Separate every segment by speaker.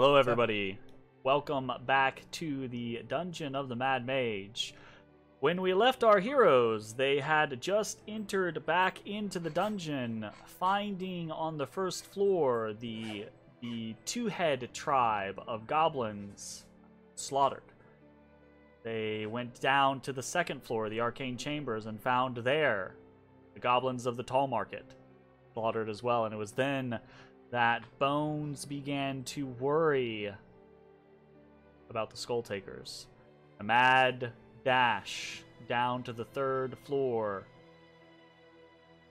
Speaker 1: Hello, everybody. Welcome back to the Dungeon of the Mad Mage. When we left our heroes, they had just entered back into the dungeon, finding on the first floor the the two-head tribe of goblins slaughtered. They went down to the second floor, the arcane chambers, and found there the goblins of the Tall Market slaughtered as well. And it was then that Bones began to worry about the Skull Takers. A mad dash down to the third floor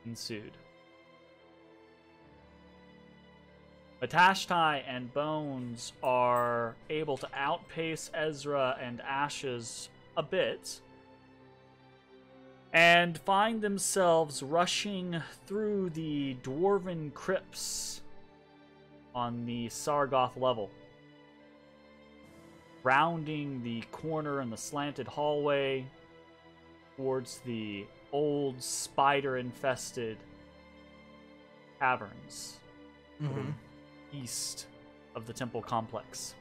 Speaker 1: ensued. Matashtai and Bones are able to outpace Ezrah and Ashes a bit and find themselves rushing through the dwarven crypts on the Sargauth level. Rounding the corner in the slanted hallway towards the old spider infested caverns
Speaker 2: Mm-hmm.
Speaker 1: east of the temple complex.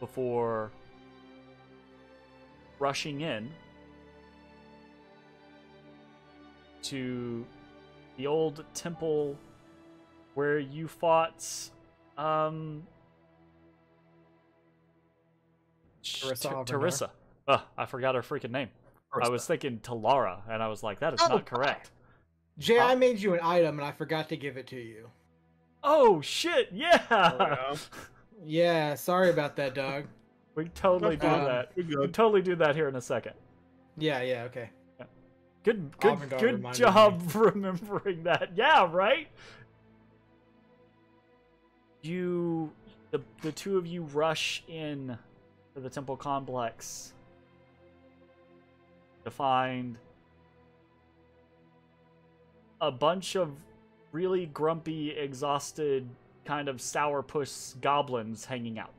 Speaker 1: Before rushing in to the old temple where you fought um
Speaker 2: Teresa
Speaker 1: Ter- Teresa. Ugh, I forgot her freaking name. I was thinking Talara, and I was like, that is
Speaker 2: Oh,
Speaker 1: not correct.
Speaker 2: Jay,
Speaker 1: Huh?
Speaker 2: I made you an item and I forgot to give it to you.
Speaker 1: Oh shit! Yeah,
Speaker 3: yeah.
Speaker 2: Yeah, sorry about that, dog.
Speaker 1: we can totally do
Speaker 2: Um,
Speaker 1: that.
Speaker 3: We
Speaker 1: We can totally do that here in a second.
Speaker 2: Yeah, yeah, okay.
Speaker 1: Good, good, good job remembering that. Yeah, right. You, the the two of you rush in to the temple complex to find a bunch of really grumpy, exhausted, kind of sourpuss goblins hanging out.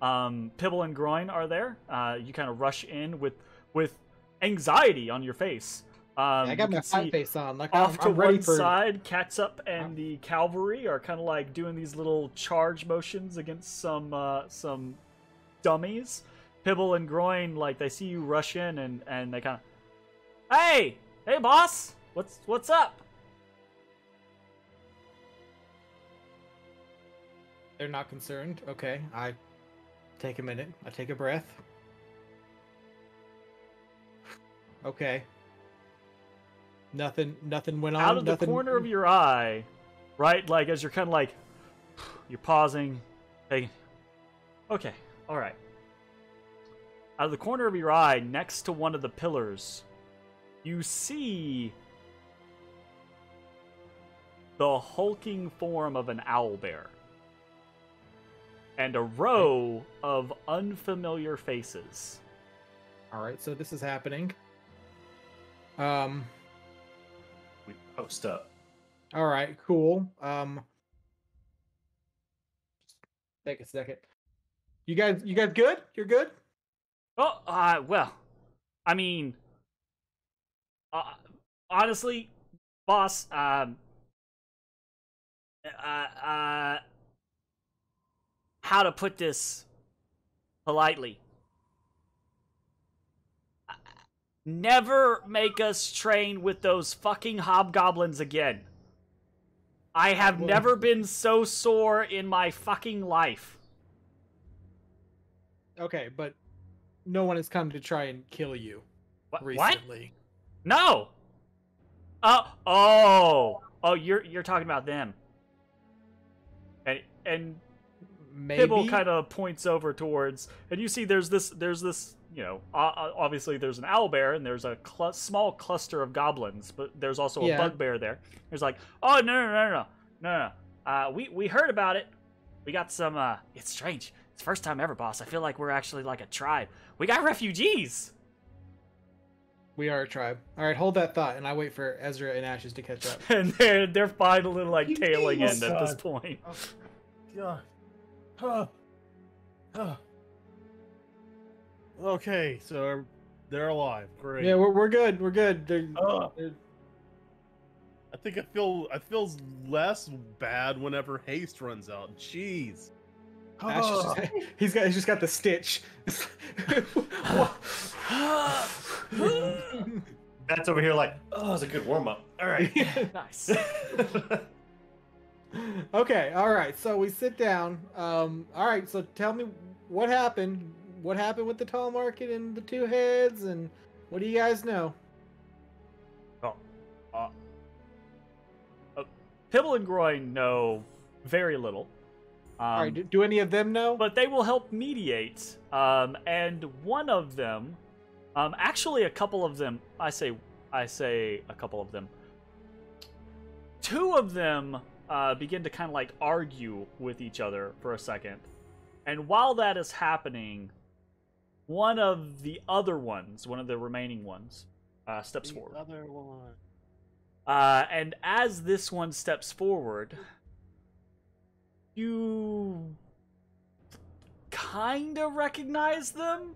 Speaker 1: Um, Pibble and Groin are there. Uh, you kind of rush in with with anxiety on your face. Um,
Speaker 2: I got my fight
Speaker 1: see
Speaker 2: face on. Like
Speaker 1: off
Speaker 2: I'm,
Speaker 1: to
Speaker 2: I'm ready
Speaker 1: one
Speaker 2: for.
Speaker 1: side, Catsup and the cavalry are kind of like doing these little charge motions against some uh, some dummies. Pibble and Groin, like they see you rush in and and they kind of, hey, hey, boss, what's what's up?
Speaker 2: They're not concerned. Okay, I take a minute. I take a breath. Okay. Nothing. Nothing went on.
Speaker 1: Out of the corner of your eye, right? Like as you're kind of like, you're pausing, taking. Okay, all right. Out of the corner of your eye, next to one of the pillars, you see the hulking form of an owl bear and a row of unfamiliar faces.
Speaker 2: All right, so this is happening. Um.
Speaker 4: We post up.
Speaker 2: All right, cool. Um. Take a second. You guys, you guys good? You're good.
Speaker 1: Oh, uh, well, I mean, uh, honestly, boss, um, uh, uh, how to put this politely? Uh, Never make us train with those fucking hobgoblins again. I have never been so sore in my fucking life.
Speaker 2: Okay, but no one has come to try and kill you
Speaker 1: What? what?
Speaker 2: recently.
Speaker 1: No. Uh, oh, oh, you're you're talking about them. And and
Speaker 2: Maybe.
Speaker 1: Pibble kind of points over towards, and you see there's this there's this you know o- o- obviously there's an owl bear and there's a cl- small cluster of goblins, but there's also a
Speaker 2: Yeah.
Speaker 1: bugbear there. There's like, oh no no no no no no, no. Uh, we we heard about it. We got some. Uh, it's strange. It's first time ever, boss. I feel like we're actually like a tribe. We got refugees.
Speaker 2: We are a tribe. All right, hold that thought, and I wait for Ezrah and Ashes to catch up.
Speaker 1: and they're they're finally like
Speaker 4: You
Speaker 1: tailing in at this point.
Speaker 3: Oh, God. Huh. Huh. Okay, so they're alive. Great.
Speaker 2: Yeah, we're, we're good. We're good. They're,
Speaker 3: Ugh.
Speaker 2: they're-
Speaker 3: I think I feel I feels less bad whenever haste runs out. Jeez.
Speaker 2: Ash is just- he's got he's just got the stitch.
Speaker 4: That's over here like, oh, it's a good warm up. All right.
Speaker 1: nice.
Speaker 2: okay, all right. So we sit down. Um, all right. So tell me what happened. What happened with the tall market and the two heads, and what do you guys know?
Speaker 1: Pibble and Groin know very little. Um,
Speaker 2: all right. Do, do any of them know?
Speaker 1: but they will help mediate. Um, and one of them, um, actually, a couple of them. I say, I say, a couple of them. Two of them uh, begin to kind of like argue with each other for a second, and while that is happening, one of the other ones, one of the remaining ones, uh, steps
Speaker 3: The
Speaker 1: forward.
Speaker 3: other one.
Speaker 1: Uh, and as this one steps forward, you kind of recognize them,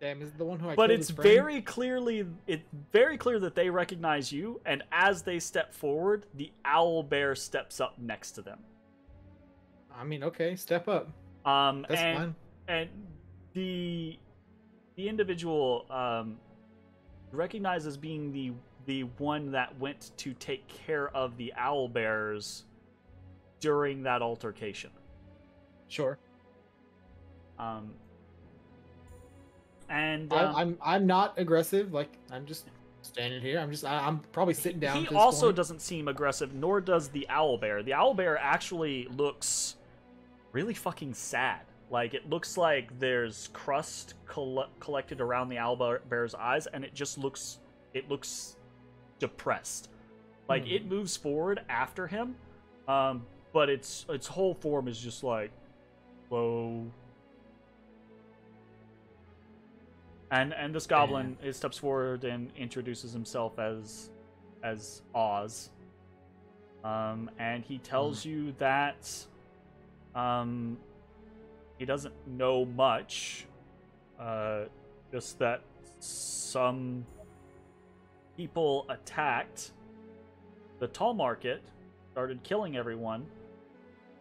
Speaker 2: Damn, is it the one who I
Speaker 1: but it's very clearly it's very clear that they recognize you. And as they step forward, the owl bear steps up next to them.
Speaker 2: I mean, okay, step up.
Speaker 1: Um,
Speaker 2: That's
Speaker 1: and
Speaker 2: fine.
Speaker 1: and the the individual um, recognized as being the the one that went to take care of the owl bears during that altercation.
Speaker 2: Sure.
Speaker 1: Um, and
Speaker 2: I,
Speaker 1: um,
Speaker 2: I'm I'm not aggressive. Like I'm just standing here. I'm just I, I'm probably sitting down.
Speaker 1: he also
Speaker 2: point.
Speaker 1: doesn't seem aggressive, nor does the owl bear. The owl bear actually looks really fucking sad. Like it looks like there's crust coll- collected around the owl bear- bear's eyes, and it just looks it looks depressed. Like
Speaker 2: Hmm.
Speaker 1: it moves forward after him, um, but its its whole form is just like whoa. And and this goblin it steps forward and introduces himself as as Oz. Um, and he tells you that um, he doesn't know much. Uh, just that some people attacked the tall market, started killing everyone.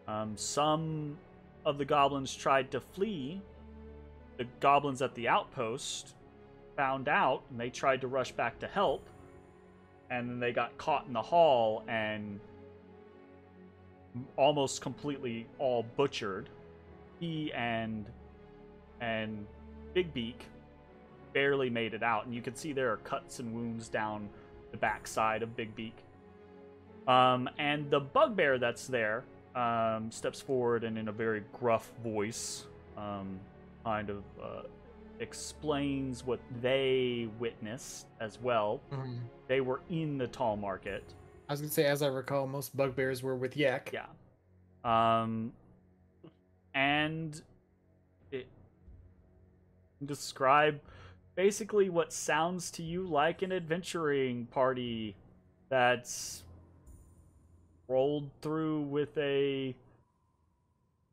Speaker 1: Um, some of the goblins tried to flee. The goblins at the outpost found out and they tried to rush back to help. And then they got caught in the hall and almost completely all butchered. He and and Big Beak barely made it out, and you can see there are cuts and wounds down the backside of Big Beak. Um, and the bugbear that's there um, steps forward and in a very gruff voice, um, kind of uh, explains what they witnessed as well.
Speaker 2: Mhm.
Speaker 1: They were in the tall market.
Speaker 2: I was gonna say, as I recall, most bugbears were with Yak.
Speaker 1: Yeah. Um, and it describe basically what sounds to you like an adventuring party that's rolled through with a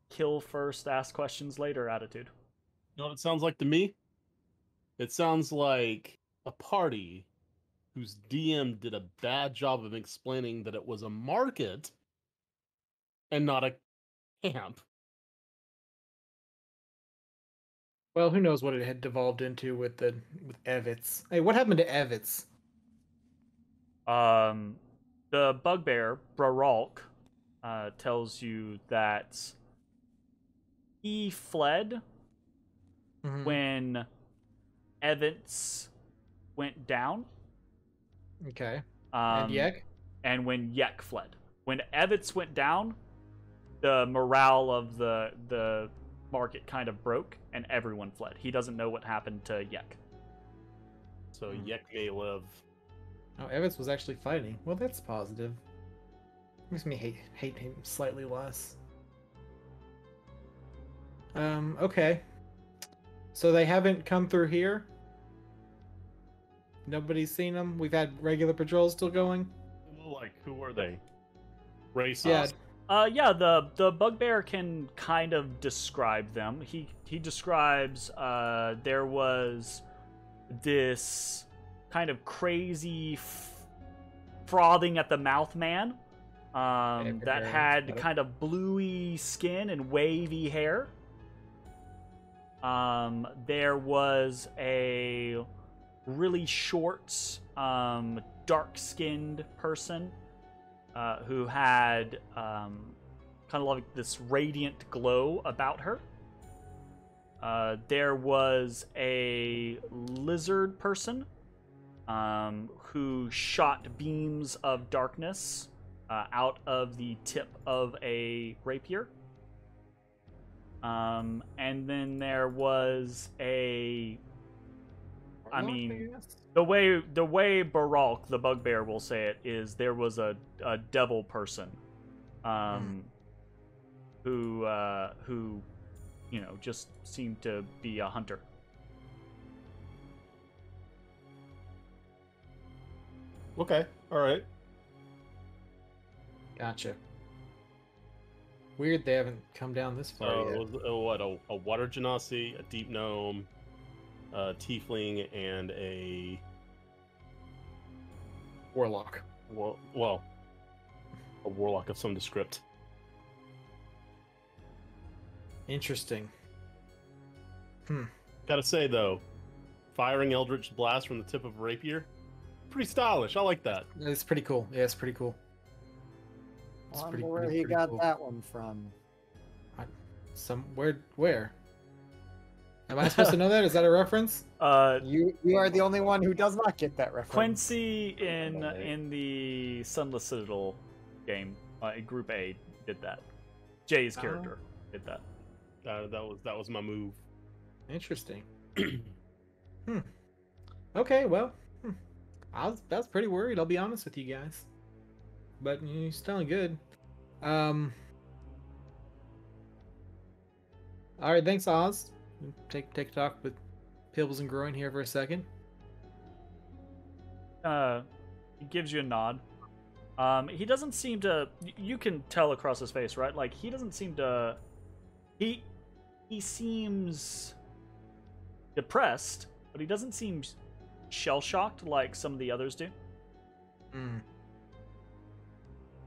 Speaker 1: kill first, ask questions later attitude.
Speaker 3: You know what it sounds like to me? It sounds like a party whose DM did a bad job of explaining that it was a market and not a camp.
Speaker 2: Well, who knows what it had devolved into with the with Evitz. Hey, what happened to Evitz?
Speaker 1: Um, the bugbear Braralk uh, tells you that he fled
Speaker 2: Mhm.
Speaker 1: when Evans went down.
Speaker 2: Okay.
Speaker 1: Um,
Speaker 2: and Yek.
Speaker 1: and when Yek fled. When Evans went down, the morale of the the market kind of broke, and everyone fled. He doesn't know what happened to Yek.
Speaker 3: So
Speaker 2: Hmm.
Speaker 3: Yek may live.
Speaker 2: Oh, Evitz was actually fighting. Well, that's positive. Makes me hate hate him slightly less. Um. Okay. So they haven't come through here. Nobody's seen them. We've had regular patrols still going.
Speaker 3: Like, who are they? Race.
Speaker 2: Yeah.
Speaker 1: Uh, yeah, the the bugbear can kind of describe them. He he describes uh there was this kind of crazy f- frothing at the mouth man um, that had kind of bluey skin and wavy hair. Um, there was a really short, um, dark-skinned person uh, who had um, kind of like this radiant glow about her. Uh, there was a lizard person um, who shot beams of darkness uh, out of the tip of a rapier. Um, and then there was a I mean, the way the way Baralk the bugbear will say it is there was a, a devil person, um, who uh, who, you know, just seemed to be a hunter.
Speaker 3: Okay. All right.
Speaker 2: Gotcha. Weird they haven't come down this
Speaker 3: So
Speaker 2: far yet.
Speaker 3: it was, uh, what a, a water genasi, a deep gnome, a tiefling, and a
Speaker 2: Warlock.
Speaker 3: well, well, a warlock of some descript.
Speaker 2: Interesting. Hmm.
Speaker 3: Gotta say though, firing Eldritch blast from the tip of a rapier, pretty stylish. I like that.
Speaker 2: It's pretty cool. Yeah, it's pretty cool. It's
Speaker 5: I
Speaker 2: pretty-
Speaker 5: wonder where
Speaker 2: pretty-
Speaker 5: he
Speaker 2: pretty
Speaker 5: got
Speaker 2: cool.
Speaker 5: that one from.
Speaker 2: Some where where? Am I supposed to know that? Is that a reference?
Speaker 1: Uh,
Speaker 5: You you are the only one who does not get that reference.
Speaker 1: Quincy in in the Sunless Citadel game, uh, Group A, did that. Jay's
Speaker 2: Oh.
Speaker 1: character did that.
Speaker 3: Uh, that was that was my move.
Speaker 2: Interesting. hmm. Okay, well, hmm. I was I was pretty worried. I'll be honest with you guys, but you know, you're still good. Um. All right, thanks, Oz. Take take a talk with Pibbles and Groin here for a second.
Speaker 1: Uh, he gives you a nod. Um, he doesn't seem to. You can tell across his face, right? Like he doesn't seem to. He he seems depressed, but he doesn't seem shell shocked like some of the others do.
Speaker 2: Hmm.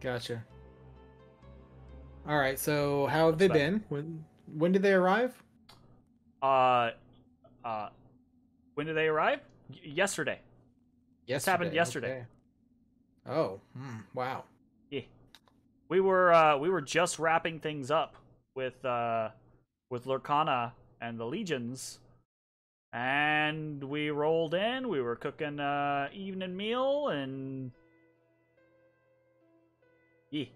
Speaker 2: Gotcha. All right, so how have they
Speaker 1: Respect.
Speaker 2: been? When when did they arrive?
Speaker 1: Uh, uh, when did they arrive? Y- yesterday. This happened yesterday.
Speaker 2: okay. Oh, hmm, wow.
Speaker 1: Yeah. We were uh we were just wrapping things up with uh with Lurkana and the legions. And we rolled in, we were cooking uh evening meal and Yeah.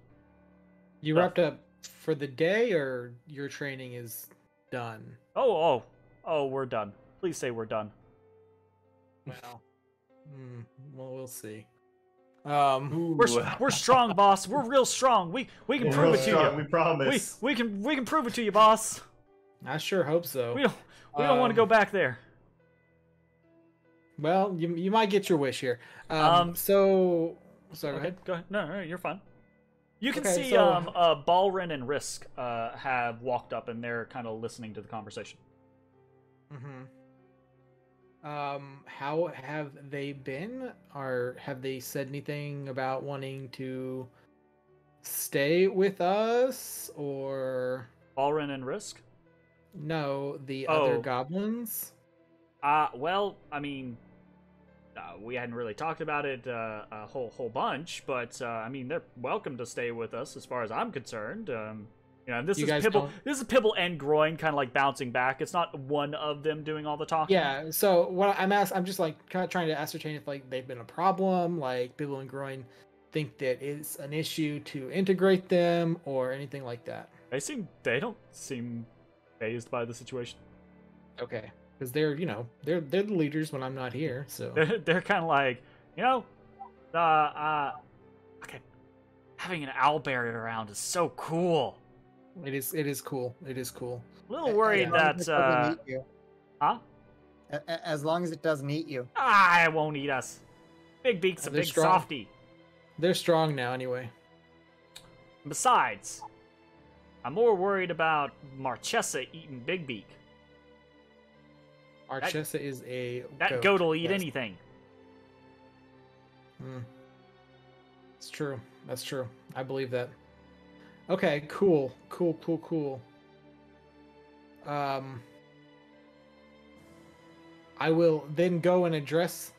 Speaker 2: You wrapped up for the day, or your training is done?
Speaker 1: Oh, oh. Oh, we're done. Please say we're done.
Speaker 2: Well, hmm, well, we'll see. Um,
Speaker 1: We're we're strong, boss. We're real strong. We we can
Speaker 4: We're
Speaker 1: prove
Speaker 4: real
Speaker 1: it to
Speaker 4: strong,
Speaker 1: you.
Speaker 4: We
Speaker 1: We
Speaker 4: promise.
Speaker 1: we we can we can prove it to you, boss.
Speaker 2: I sure hope so.
Speaker 1: We don't we don't want to
Speaker 2: Um,
Speaker 1: go back there.
Speaker 2: Well, you you might get your wish here. Um,
Speaker 1: Um,
Speaker 2: so sorry, go ahead.
Speaker 1: go ahead. No, no, you're fine. You can
Speaker 2: Okay,
Speaker 1: see
Speaker 2: so-
Speaker 1: um, uh, Balrin and Risk uh, have walked up and they're kind of listening to the conversation.
Speaker 2: Mm-hmm. Um, how have they been? Or have they said anything about wanting to stay with us, or
Speaker 1: Balrin and Risk?
Speaker 2: no, the other
Speaker 1: Oh.
Speaker 2: goblins?
Speaker 1: Uh, well, I mean, uh, we hadn't really talked about it uh, a whole whole bunch, but uh, I mean, they're welcome to stay with us as far as I'm concerned. Um, you know, this
Speaker 2: You
Speaker 1: is Pibble.
Speaker 2: don't-
Speaker 1: This is Pibble and Groin, kind of like bouncing back. It's not one of them doing all the talking.
Speaker 2: Yeah. So what I'm ask, I'm just like kind of trying to ascertain if like they've been a problem, like Pibble and Groin think that it's an issue to integrate them or anything like that.
Speaker 1: they seem they don't seem phased by the situation.
Speaker 2: Okay. Because they're you know they're they're the leaders when I'm not here. So
Speaker 1: They're, they're kind of like, you know, uh, uh, okay, having an owlbear around is so cool.
Speaker 2: it is it is cool. It is cool.
Speaker 1: A little worried
Speaker 5: as long as
Speaker 1: that, uh, huh?
Speaker 5: A- a- As long as it doesn't eat you.
Speaker 1: Ah, it won't eat us. Big Beak's a big
Speaker 2: strong.
Speaker 1: softy.
Speaker 2: They're strong now anyway.
Speaker 1: Besides, I'm more worried about Marchesa eating Big Beak.
Speaker 2: Archessa is a
Speaker 1: That goat will eat
Speaker 2: yes.
Speaker 1: anything.
Speaker 2: Hmm. It's true. That's true. I believe that. Okay, cool. Cool, cool, cool. Um I will then go and address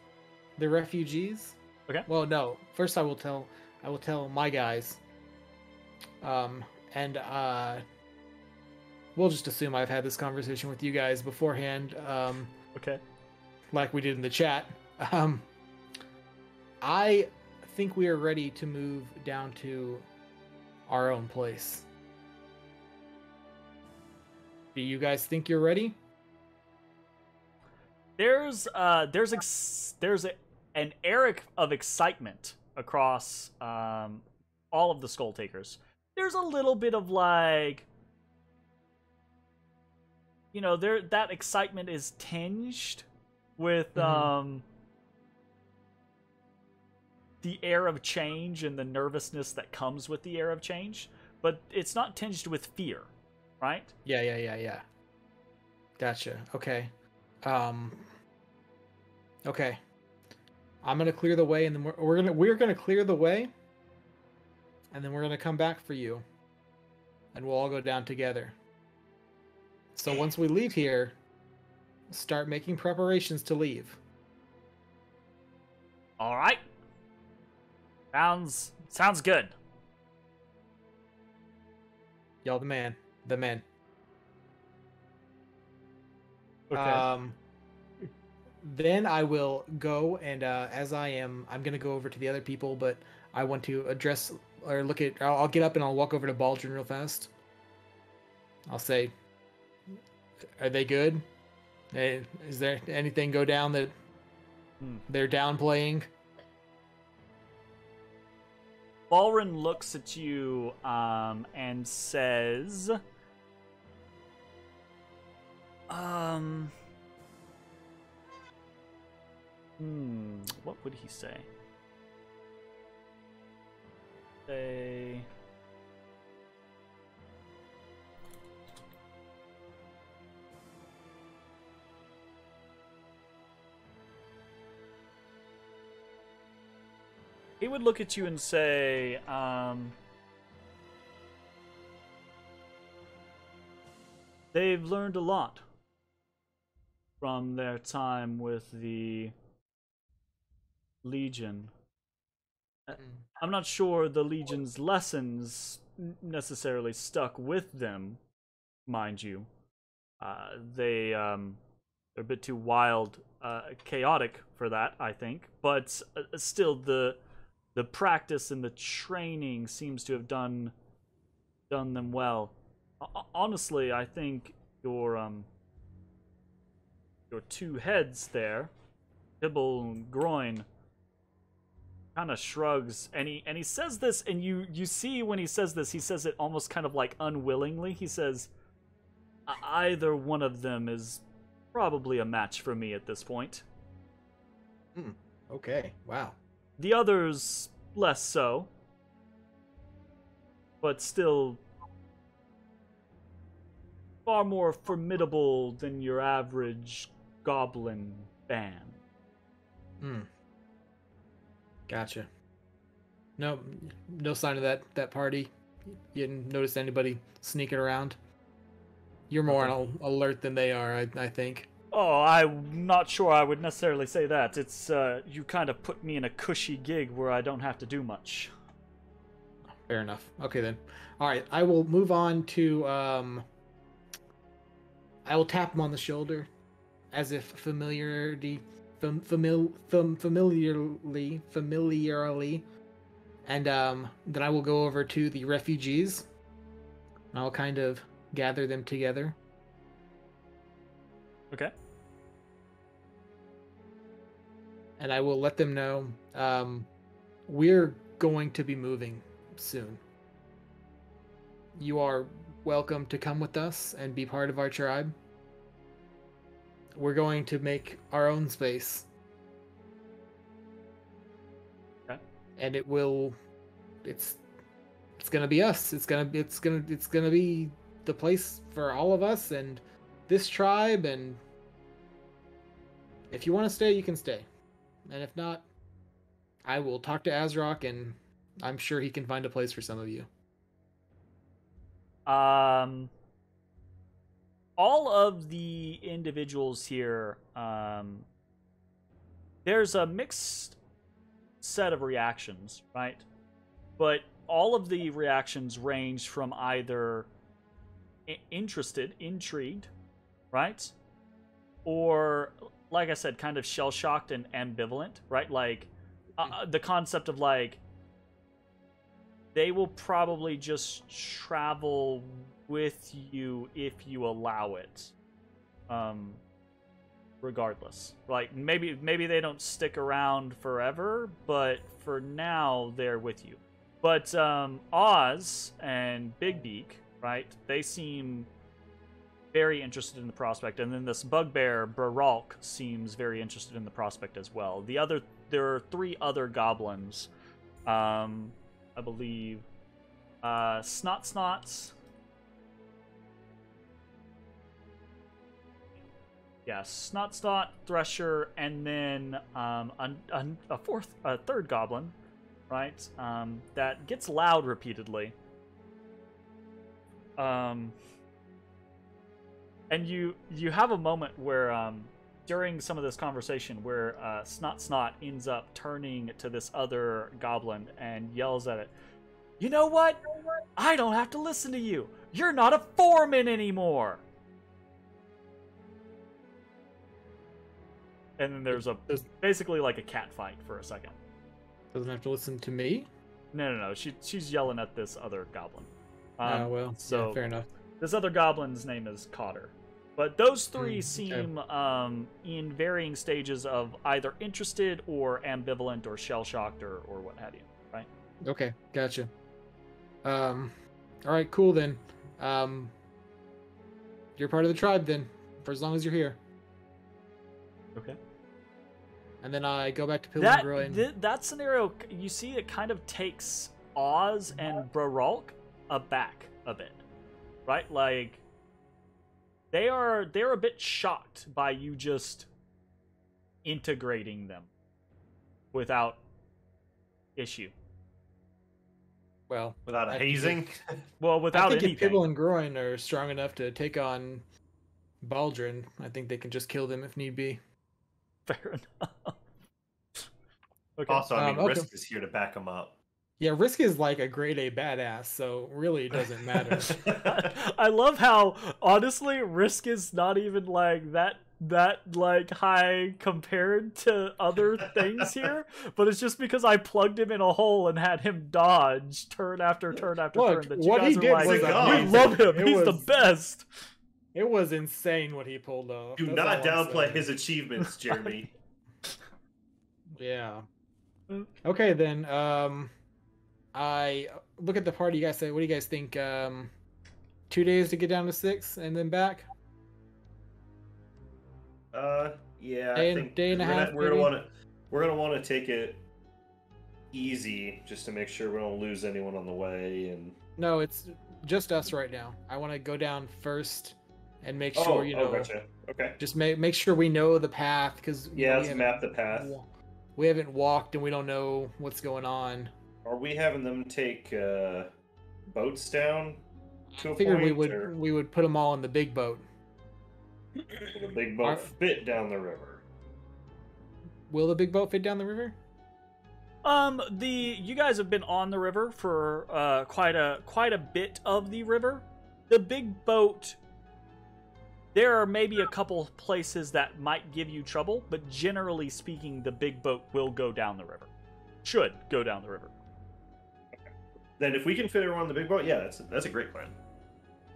Speaker 2: the refugees.
Speaker 1: Okay.
Speaker 2: Well, no. First I will tell I will tell my guys. Um and uh we'll just assume I've had this conversation with you guys beforehand. Um
Speaker 1: Okay.
Speaker 2: like we did in the chat. Um, I think we are ready to move down to our own place. Do you guys think you're ready?
Speaker 1: There's uh there's ex- there's a, an Eric of excitement across um all of the skull takers. There's a little bit of like you know, there that excitement is tinged with
Speaker 2: Mhm.
Speaker 1: um the air of change and the nervousness that comes with the air of change, but it's not tinged with fear, right?
Speaker 2: Yeah, yeah, yeah, yeah. Gotcha. Okay. Um. Okay. I'm gonna clear the way, and then we're, we're gonna we're gonna clear the way, and then we're gonna come back for you, and we'll all go down together. So once we leave here, start making preparations to leave.
Speaker 1: All right. Sounds sounds good.
Speaker 2: Y'all, the man, the man.
Speaker 1: Okay.
Speaker 2: Um, then I will go and uh, as I am, I'm gonna go over to the other people, but I want to address or look at. I'll, I'll get up and I'll walk over to Baldrin real fast. I'll say, "Are they good? Is there anything go down that
Speaker 1: Hmm.
Speaker 2: they're downplaying?"
Speaker 1: Balrin looks at you um, and says, "Um, hmm, what would he say? Say." He would look at you and say, um, they've learned a lot from their time with the Legion. Uh, I'm not sure the Legion's lessons necessarily stuck with them, mind you. Uh, they um, they're a bit too wild, uh, chaotic for that, I think. But uh, still, the the practice and the training seems to have done done them well. Ho- Honestly, I think your um your two heads there, Pibble and Groin, kind of shrugs and he and he says this and you you see when he says this he says it almost kind of like unwillingly he says "E- either one of them is probably a match for me at this point Hmm.
Speaker 2: Okay. Wow.
Speaker 1: The others less so but still far more formidable than your average goblin band
Speaker 2: Hmm. Gotcha. No, no sign of that that party. You didn't notice anybody sneaking around. You're more on alert than they are, I, I think.
Speaker 1: Oh, I'm not sure I would necessarily say that. It's, uh, you kind of put me in a cushy gig where I don't have to do much.
Speaker 2: Fair enough. Okay then. All right, I will move on to. Um, I will tap him on the shoulder, as if familiarity, fam, famil, fam, familiarly, familiarly, and um, then I will go over to the refugees. And I'll kind of gather them together.
Speaker 1: Okay.
Speaker 2: And I will let them know um, we're going to be moving soon. You are welcome to come with us and be part of our tribe. We're going to make our own space.
Speaker 1: Okay.
Speaker 2: And it will it's it's going to be us. It's going to it's going to it's going to be the place for all of us and this tribe and if you want to stay, you can stay. And if not, I will talk to Azrok and I'm sure he can find a place for some of you.
Speaker 1: Um, all of the individuals here, um, there's a mixed set of reactions, right? But all of the reactions range from either interested, intrigued, right? Or, like I said, kind of shell shocked and ambivalent, right? Like, uh, the concept of like, they will probably just travel with you if you allow it. Um regardless. Like maybe maybe they don't stick around forever, but for now they're with you. But um Oz and Big Beak, right? They seem very interested in the prospect and then this bugbear Baralk seems very interested in the prospect as well. The other there are three other goblins um I believe uh, Snot Snots. Thresher, and then um, a, a, a fourth, a third goblin, right? Um, that gets loud repeatedly. Um, and you you have a moment where um, during some of this conversation where uh, Snot Snot ends up turning to this other goblin and yells at it. You know what? I don't have to listen to you. You're not a foreman anymore. And then there's a basically like a cat fight for a second.
Speaker 2: Doesn't have to listen to me.
Speaker 1: No, no, no. She she's yelling at this other goblin. Um,
Speaker 2: oh well,
Speaker 1: so
Speaker 2: yeah, fair enough.
Speaker 1: This other goblin's name is Cotter. But those three
Speaker 2: okay.
Speaker 1: seem um, in varying stages of either interested or ambivalent or shell shocked or, or what have you. Right?
Speaker 2: Okay, gotcha. Um, all right, cool then. Um, you're part of the tribe then, for as long as you're here.
Speaker 1: Okay.
Speaker 2: And then I go back to Pilgrim
Speaker 1: that
Speaker 2: Groin.
Speaker 1: th- that scenario you see it kind of takes Oz and Braralk aback a bit, right? Like they are they're a bit shocked by you just integrating them without issue.
Speaker 2: well,
Speaker 4: Without
Speaker 2: I
Speaker 4: a
Speaker 2: think
Speaker 4: hazing.
Speaker 1: Well,
Speaker 2: I
Speaker 1: without
Speaker 2: think if
Speaker 1: anything.
Speaker 2: Pibble and Groin are strong enough to take on Baldrin, I think they can just kill them if need be.
Speaker 1: Fair enough. okay.
Speaker 4: Also, I
Speaker 2: Um,
Speaker 4: mean,
Speaker 2: okay.
Speaker 4: Risk is here to back him up.
Speaker 2: Yeah, Risk is like a grade A badass, so really it doesn't matter.
Speaker 1: I love how honestly Risk is not even like that that like high compared to other things here, but it's just because I plugged him in a hole and had him dodge turn after turn after
Speaker 2: Look,
Speaker 1: turn that you
Speaker 2: what he did
Speaker 1: are like,
Speaker 4: was
Speaker 1: we love him.
Speaker 2: It
Speaker 1: He's the best.
Speaker 2: it was insane what he pulled off.
Speaker 4: Do
Speaker 2: That's
Speaker 4: not downplay his achievements, Jeremy.
Speaker 2: Yeah.
Speaker 1: Mm.
Speaker 2: Okay then. Um, I look at the party. You guys say, what do you guys think? Um, two days to get down to six and then back.
Speaker 4: Uh, yeah,
Speaker 2: Day
Speaker 4: I think
Speaker 2: day and a half,
Speaker 4: Gonna, we're gonna want to we're gonna want to take it easy just to make sure we don't lose anyone on the way. And
Speaker 2: No, it's just us right now. I want to go down first and make
Speaker 4: oh,
Speaker 2: sure you know.
Speaker 4: oh, gotcha. Okay.
Speaker 2: Just make make sure we know the path because
Speaker 4: Yeah, let's map the path.
Speaker 2: We haven't walked and we don't know what's going on.
Speaker 4: Are we having them take uh, boats down to a
Speaker 2: I figured
Speaker 4: point,
Speaker 2: we would
Speaker 4: or
Speaker 2: we would put them all in the big boat.
Speaker 4: will the big boat
Speaker 2: Are-
Speaker 4: fit down the river?
Speaker 2: Will the big boat fit down the river?
Speaker 1: Um, the you guys have been on the river for uh quite a quite a bit of the river. The big boat. There are maybe a couple places that might give you trouble, but generally speaking, the big boat will go down the river. Should go down the river.
Speaker 4: Then, if we can fit everyone on the big boat, yeah, that's that's a great plan.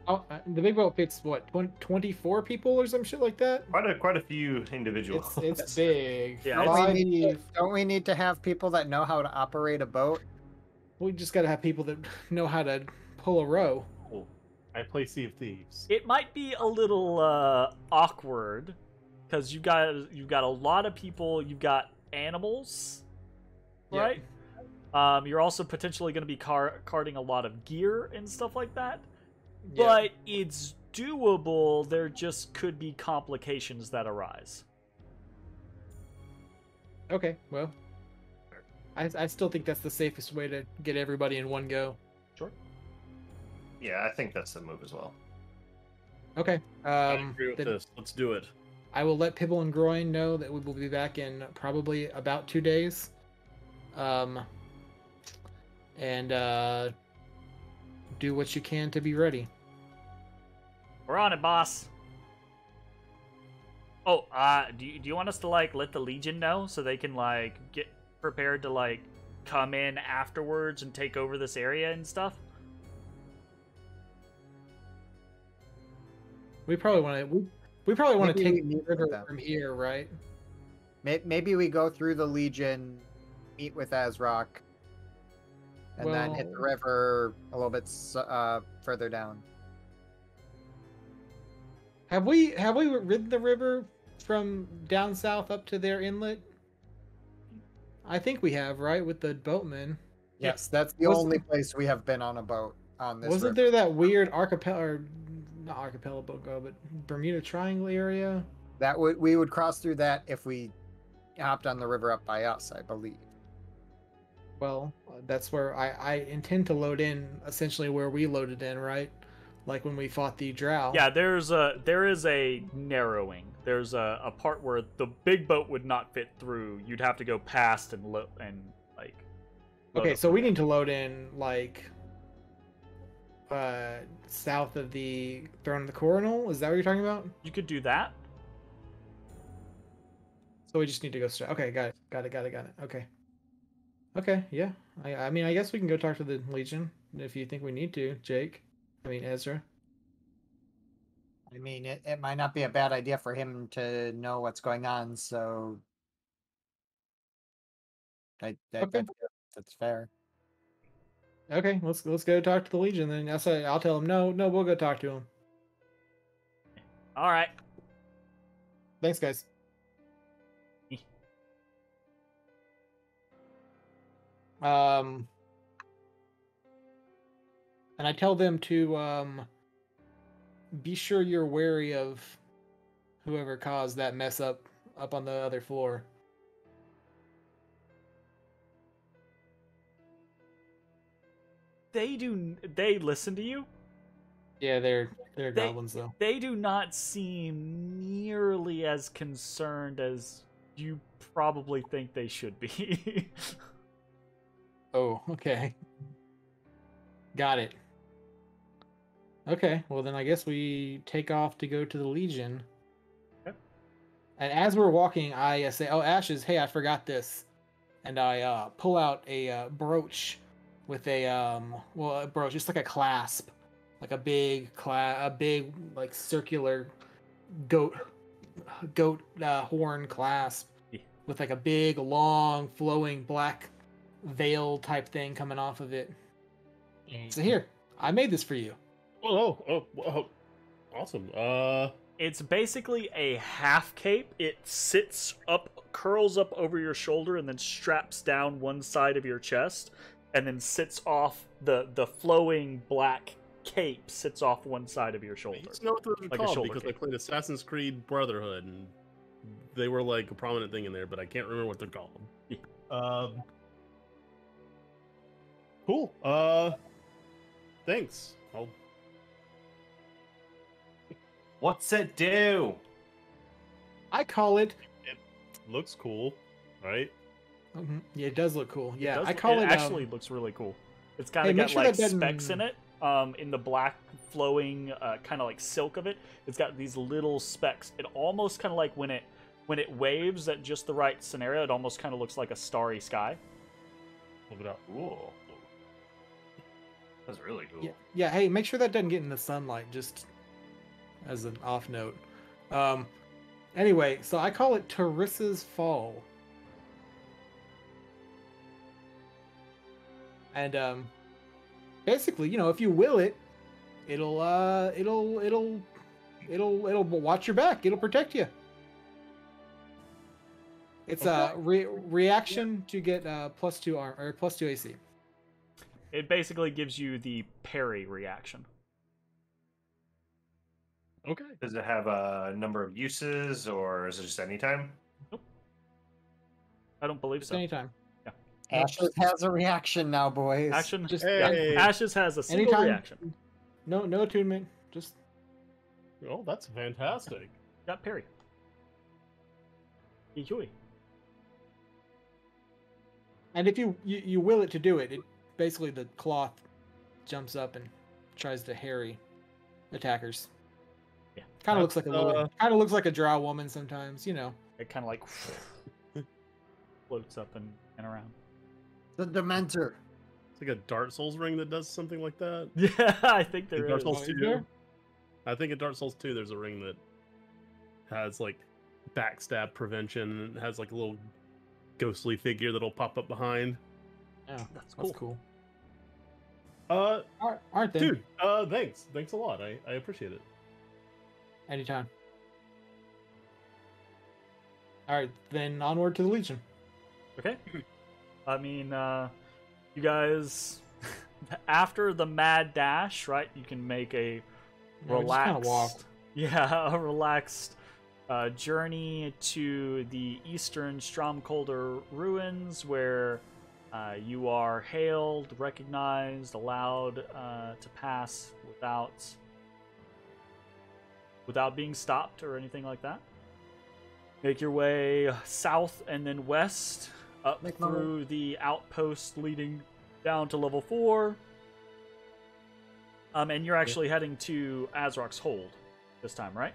Speaker 2: Oh, uh, the big boat fits what 20, 24 people or some shit like that.
Speaker 4: Quite a quite a few individuals.
Speaker 2: It's it's big.
Speaker 1: Yeah,
Speaker 5: Don't we, need to, don't we need to have people that know how to operate a boat?
Speaker 2: we just gotta have people that know how to pull a row.
Speaker 3: I play Sea of Thieves.
Speaker 1: It might be a little uh, awkward because you got you've got a lot of people. You've got animals,
Speaker 2: Yep.
Speaker 1: right? Um, you're also potentially going to be car- carting a lot of gear and stuff like that.
Speaker 2: Yeah.
Speaker 1: But it's doable. There just could be complications that arise.
Speaker 2: Okay, well, I, I still think that's the safest way to get everybody in one go.
Speaker 1: Sure.
Speaker 4: Yeah, I think that's the move as well.
Speaker 2: Okay.
Speaker 3: I
Speaker 2: Um,
Speaker 3: agree with
Speaker 2: then
Speaker 3: this. Let's do it.
Speaker 2: I will let Pibble and Groin know that we will be back in probably about two days. Um, and uh, do what you can to be ready.
Speaker 1: We're on it, boss. Oh, uh, do you, do you want us to like let the Legion know so they can like get prepared to like come in afterwards and take over this area and stuff?
Speaker 2: We probably want to. We, we probably want to take
Speaker 5: we
Speaker 2: the river from here, right?
Speaker 5: Maybe we go through the Legion, meet with Azrok, and then hit the river a little bit uh, further down.
Speaker 2: Have we have we ridden the river from down south up to their inlet? I think we have, right, with the boatmen.
Speaker 5: Yes, that's the
Speaker 2: Was-
Speaker 5: only place we have been on a boat on this.
Speaker 2: Wasn't
Speaker 5: river.
Speaker 2: there that weird archipelago, or not archipelago, but Bermuda Triangle area?
Speaker 5: That would we would cross through that if we hopped on the river up by us, I believe.
Speaker 2: Well, that's where I, I intend to load in, essentially where we loaded in, right? Like when we fought the drow.
Speaker 1: Yeah, there's a there is a narrowing. There's a, a part where the big boat would not fit through. You'd have to go past and lo- and like.
Speaker 2: Okay, so we
Speaker 1: there.
Speaker 2: need to load in like uh south of the Throne of the Coronal. Is that what you're talking about?
Speaker 1: You could do that.
Speaker 2: So we just need to go straight. Okay, got it, got it, got it, got it. Okay. Okay, yeah. I I mean, I guess we can go talk to the Legion if you think we need to, Jake. I mean, Ezrah.
Speaker 5: I mean, it, it might not be a bad idea for him to know what's going on, so I, I, I
Speaker 2: Okay.
Speaker 5: think that's fair.
Speaker 2: Okay, let's let's go talk to the Legion then. I'll say I'll tell him no, no, we'll go talk to him.
Speaker 1: All right.
Speaker 2: Thanks, guys. Um, and I tell them to um, be sure you're wary of whoever caused that mess up up on the other floor.
Speaker 1: They do. They listen to you.
Speaker 2: Yeah, they're they're
Speaker 1: They-
Speaker 2: goblins though.
Speaker 1: They do not seem nearly as concerned as you probably think they should be.
Speaker 2: Oh, okay. Got it. Okay, well then I guess we take off to go to the Legion.
Speaker 1: Okay.
Speaker 2: And as we're walking, I uh, say, "Oh, Ashes, hey, I forgot this," and I uh, pull out a uh, brooch with a um, well, a brooch, just like a clasp, like a big cla- a big like circular goat goat uh, horn clasp
Speaker 1: Yeah.
Speaker 2: with like a big, long, flowing black veil type thing coming off of it. So here, I made this for you.
Speaker 3: Oh, oh, oh, oh, awesome. Uh,
Speaker 1: it's basically a half cape. It sits up, curls up over your shoulder, and then straps down one side of your chest, and then sits off the the flowing black cape sits off one side of your shoulder.
Speaker 3: used to know what those were
Speaker 1: Like a
Speaker 3: called
Speaker 1: shoulder
Speaker 3: because I played Assassin's Creed Brotherhood, and they were like a prominent thing in there, but I can't remember what they're called. Um, cool. Uh, thanks. I'll
Speaker 4: What's it do?
Speaker 2: I call it.
Speaker 3: It looks cool, right?
Speaker 2: Mhm, Yeah, it does look cool.
Speaker 1: It
Speaker 2: Yeah,
Speaker 1: does-
Speaker 2: I call it. it
Speaker 1: actually looks really cool. It's kind of
Speaker 2: make
Speaker 1: got
Speaker 2: sure
Speaker 1: like
Speaker 2: that doesn't-
Speaker 1: specks in it. Um, in the black flowing uh, kind of like silk of it, it's got these little specks. It almost kind of like when it when it waves at just the right scenario, it almost kind of looks like a starry sky.
Speaker 3: Hold it up.
Speaker 4: Cool. That's really cool.
Speaker 2: Yeah, yeah. Hey, make sure that doesn't get in the sunlight. Just as an off note. Um. Anyway, so I call it Terissa's Fall. And um, basically, you know, if you will it, it'll uh, it'll it'll it'll it'll watch your back. It'll protect you. It's a re- reaction to get uh, plus two arm or plus two AC.
Speaker 1: It basically gives you the parry reaction.
Speaker 3: Okay.
Speaker 4: Does it have a number of uses, or is it just anytime? Nope.
Speaker 1: I don't believe
Speaker 2: Just
Speaker 1: so.
Speaker 2: anytime. Yeah.
Speaker 5: Ashes has a reaction now, boys.
Speaker 1: Action.
Speaker 2: Just
Speaker 3: Hey.
Speaker 1: Yeah, Ashes has a single
Speaker 2: Anytime.
Speaker 1: reaction.
Speaker 2: no no attunement. Just
Speaker 3: Oh, that's fantastic.
Speaker 1: Got parry. Yui.
Speaker 2: and if you, you you will it to do it, it basically the cloth jumps up and tries to harry attackers.
Speaker 1: Yeah.
Speaker 2: Kind of looks like a little,
Speaker 3: Uh,
Speaker 2: kind of looks like a dry woman sometimes, you know.
Speaker 1: It kind of like floats up and, and around.
Speaker 5: the Dementor.
Speaker 3: It's like a Dark Souls ring that does something like that.
Speaker 1: Yeah, I think
Speaker 3: In
Speaker 1: there
Speaker 3: Dark
Speaker 1: is.
Speaker 3: Souls
Speaker 2: Oh, is
Speaker 3: 2.
Speaker 2: there?
Speaker 3: I think in Dark Souls 2 there's a ring that has like backstab prevention and has like a little ghostly figure that'll pop up behind.
Speaker 2: Yeah,
Speaker 1: That's
Speaker 2: that's
Speaker 1: cool.
Speaker 2: Cool.
Speaker 3: Uh
Speaker 2: All right, all right then.
Speaker 3: dude, uh thanks. Thanks a lot. I, I appreciate it.
Speaker 2: Anytime. All right, then onward to the Legion.
Speaker 1: Okay. I mean, uh, you guys, after the mad dash, right? You can make a
Speaker 2: Yeah, we just
Speaker 1: relaxed,
Speaker 2: kinda walk.
Speaker 1: yeah, a relaxed uh, journey to the eastern Stromkolder ruins, where uh, you are hailed, recognized, allowed uh, to pass without without being stopped or anything like that. Make your way south and then west up
Speaker 5: Make my way.
Speaker 1: through the outpost leading down to level four. Um, and you're actually heading to Azrok's Hold this time, right?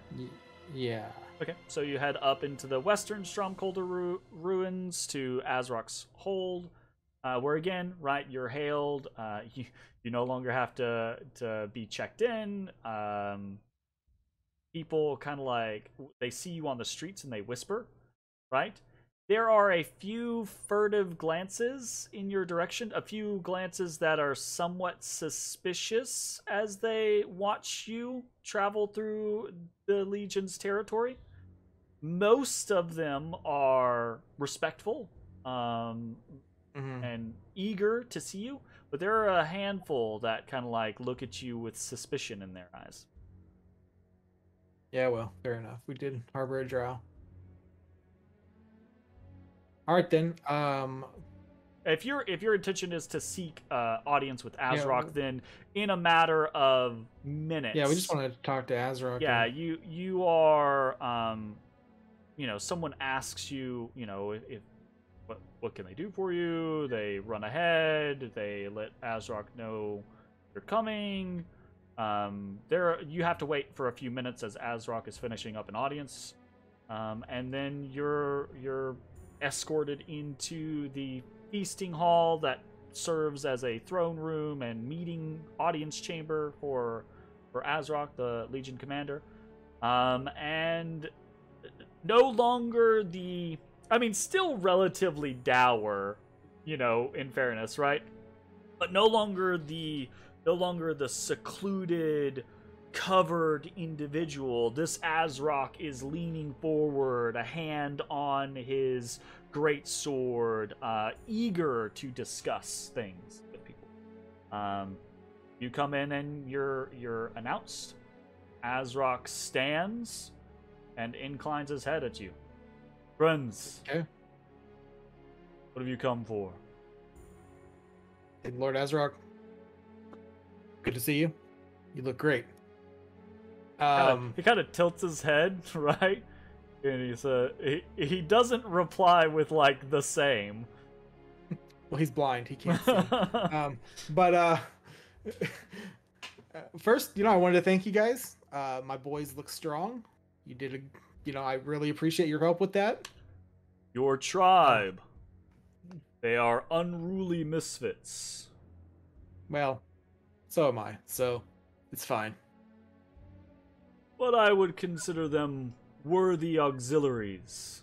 Speaker 2: Yeah.
Speaker 1: Okay, so you head up into the western Stromkolder ru- ruins to Azrok's Hold, uh, where again, right, you're hailed. Uh, you you no longer have to to be checked in. Um, people kind of like they see you on the streets and they whisper, right? There are a few furtive glances in your direction, a few glances that are somewhat suspicious as they watch you travel through the Legion's territory. Most of them are respectful um,
Speaker 2: Mhm.
Speaker 1: and eager to see you, but there are a handful that kind of like look at you with suspicion in their eyes.
Speaker 2: Yeah, well, fair enough. We did harbor a drow. All right then. Um,
Speaker 1: If your if your intention is to seek uh, audience with
Speaker 2: Yeah,
Speaker 1: Azrok,
Speaker 2: well-
Speaker 1: then in a matter of minutes,
Speaker 2: yeah, we just want to talk to Azrok.
Speaker 1: yeah
Speaker 2: and-
Speaker 1: you you are um you know someone asks you you know if, if what can they do for you? They run ahead. They let azrok know you're coming. Um there you have to wait for a few minutes as azrok is finishing up an audience. Um and then you're you're escorted into the feasting hall that serves as a throne room and meeting audience chamber for for Azrok, the Legion commander. Um, and no longer the, I mean, still relatively dour, you know, in fairness, right? But no longer the, no longer the secluded, covered individual. This Azrok is leaning forward, a hand on his great sword, uh, eager to discuss things with people. Um, you come in and you're you're announced. Azrock stands and inclines his head at you. Friends.
Speaker 2: Okay.
Speaker 1: What have you come for?
Speaker 2: Hey, Lord Azrok. Good to see you. You look great. Um,
Speaker 1: he kind of tilts his head, right? And he's uh, he, he doesn't reply with like the same.
Speaker 2: well, he's blind. He can't see. um, but uh, first, you know, I wanted to thank you guys. Uh, my boys look strong. You did a, you know, I really appreciate your help with that.
Speaker 1: Your tribe. They are unruly misfits.
Speaker 2: Well, so am I. So it's fine.
Speaker 1: But I would consider them worthy auxiliaries.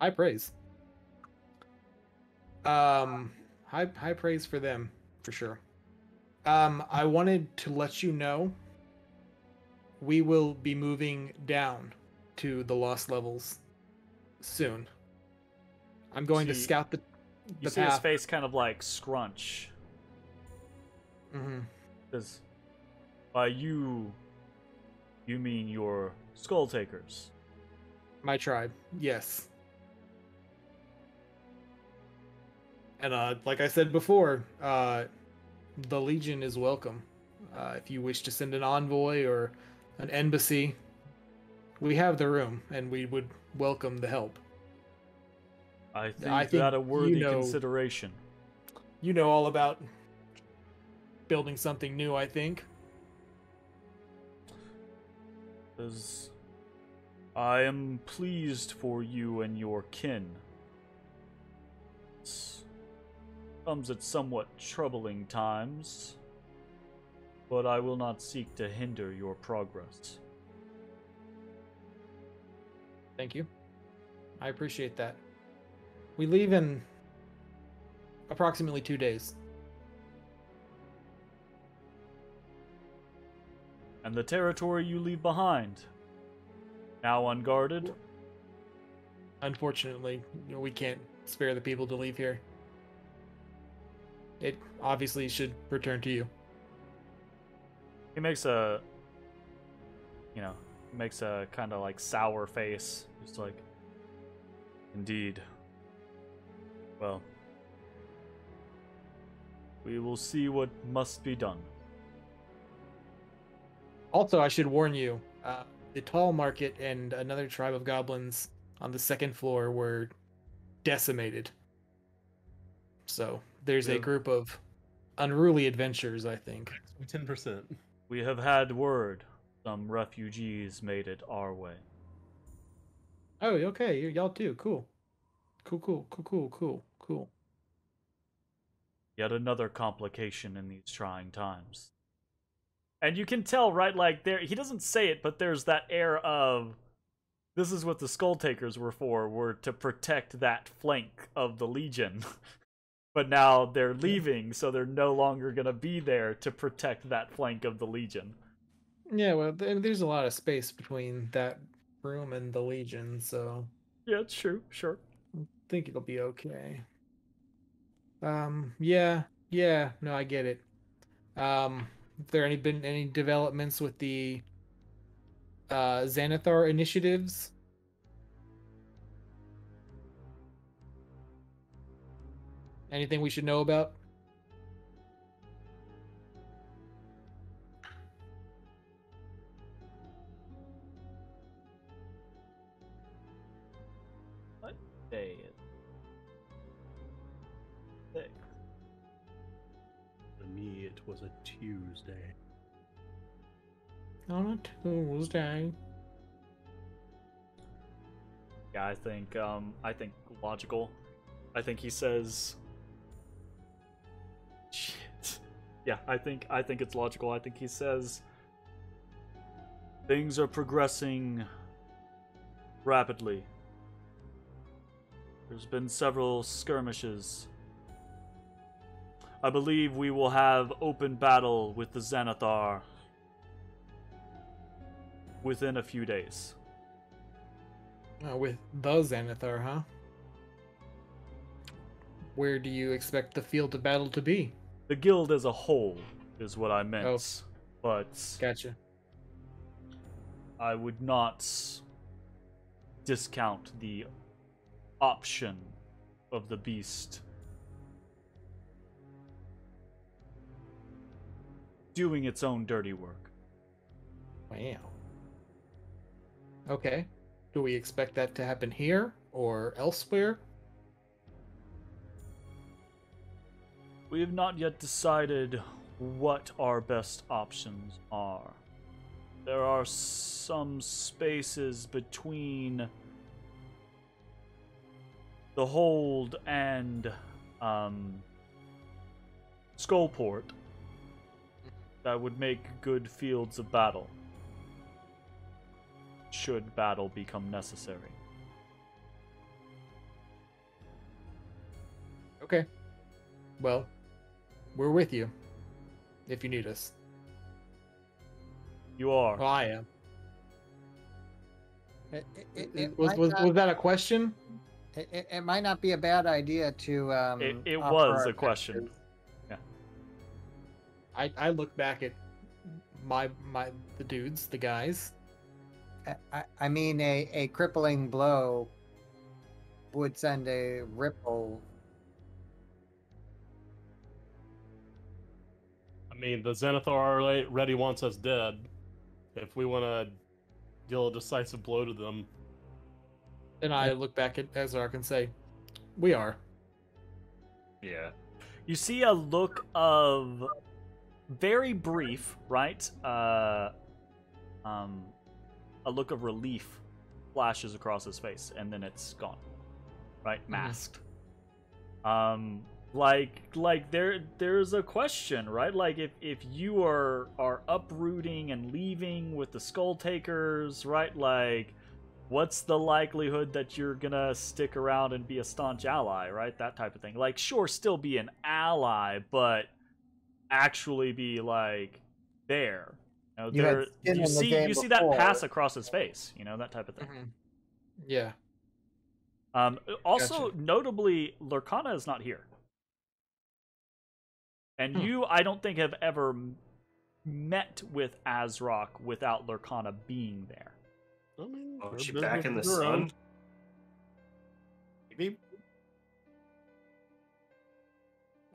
Speaker 2: High praise. Um, high high praise for them for sure. Um, I wanted to let you know we will be moving down to the lost levels soon. I'm going to
Speaker 1: See,
Speaker 2: scout the the You
Speaker 1: see his face kind of like scrunch.
Speaker 2: Mm-hmm.
Speaker 1: Because by you, you mean your skull takers.
Speaker 2: My tribe, yes. And uh, like I said before, uh, the Legion is welcome. Uh, if you wish to send an envoy or an embassy, we have the room, and we would welcome the help.
Speaker 1: I think,
Speaker 2: I think
Speaker 1: that a
Speaker 2: you
Speaker 1: worthy
Speaker 2: know-
Speaker 1: consideration.
Speaker 2: You know all about building something new, I think.
Speaker 1: As I am pleased for you and your kin. Comes at somewhat troubling times, but I will not seek to hinder your progress.
Speaker 2: Thank you. I appreciate that. We leave in approximately two days.
Speaker 1: And the territory you leave behind, now unguarded,
Speaker 2: Unfortunately, we can't spare the people to leave here. It obviously should return to you.
Speaker 1: He makes a, you know, he makes a kind of like sour face, just like, indeed. Well, we will see what must be done.
Speaker 2: Also, I should warn you, uh, the Tall Market and another tribe of goblins on the second floor were decimated. So there's a group of unruly adventurers, I think.
Speaker 3: Ten percent.
Speaker 1: We have had word some refugees made it our way.
Speaker 2: Oh, okay, y- y'all too. Cool. Cool, cool, cool, cool, cool, cool.
Speaker 1: Yet another complication in these trying times. And you can tell, right? Like there, he doesn't say it, but there's that air of this is what the Skull Takers were for, were to protect that flank of the Legion. but now they're leaving, so they're no longer gonna be there to protect that flank of the Legion.
Speaker 2: Yeah, well, th- there's a lot of space between that room and the Legion, so
Speaker 1: Yeah, it's true, sure.
Speaker 2: I think it'll be okay. Um, yeah, yeah, no, I get it. Um, have there any been any developments with the uh Xanathar initiatives? Anything we should know about?
Speaker 1: What day is Six.
Speaker 3: For me, it was a Tuesday.
Speaker 2: On a Tuesday.
Speaker 1: Yeah, I think um I think logical. I think he says Yeah, I think I think it's logical. I think he says things are progressing rapidly. There's been several skirmishes. I believe we will have open battle with the Xanathar within a few days.
Speaker 2: Uh, with the Xanathar, huh? Where do you expect the field of battle to be?
Speaker 1: The guild as a whole is what I meant.
Speaker 2: Oh.
Speaker 1: But
Speaker 2: Gotcha.
Speaker 1: I would not discount the option of the beast doing its own dirty work.
Speaker 2: Wow. Okay. Do we expect that to happen here or elsewhere?
Speaker 1: We have not yet decided what our best options are. There are some spaces between the hold and um, Skullport that would make good fields of battle should battle become necessary.
Speaker 2: Okay. Well, we're with you if you need us.
Speaker 1: You are.
Speaker 2: Well, I am.
Speaker 5: It, it, it, it
Speaker 2: was was,
Speaker 5: not,
Speaker 2: was that a question?
Speaker 5: it, it- it might not be a bad idea to. Um,
Speaker 1: It- it was a question.
Speaker 5: members-
Speaker 2: I I look back at my my the dudes, the guys.
Speaker 5: I- I, I mean, a, a crippling blow would send a ripple
Speaker 3: I mean, the Xanathar already wants us dead. If we want to deal a decisive blow to them,
Speaker 2: And I look back at Azrok and say, "We are."
Speaker 4: Yeah.
Speaker 1: You see a look of very brief, right? Uh, um, a look of relief flashes across his face, and then it's gone. Right, masked. Um, like, like there, there's a question, right? Like, if if you are are uprooting and leaving with the Skull Takers, right? Like, what's the likelihood that you're gonna stick around and be a staunch ally, right? That type of thing. Like, sure, still be an ally, but actually be like there. You, know,
Speaker 5: You
Speaker 1: there, you
Speaker 5: in the
Speaker 1: see,
Speaker 5: game
Speaker 1: you see that pass across his face. You know that type of thing.
Speaker 2: Yeah.
Speaker 1: Um, also,
Speaker 2: Gotcha.
Speaker 1: notably, Lurkana is not here. And
Speaker 2: Hmm.
Speaker 1: you, I don't think, have ever met with Azrok without Lurkana being there.
Speaker 3: I mean,
Speaker 4: Oh, is she back in the
Speaker 3: business own.
Speaker 4: sun? Maybe.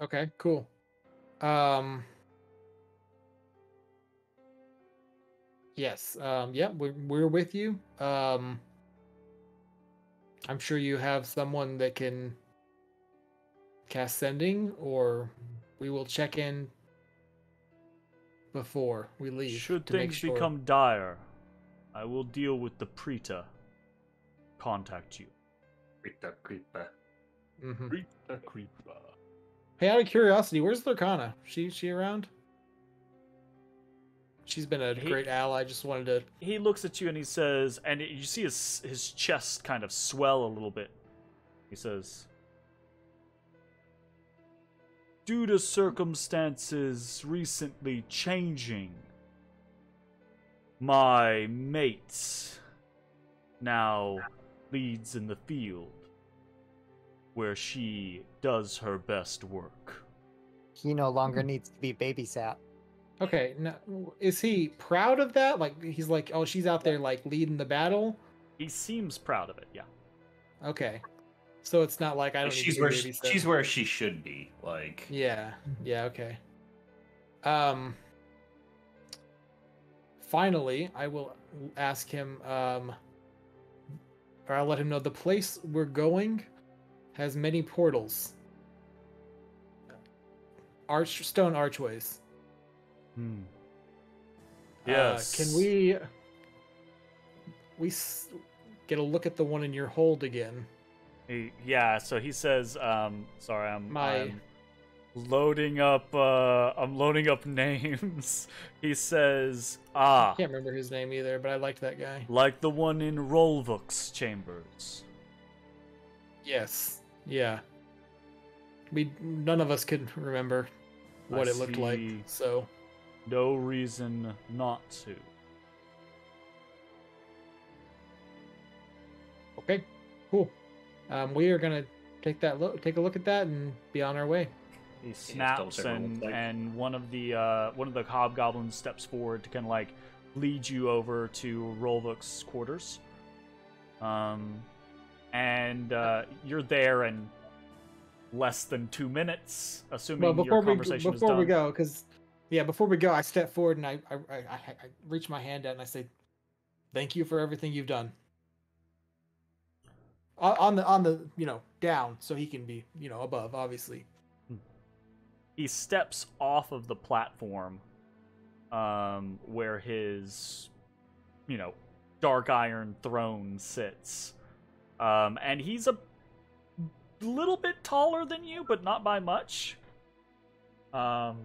Speaker 2: Okay. Cool. Um. Yes. Um. Yep. we're we're with you. Um. I'm sure you have someone that can cast sending, or we will check in before we leave.
Speaker 1: Should
Speaker 2: to make
Speaker 1: things
Speaker 2: sure-
Speaker 1: become dire, I will deal with the Preta. Contact you.
Speaker 4: Creeper, creeper.
Speaker 2: Mhm.
Speaker 3: Creeper, creeper.
Speaker 2: Hey, out of curiosity, where's Lurkana? She she around? She's been a
Speaker 1: He-
Speaker 2: great ally. Just wanted to.
Speaker 1: He looks at you and he says, and you see his his chest kind of swell a little bit. He says, "Due to circumstances recently changing, my mate now leads in the field, where she does her best work."
Speaker 5: He no longer needs to be babysat.
Speaker 2: Okay, now, is he proud of that? Like he's like, oh, she's out there like leading the battle.
Speaker 1: He seems proud of it. Yeah.
Speaker 2: Okay, so it's not like I don't. need
Speaker 4: she's
Speaker 2: to
Speaker 4: where she, she's where she should be. Like
Speaker 2: Yeah, yeah, okay. Um. Finally, I will ask him. Um. Or I'll let him know the place we're going has many portals. Arch stone archways.
Speaker 1: Hmm.
Speaker 2: Uh,
Speaker 1: Yes.
Speaker 2: can we we s- get a look at the one in your hold again?
Speaker 1: He, yeah, so he says, um, sorry, I'm,
Speaker 2: My-
Speaker 1: I'm loading up, uh, I'm loading up names. he says, ah, I
Speaker 2: Can't remember his name either, but I liked that guy.
Speaker 1: like the one in Rolvuk's chambers.
Speaker 2: Yes. Yeah. We none of us could remember what
Speaker 1: I
Speaker 2: it looked like. So
Speaker 1: No reason not to.
Speaker 2: okay, cool. Um, we are gonna take that look, take a look at that, and be on our way.
Speaker 1: He snaps and, and one of the uh, one of the hobgoblins steps forward to kind of like lead you over to Rolvuk's quarters. Um, and uh, you're there in less than two minutes, assuming
Speaker 2: Well, before
Speaker 1: your
Speaker 2: we
Speaker 1: conversation
Speaker 2: before
Speaker 1: is
Speaker 2: we go, because yeah, before we go, I step forward and I I, I I I reach my hand out and I say, "Thank you for everything you've done." On the on the you know down, so he can be you know above, obviously.
Speaker 1: he steps off of the platform um, where his, you know, dark iron throne sits. Um, and he's a little bit taller than you, but not by much. Um,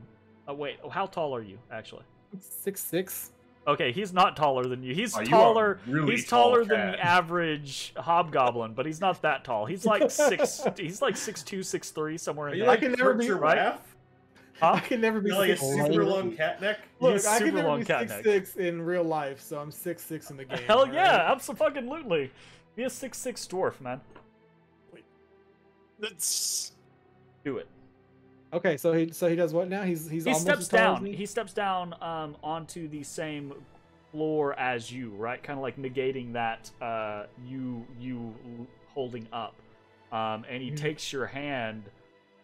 Speaker 1: oh, wait, how tall are you, actually?
Speaker 2: Six six.
Speaker 1: Okay, he's not taller than you. He's
Speaker 4: Oh, you
Speaker 1: taller.
Speaker 4: really
Speaker 1: he's
Speaker 4: tall
Speaker 1: taller than the average hobgoblin, but he's not that tall. He's like six. he's like six two, six three, somewhere in there.
Speaker 4: like
Speaker 2: can never be-
Speaker 4: Giraffe?
Speaker 1: right? Huh?
Speaker 2: I can never be
Speaker 4: You know, like a super
Speaker 2: six.
Speaker 4: long cat neck?
Speaker 2: Look,
Speaker 1: He's
Speaker 2: I can never
Speaker 1: long
Speaker 2: be
Speaker 1: cat
Speaker 2: six
Speaker 1: neck.
Speaker 2: six in real life, so I'm six six in the game.
Speaker 1: Hell
Speaker 2: alright?
Speaker 1: yeah, absolutely. Be a six six dwarf, man.
Speaker 3: Let's
Speaker 1: Do it.
Speaker 2: Okay, so he so he does what now? He's he's
Speaker 1: He
Speaker 2: almost
Speaker 1: steps
Speaker 2: as tall as
Speaker 1: down.
Speaker 2: me?
Speaker 1: He steps down um, onto the same floor as you, right? Kind of like negating that uh, you you holding up. Um, and he
Speaker 2: Mhm.
Speaker 1: takes your hand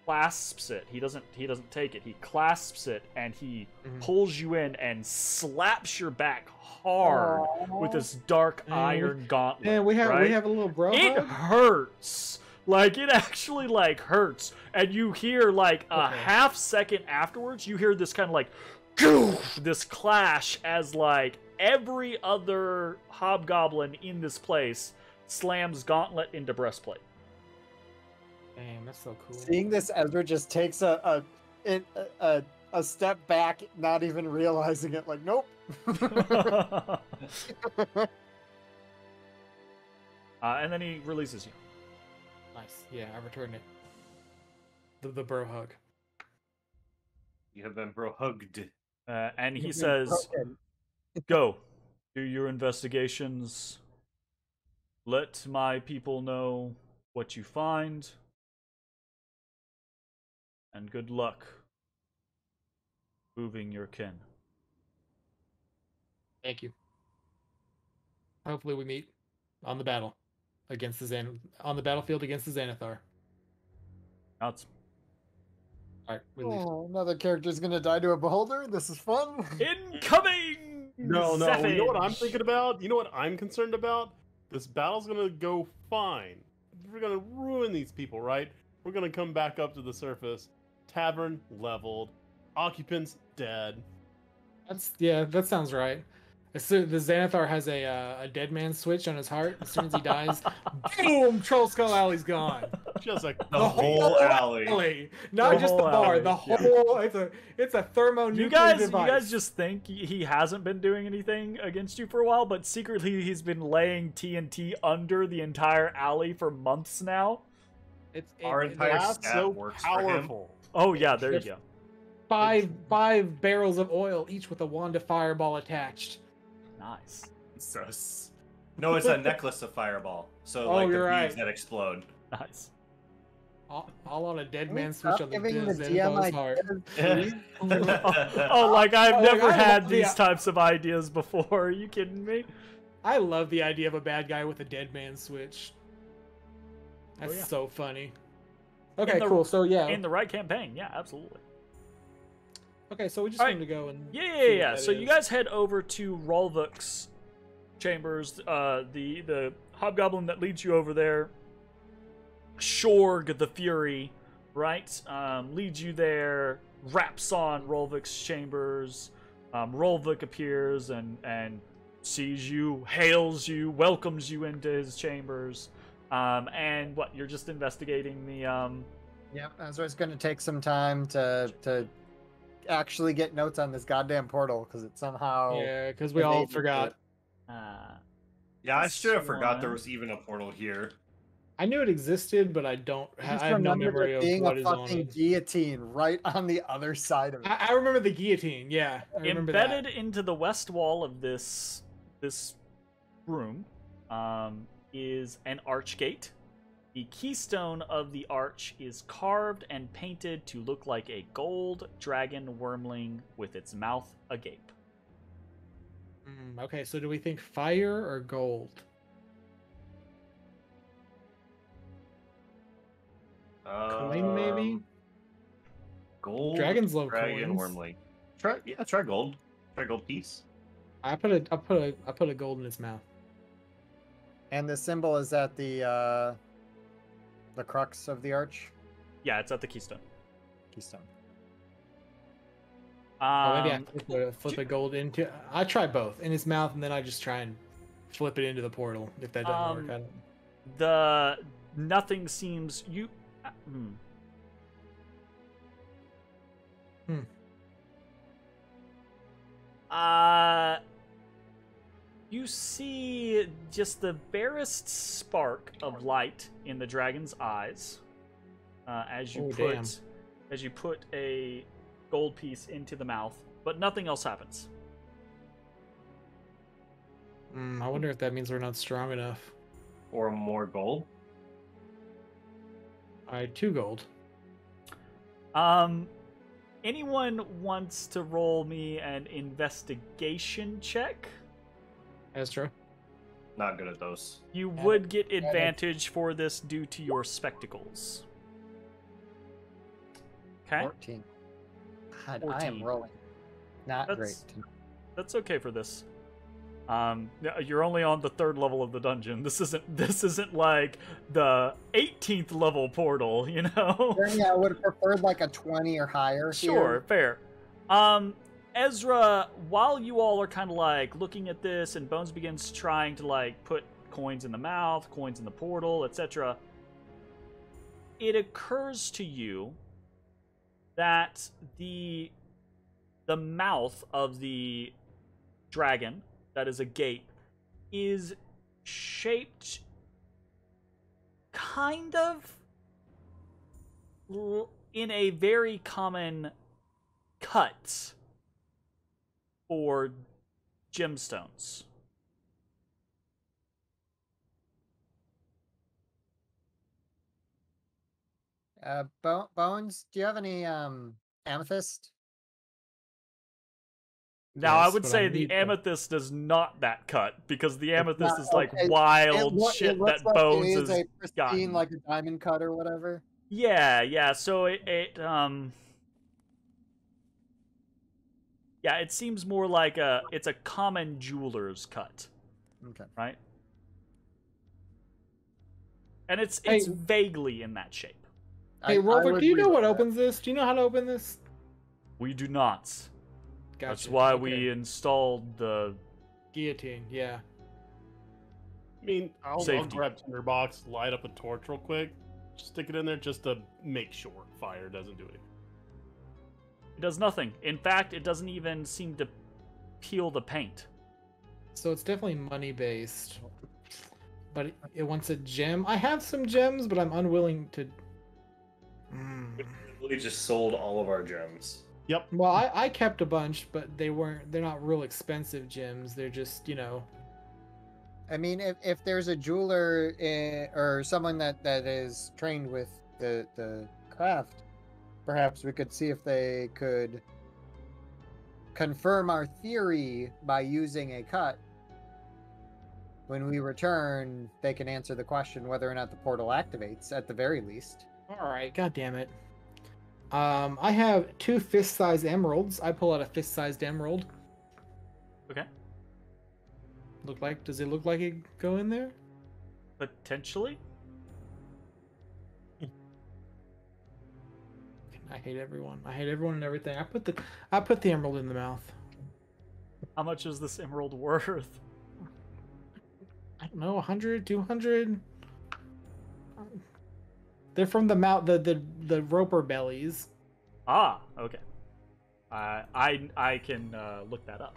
Speaker 1: clasps it. He doesn't he doesn't take it. He clasps it and he
Speaker 2: Mhm.
Speaker 1: pulls you in and slaps your back hard with this dark
Speaker 2: Man, we-
Speaker 1: iron gauntlet.
Speaker 2: Yeah, we have
Speaker 1: right?
Speaker 2: we have a little bro.
Speaker 1: it hurts like it actually like hurts and you hear like a
Speaker 2: Okay.
Speaker 1: half second afterwards you hear this kind of like goof, this clash as like every other hobgoblin in this place slams gauntlet into breastplate
Speaker 2: Damn, that's so cool.
Speaker 5: Seeing this, Ezrah just takes a a, a, a a step back, not even realizing it. Like, nope.
Speaker 1: uh, and then he releases you
Speaker 2: Nice. Yeah, I returned it. The the bro hug.
Speaker 4: You have been bro hugged.
Speaker 1: uh, and he says. Go. Do your investigations. Let my people know what you find. And good luck moving your kin.
Speaker 2: Thank you. Hopefully we meet on the battle against the Xan on the battlefield against the Xanathar.
Speaker 1: That's
Speaker 2: All right, we leave.
Speaker 5: Oh, another character's gonna die to a beholder. This is fun.
Speaker 1: incoming.
Speaker 3: No, no. You know what I'm thinking about? You know what I'm concerned about? This battle's gonna go fine. We're gonna ruin these people, right? We're gonna come back up to the surface. Tavern leveled. Occupants dead.
Speaker 2: That's yeah, that sounds right. As soon, the Xanathar has a uh, a dead man switch on his heart. As soon as he dies, boom! Troll Skull Alley's gone.
Speaker 3: Just like
Speaker 4: The whole alley.
Speaker 2: Alley. Not
Speaker 1: The
Speaker 2: just the bar.
Speaker 1: alley,
Speaker 2: The
Speaker 1: yeah.
Speaker 2: whole. It's a it's a thermonuclear
Speaker 1: You guys, you guys just think he he hasn't been doing anything against you for a while, but secretly he's been laying TNT under the entire alley for months now.
Speaker 2: It's
Speaker 4: Our
Speaker 2: it-
Speaker 4: entire
Speaker 2: it's
Speaker 3: that's
Speaker 4: stat
Speaker 3: so
Speaker 4: works for him.
Speaker 3: powerful.
Speaker 1: Oh yeah, there you go.
Speaker 2: five five barrels of oil, each with a wand of fireball attached.
Speaker 1: Nice.
Speaker 4: So no, it's a necklace of fireball. So
Speaker 2: Oh,
Speaker 4: like the
Speaker 2: you're
Speaker 4: beads
Speaker 2: right.
Speaker 4: that explode.
Speaker 1: Nice.
Speaker 2: All, all on a dead
Speaker 5: Can we
Speaker 2: man switch on the,
Speaker 5: giving the DM
Speaker 2: Zenbo's heart.
Speaker 5: ideas.
Speaker 1: Oh, like I've
Speaker 2: Oh,
Speaker 1: never
Speaker 2: I
Speaker 1: had these
Speaker 2: the-
Speaker 1: types of ideas before. Are you kidding me?
Speaker 2: I love the idea of a bad guy with a dead man switch. That's
Speaker 1: Oh, yeah.
Speaker 2: so funny. Okay,
Speaker 1: the-
Speaker 2: cool. So yeah.
Speaker 1: In the right campaign, yeah, absolutely.
Speaker 2: Okay, so we just
Speaker 1: Alright.
Speaker 2: wanted to go and
Speaker 1: Yeah, yeah, yeah.
Speaker 2: that
Speaker 1: So you guys head over to Rolvuk's chambers. Uh, the the hobgoblin that leads you over there, Shorg the Fury, right? Um, leads you there. Raps on Rolvuk's chambers. Um, Rolvuk appears and and sees you, hails you, welcomes you into his chambers. Um, and what? You're just investigating the um.
Speaker 5: Yep, Ezrah's gonna take some time to to actually get notes on this goddamn portal because it somehow.
Speaker 2: Yeah, because we all forgot.
Speaker 1: Uh,
Speaker 4: Yeah, I should have forgot there was even a portal here.
Speaker 2: I knew it existed, but I don't.
Speaker 5: I just
Speaker 2: I have no
Speaker 5: remembered
Speaker 2: memory
Speaker 5: there
Speaker 2: of
Speaker 5: being
Speaker 2: what
Speaker 5: a
Speaker 2: is on
Speaker 5: fucking
Speaker 2: it.
Speaker 5: guillotine right on the other side of it.
Speaker 2: I, I remember the guillotine. Yeah, I
Speaker 1: embedded
Speaker 2: that.
Speaker 1: into the west wall of this this room um, is an arch gate. The keystone of the arch is carved and painted to look like a gold dragon wormling with its mouth agape.
Speaker 2: Mm, okay, so do we think fire or gold? Coin, maybe.
Speaker 4: Um, Gold.
Speaker 2: Dragons love
Speaker 4: Dragon
Speaker 2: coins.
Speaker 4: wormling. Try yeah, try gold. Try gold piece.
Speaker 2: I put a, I put a, I put a gold in its mouth.
Speaker 5: And the symbol is at the uh the crux of the arch.
Speaker 1: Yeah, it's at the keystone.
Speaker 5: Keystone.
Speaker 2: Oh, maybe I
Speaker 1: Um,
Speaker 2: flip a, flip a gold into. I try both in his mouth, and then I just try and flip it into the portal. If that doesn't
Speaker 1: Um,
Speaker 2: work, I don't.
Speaker 1: the nothing seems you. uh, Hmm.
Speaker 2: Hmm.
Speaker 1: Uh, you see just the barest spark of light in the dragon's eyes uh, as you
Speaker 2: Oh,
Speaker 1: put
Speaker 2: damn.
Speaker 1: as you put a gold piece into the mouth, but nothing else happens.
Speaker 2: Mm, I wonder if that means we're not strong enough.
Speaker 4: Or more gold.
Speaker 2: All right, two gold.
Speaker 1: Um, anyone wants to roll me an investigation check?
Speaker 2: Astra.
Speaker 4: Not good at those.
Speaker 1: You
Speaker 5: Add
Speaker 1: would get advantage for this due to your spectacles. Okay.
Speaker 5: 14. God, I am rolling. Not great.
Speaker 1: That's-
Speaker 5: tonight.
Speaker 1: That's okay for this. Um, you're only on the third level of the dungeon. This isn't this isn't like the 18th level portal, you know.
Speaker 5: Yeah, I would have preferred like a 20 or higher.
Speaker 1: Sure,
Speaker 5: here.
Speaker 1: fair. Um, Ezrah, while you all are kind of like looking at this, and Bones begins trying to like put coins in the mouth, coins in the portal, etc., it occurs to you that the the mouth of the dragon that is a gate is shaped kind of in a very common cut for gemstones.
Speaker 5: Uh, Bo- Bones, do you have any um amethyst?
Speaker 1: Now, I would
Speaker 2: but I
Speaker 1: say the
Speaker 2: need them.
Speaker 1: amethyst is not that cut because the amethyst
Speaker 5: not-
Speaker 1: is like
Speaker 5: okay,
Speaker 1: wild
Speaker 5: loo-
Speaker 1: shit
Speaker 5: looks
Speaker 1: that
Speaker 5: like
Speaker 1: Bones
Speaker 5: it is
Speaker 1: is.
Speaker 5: a pristine,
Speaker 1: gotten.
Speaker 5: like a diamond cut or whatever.
Speaker 1: Yeah, yeah. So it, it um. Yeah, it seems more like a it's a common jeweler's cut,
Speaker 5: Okay.
Speaker 1: right? And it's
Speaker 2: Hey-
Speaker 1: it's vaguely in that shape.
Speaker 2: Hey,
Speaker 5: I- I
Speaker 2: Robert, do you know what
Speaker 5: that.
Speaker 2: opens this? Do you know how to open this?
Speaker 1: We do not. That's why
Speaker 2: Okay.
Speaker 1: we installed the
Speaker 2: guillotine. Yeah.
Speaker 3: I mean, I'll, I'll grab tinderbox, light up a torch real quick, stick it in there just to make sure fire doesn't do it.
Speaker 1: It does nothing. In fact, it doesn't even seem to peel the paint.
Speaker 2: So it's definitely money based. But it, it wants a gem. I have some gems, but I'm unwilling to. Mm.
Speaker 4: We just sold all of our gems.
Speaker 3: Yep.
Speaker 2: Well, I, I kept a bunch, but they weren't. They're not real expensive gems. They're just, you know.
Speaker 5: I mean, if, if there's a jeweler eh, or someone that, that is trained with the the craft, perhaps we could see if they could confirm our theory by using a cut. When we return, they can answer the question whether or not the portal activates, at the very least.
Speaker 2: All right. God damn it. Um, I have two fist-sized emeralds. I pull out a fist-sized emerald.
Speaker 1: Okay.
Speaker 2: Look like? Does it look like it go in there?
Speaker 1: Potentially.
Speaker 2: I hate everyone. I hate everyone and everything. I put the I put the emerald in the mouth.
Speaker 1: How much is this emerald worth?
Speaker 2: I don't know, 100, 200. They're from the mouth, the the the roper bellies.
Speaker 1: Ah, okay. Uh, I I can uh, look that up.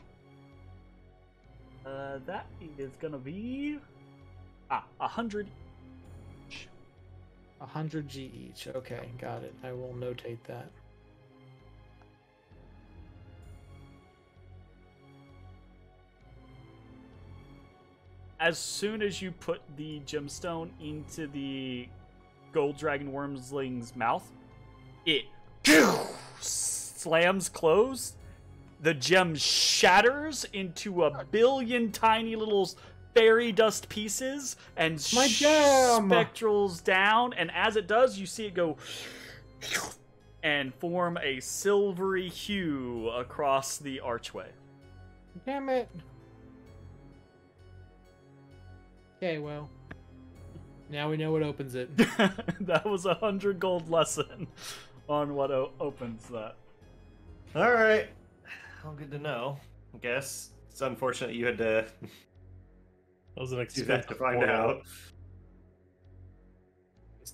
Speaker 1: Uh, that is gonna be ah a hundred. Each.
Speaker 2: 100 G each. Okay, got it. I will notate that.
Speaker 1: As soon as you put the gemstone into the gold dragon wormling's mouth, it slams closed. The gem shatters into a billion tiny little fairy dust pieces and
Speaker 2: My gem!
Speaker 1: spectrals down. And as it does, you see it go and form a silvery hue across the archway.
Speaker 2: Damn it. Okay, well. Now we know what opens it.
Speaker 1: that was a hundred gold lesson on what o- opens that.
Speaker 4: All right. Well, good to know. I guess it's unfortunate you had to
Speaker 3: That was an
Speaker 4: do
Speaker 3: expensive
Speaker 4: that to find
Speaker 3: portal.
Speaker 4: out.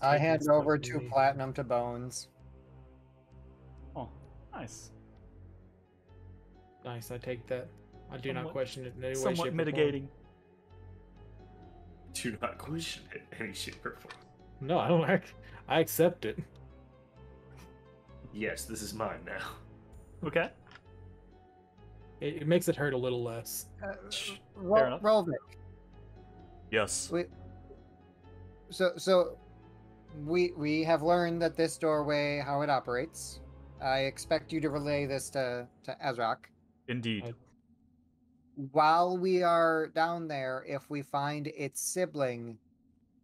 Speaker 5: I hand over
Speaker 2: from
Speaker 5: two
Speaker 2: me.
Speaker 5: platinum to Bones.
Speaker 1: Oh, nice.
Speaker 2: Nice, I take that. I do not question it in any way, shape,
Speaker 1: Somewhat
Speaker 2: or form.
Speaker 1: mitigating.
Speaker 4: Do not question it in any shape or form.
Speaker 2: No, I don't. Act, I accept it.
Speaker 4: Yes, this is mine now.
Speaker 1: Okay.
Speaker 2: it. It makes it hurt a little less.
Speaker 5: Uh,
Speaker 1: Fair
Speaker 5: Ro-
Speaker 1: enough.
Speaker 5: Rolvik,
Speaker 1: Yes.
Speaker 5: we, so so we we have learned that this doorway how it operates. I expect you to relay this to to Azrok.
Speaker 1: Indeed.
Speaker 2: I-
Speaker 5: While we are down there, if we find its sibling,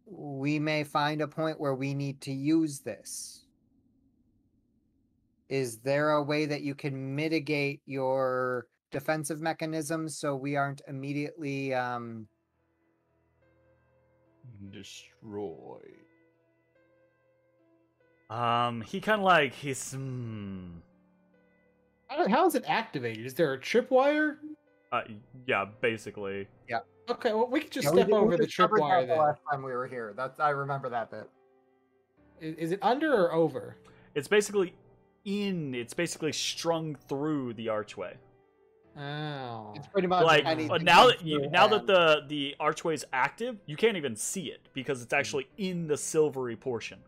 Speaker 5: we may find a point where we need to use this. is there a way that you can mitigate your defensive mechanisms so we aren't immediately um
Speaker 3: Destroy.
Speaker 1: Um, he kind of like he's. Hmm.
Speaker 2: How, how is it activated? Is there a tripwire?
Speaker 1: Uh, yeah, basically. Yeah.
Speaker 2: Okay, well we could just
Speaker 5: Yeah,
Speaker 2: step
Speaker 5: did- we
Speaker 2: over the
Speaker 5: discovered that
Speaker 2: tripwire
Speaker 5: the last time we were here. That's I remember that bit.
Speaker 2: Is, is it under or over?
Speaker 1: It's basically in. It's basically strung through the archway.
Speaker 2: Oh.
Speaker 5: It's pretty much
Speaker 1: like
Speaker 5: anything
Speaker 1: now that you,
Speaker 5: through
Speaker 1: now that
Speaker 5: hand.
Speaker 1: the archway is active, you can't even see it because it's actually in the silvery portion.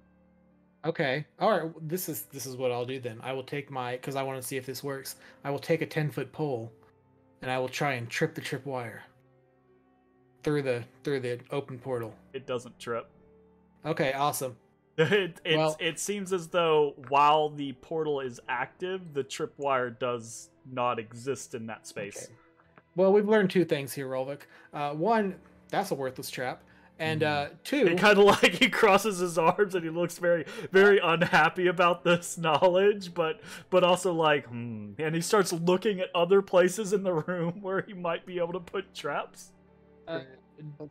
Speaker 2: Okay. All right. This is this is what I'll do then. I will take my because I want to see if this works. I will take a ten foot pole, and I will try and trip the trip wire through the through the open portal.
Speaker 1: It doesn't trip.
Speaker 2: Okay. Awesome.
Speaker 1: It it's,
Speaker 2: Well-
Speaker 1: it seems as though while the portal is active, the tripwire does not exist in that space.
Speaker 2: Okay. Well, we've learned two things here, Rolvik. Uh, one, that's a worthless trap, and uh, two,
Speaker 1: He kind of like he crosses his arms and he looks very very unhappy about this knowledge, but but also like hmm. And he starts looking at other places in the room where he might be able to put traps.
Speaker 2: uh,
Speaker 5: That's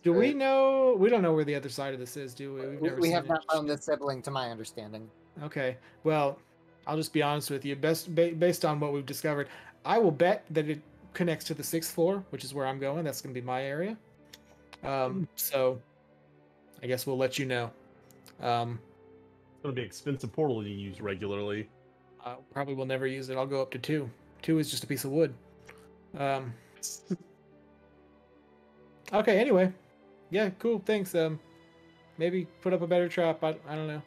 Speaker 2: do we know? We don't know where the other side of this is, do we? We've never
Speaker 5: we
Speaker 2: seen
Speaker 5: have
Speaker 2: it.
Speaker 5: not found the sibling, to my understanding.
Speaker 2: Okay. Well, I'll just be honest with you. Best ba- based on what we've discovered, I will bet that it connects to the sixth floor, which is where I'm going. That's going to be my area. Um, so I guess we'll let you know. Um,
Speaker 3: It's gonna be expensive portal you use regularly.
Speaker 2: I probably will never use it. I'll go up to two. Two is just a piece of wood. Um, okay. Anyway, yeah, cool. Thanks. Um, maybe put up a better trap. I, I don't know.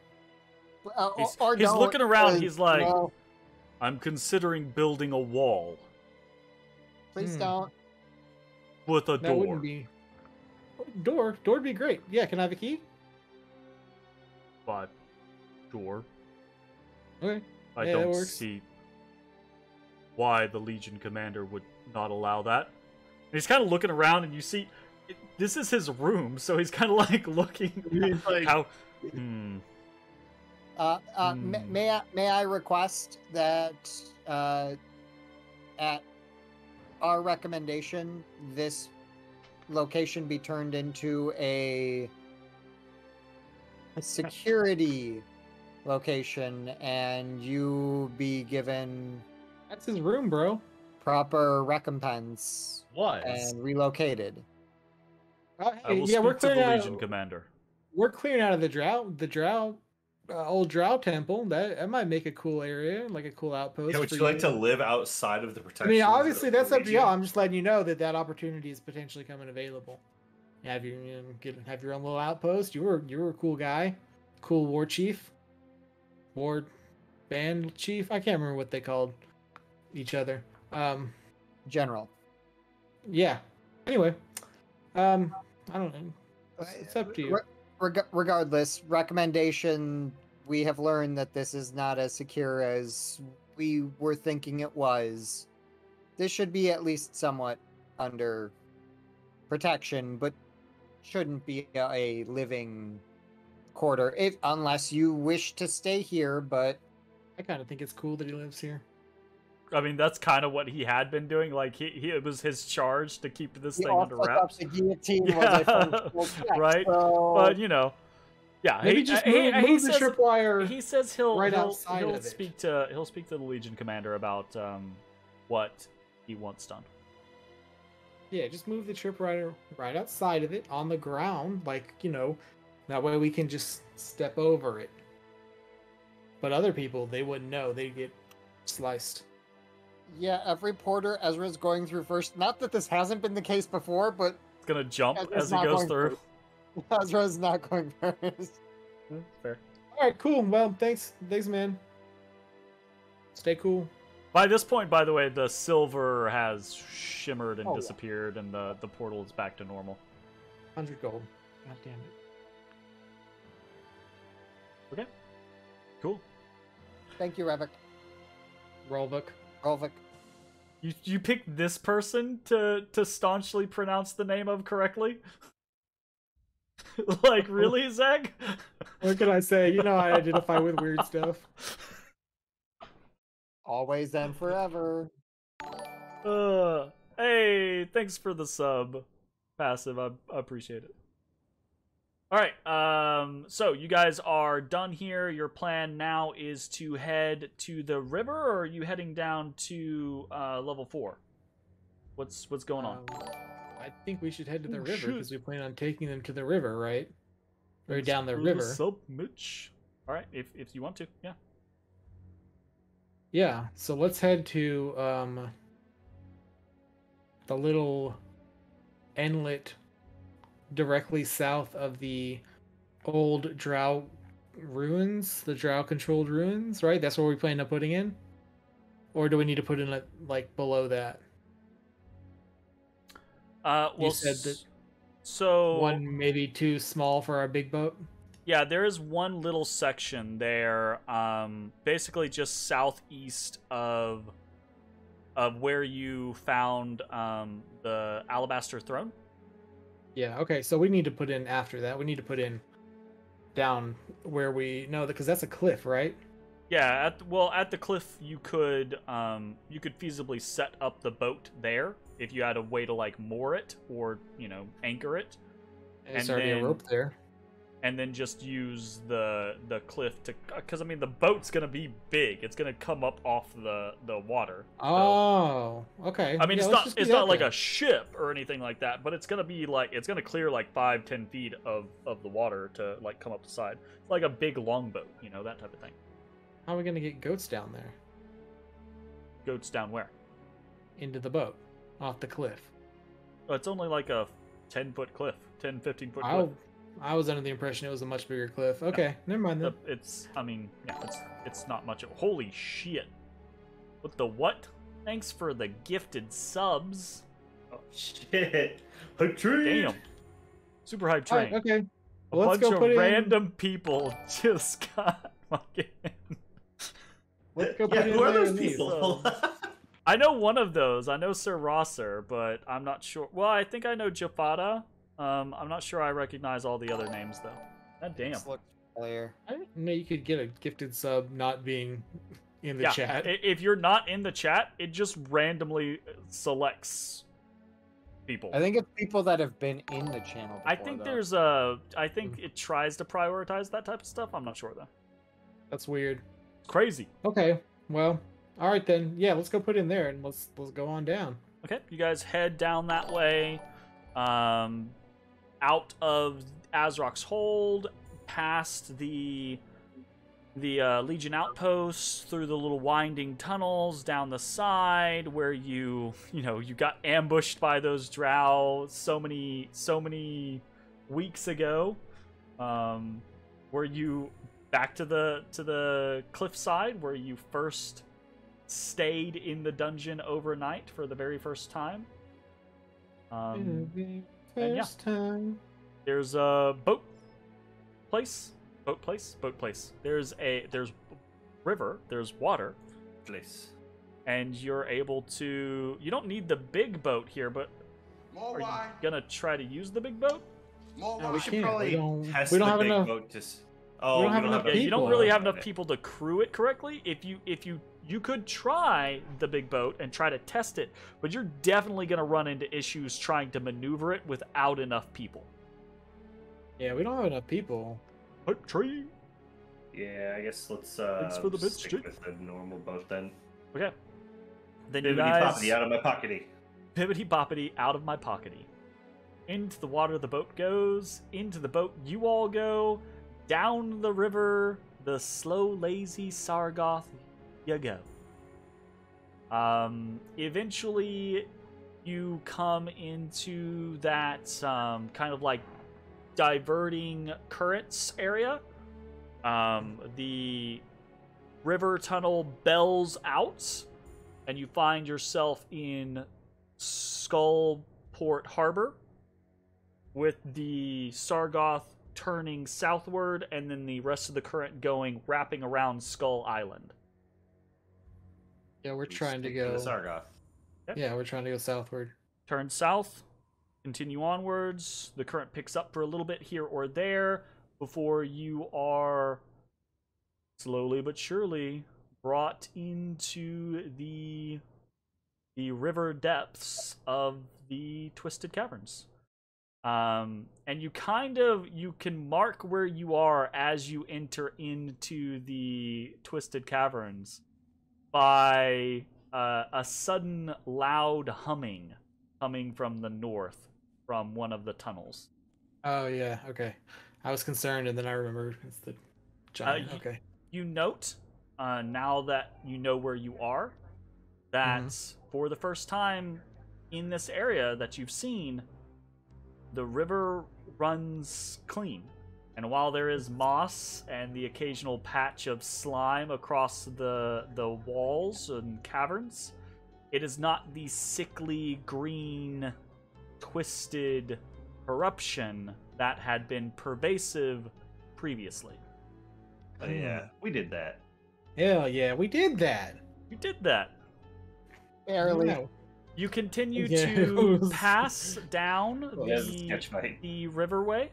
Speaker 5: Uh,
Speaker 1: He's-
Speaker 5: or
Speaker 1: he's looking around,
Speaker 5: because,
Speaker 1: he's like-
Speaker 5: no,
Speaker 1: I'm considering building a wall
Speaker 5: please
Speaker 2: Hmm.
Speaker 5: don't.
Speaker 1: with a
Speaker 2: That
Speaker 1: door.
Speaker 2: wouldn't be door. Door would be great. Yeah. Can I have a key?
Speaker 1: But door.
Speaker 2: Okay.
Speaker 1: I
Speaker 2: Yeah, that
Speaker 1: don't
Speaker 2: works.
Speaker 1: see why the Legion commander would not allow that. And he's kind of looking around, and you see it, this is his room, so he's kind of like looking
Speaker 3: He's like-
Speaker 1: how. Hmm.
Speaker 5: Uh, uh, ma-
Speaker 1: Hmm.
Speaker 5: may I may I request that uh, at our recommendation, this location be turned into a security location, and you be given
Speaker 2: That's his room, bro.
Speaker 5: proper recompense
Speaker 3: Was.
Speaker 5: and relocated.
Speaker 2: Uh,
Speaker 1: I
Speaker 2: hey,
Speaker 1: will
Speaker 2: yeah, we're
Speaker 1: speak to the
Speaker 2: clearing
Speaker 1: Legion
Speaker 2: out.
Speaker 1: commander.
Speaker 2: We're clearing out of the drought. The drought, uh, old Drow temple. That that might make a cool area, like a cool outpost.
Speaker 4: Yeah, would
Speaker 2: for
Speaker 4: you like to live outside of the protection?
Speaker 2: I mean, obviously that's up to y'all. I'm just letting you know that that opportunity is potentially coming available. Have your you know, get have your own little outpost. You were you were a cool guy, cool war chief, ward band chief. I can't remember what they called each other. Um,
Speaker 5: General.
Speaker 2: yeah. Anyway, um, I don't know. It's, it's up to you.
Speaker 5: Re- reg- regardless, recommendation. We have learned that this is not as secure as we were thinking it was. This should be at least somewhat under protection, but shouldn't be a, a living quarter. If unless you wish to stay here, but
Speaker 2: I kind of think it's cool that he lives here.
Speaker 1: I mean, that's kind of what he had been doing. Like he, he it was his charge to keep this
Speaker 5: he
Speaker 1: thing under
Speaker 5: also thought
Speaker 1: wraps.
Speaker 5: the guillotine was
Speaker 1: Yeah,
Speaker 5: a functional check,
Speaker 1: right,
Speaker 5: so-
Speaker 1: But you know, yeah.
Speaker 2: Maybe
Speaker 1: he,
Speaker 2: just
Speaker 1: he-
Speaker 2: move,
Speaker 1: he
Speaker 2: the
Speaker 1: says-
Speaker 2: tripwire.
Speaker 1: he says he'll
Speaker 2: right
Speaker 1: he'll,
Speaker 2: outside
Speaker 1: he'll
Speaker 2: of it.
Speaker 1: speak to he'll speak to the Legion commander about um, what he wants done.
Speaker 2: Yeah, just move the tripwire right outside of it on the ground, like you know, that way we can just step over it. But other people, they wouldn't know; they'd get sliced.
Speaker 5: Yeah, every porter Ezrah's going through first. Not that this hasn't been the case before, but
Speaker 1: It's gonna jump
Speaker 5: Ezrah's
Speaker 1: as he goes
Speaker 5: going
Speaker 1: through.
Speaker 5: Ezrah's not going first.
Speaker 1: Hmm, fair.
Speaker 2: All right, cool. Well, thanks, thanks, man. Stay cool.
Speaker 1: By this point, by the way, the silver has shimmered and
Speaker 5: Oh, yeah.
Speaker 1: disappeared, and the the portal is back to normal.
Speaker 2: Hundred gold. God damn it.
Speaker 1: Okay. Cool.
Speaker 5: Thank you, Revik.
Speaker 2: Rolvik.
Speaker 5: Rolvik.
Speaker 1: You you picked this person to to staunchly pronounce the name of correctly. like really, Zeg?
Speaker 2: What can I say? You know I identify with weird stuff.
Speaker 5: Always and forever.
Speaker 1: Uh, hey, thanks for the sub, passive. I, I appreciate it. All right. Um. So you guys are done here. Your plan now is to head to the river, or are you heading down to uh, level four? What's what's going on?
Speaker 2: Um, I think we should head to the
Speaker 1: Oh,
Speaker 2: river because we plan on taking them to the river, right? Or down the river.
Speaker 1: sub, Mitch. All right. If if you want to, yeah.
Speaker 2: Yeah, so let's head to um the little inlet directly south of the old drow ruins, the drow controlled ruins, right? That's where we plan on putting in? Or do we need to put in it like below that?
Speaker 1: Uh.
Speaker 2: You said that
Speaker 1: So
Speaker 2: One maybe too small for our big boat?
Speaker 1: Yeah, there is one little section there, um, basically just southeast of of where you found um, the alabaster throne.
Speaker 2: Yeah, okay, so we need to put in after that. We need to put in down where we no because that's a cliff, right?
Speaker 1: Yeah, at well at the cliff you could um, you could feasibly set up the boat there if you had a way to like moor it or you know anchor it,
Speaker 2: There's
Speaker 1: And
Speaker 2: already
Speaker 1: then-
Speaker 2: a rope there.
Speaker 1: And then just use the the cliff to because I mean the boat's gonna be big. It's gonna come up off the the water. so-
Speaker 2: Oh, okay.
Speaker 1: I mean,
Speaker 2: Yeah,
Speaker 1: it's not it's not like
Speaker 2: then.
Speaker 1: a ship or anything like that, but it's gonna be like it's gonna clear like five, ten feet of of the water to like come up the side. It's like a big longboat, you know, that type of thing.
Speaker 2: How are we gonna get goats down there
Speaker 1: Goats down where?
Speaker 2: into the boat off the cliff?
Speaker 1: It's only like a ten foot cliff, 10, 15 foot
Speaker 2: I
Speaker 1: cliff.
Speaker 2: I was under the impression it was a much bigger cliff. Okay, never mind then.
Speaker 1: The- It's I mean, yeah, it's it's not much. Holy shit! What the what? Thanks for the gifted subs.
Speaker 4: Oh, shit. A tree.
Speaker 1: Damn. Super hype
Speaker 2: All right,
Speaker 1: train.
Speaker 2: okay.
Speaker 1: A
Speaker 2: let's
Speaker 1: bunch
Speaker 2: go
Speaker 1: of
Speaker 2: put in-
Speaker 1: random people just got fucking.
Speaker 2: Let's go
Speaker 4: yeah,
Speaker 2: put
Speaker 4: who are those
Speaker 2: and leave.
Speaker 4: people?
Speaker 1: I know one of those. I know Sir Rosser, but I'm not sure. Well, I think I know Jafada. Um, I'm not sure I recognize all the other names though. God damn.
Speaker 5: This looks familiar.
Speaker 2: I didn't know you could get a gifted sub not being in the
Speaker 1: yeah,
Speaker 2: chat.
Speaker 1: if you're not in the chat, it just randomly selects people.
Speaker 5: I think it's people that have been in the channel. Before,
Speaker 1: I think
Speaker 5: though.
Speaker 1: there's a. I think it tries to prioritize that type of stuff. I'm not sure though.
Speaker 2: That's weird.
Speaker 1: Crazy.
Speaker 2: Okay, well, all right then. Yeah, let's go put in there and let's let's go on down.
Speaker 1: Okay, you guys head down that way, um, out of Azrok's hold, past the the uh, Legion outposts, through the little winding tunnels down the side, where you you know you got ambushed by those Drow so many so many weeks ago. Um, where you back to the to the cliffside where you first stayed in the dungeon overnight for the very first time. Um, and yeah.
Speaker 2: Time.
Speaker 1: there's a boat place, boat place, boat place. There's a there's river, there's water,
Speaker 4: Place.
Speaker 1: and you're able to. You don't need the big boat here, but
Speaker 6: More
Speaker 1: are you
Speaker 6: wine.
Speaker 1: gonna try to use the big boat?
Speaker 6: More
Speaker 2: No,
Speaker 6: wine.
Speaker 2: we
Speaker 4: We should
Speaker 2: can't.
Speaker 4: probably
Speaker 2: We don't-
Speaker 4: test
Speaker 2: we don't
Speaker 4: the
Speaker 2: have
Speaker 4: big
Speaker 2: enough-
Speaker 4: boat to. s- Oh,
Speaker 2: don't
Speaker 4: we
Speaker 2: have
Speaker 4: don't
Speaker 2: enough
Speaker 1: Yeah, you don't really have enough people to crew it correctly. If you if you you could try the big boat and try to test it, but you're definitely gonna run into issues trying to maneuver it without enough people.
Speaker 2: Yeah, we don't have enough people.
Speaker 1: Hype tree.
Speaker 4: Yeah, I guess let's uh,
Speaker 1: Thanks for the bits,
Speaker 4: stick
Speaker 1: Jake.
Speaker 4: with the normal boat then.
Speaker 1: Okay. Then you
Speaker 4: Bibbidi
Speaker 1: guys
Speaker 4: boppity out of my pockety.
Speaker 1: pibbity boppity out of my pockety. Into the water the boat goes. Into the boat you all go. Down the river, the slow, lazy Sargauth you go. Um, eventually, you come into that um, kind of like diverting currents area. Um, the river tunnel bells out, and you find yourself in Skullport Harbor with the Sargauth turning southward and then the rest of the current going wrapping around Skull Island.
Speaker 2: Yeah, we're trying to go.
Speaker 4: the Sargauth.
Speaker 2: Yeah, we're trying to go southward.
Speaker 1: Turn south, continue onwards. The current picks up for a little bit here or there before you are slowly but surely brought into the the river depths of the twisted caverns um and you kind of you can mark where you are as you enter into the twisted caverns by uh, a sudden loud humming coming from the north from one of the tunnels
Speaker 2: Oh yeah, okay. I was concerned, and then I remembered it's the giant.
Speaker 1: y-
Speaker 2: okay.
Speaker 1: you note uh, now that you know where you are that for the first time in this area that you've seen the river runs clean and while there is moss and the occasional patch of slime across the the walls and caverns it is not the sickly green twisted corruption that had been pervasive previously
Speaker 4: Oh, yeah, we did that.
Speaker 2: Hell yeah, we did that.
Speaker 1: you did that
Speaker 5: Barely.
Speaker 2: Yeah.
Speaker 1: You continue
Speaker 2: Yeah,
Speaker 1: to
Speaker 2: was-
Speaker 1: pass down
Speaker 4: Well,
Speaker 1: the,
Speaker 4: sketch fight.
Speaker 1: the riverway,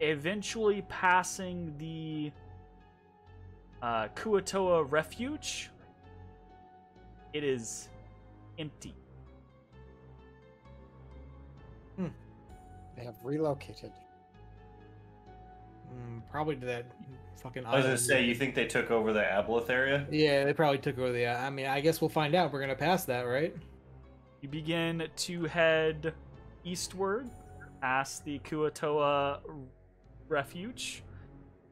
Speaker 1: eventually passing the uh, Kuo-toa Refuge. It is empty.
Speaker 5: They have relocated.
Speaker 2: Mm, probably to that fucking.
Speaker 4: I was gonna say, you think they took over the Aboleth area?
Speaker 2: Yeah, they probably took over the. I mean, I guess we'll find out. We're gonna pass that, right?
Speaker 1: You begin to head eastward past the Kuo-toa Refuge,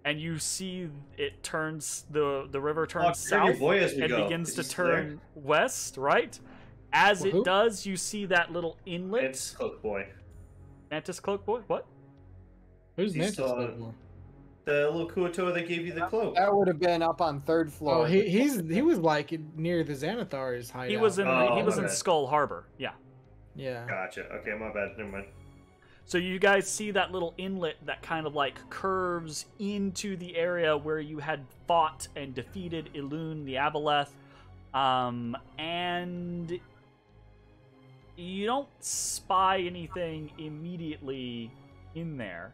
Speaker 1: and you see it turns the the river turns
Speaker 4: turn your
Speaker 1: south
Speaker 4: boy as
Speaker 1: and
Speaker 4: go.
Speaker 1: begins
Speaker 4: Is
Speaker 1: to
Speaker 4: he still there?
Speaker 1: turn west. Right as
Speaker 2: Who?
Speaker 1: it does, you see that little inlet.
Speaker 4: It's Cloak Boy.
Speaker 1: Mantis cloak boy. What?
Speaker 2: Who's
Speaker 4: He's
Speaker 2: Mantis?
Speaker 4: still
Speaker 2: Cloak Boy?
Speaker 4: The little Kuo-toa that gave you the cloak.
Speaker 5: That would have been up on third floor.
Speaker 2: Oh, he, he's he was like near the Xanathar's hideout.
Speaker 1: He was in
Speaker 4: Oh,
Speaker 1: he was in
Speaker 4: okay.
Speaker 1: Skull Harbor. Yeah.
Speaker 2: Yeah.
Speaker 4: Gotcha. Okay, my bad. Never mind.
Speaker 1: So you guys see that little inlet that kind of like curves into the area where you had fought and defeated Ilun the Aboleth. Um, and you don't spy anything immediately in there.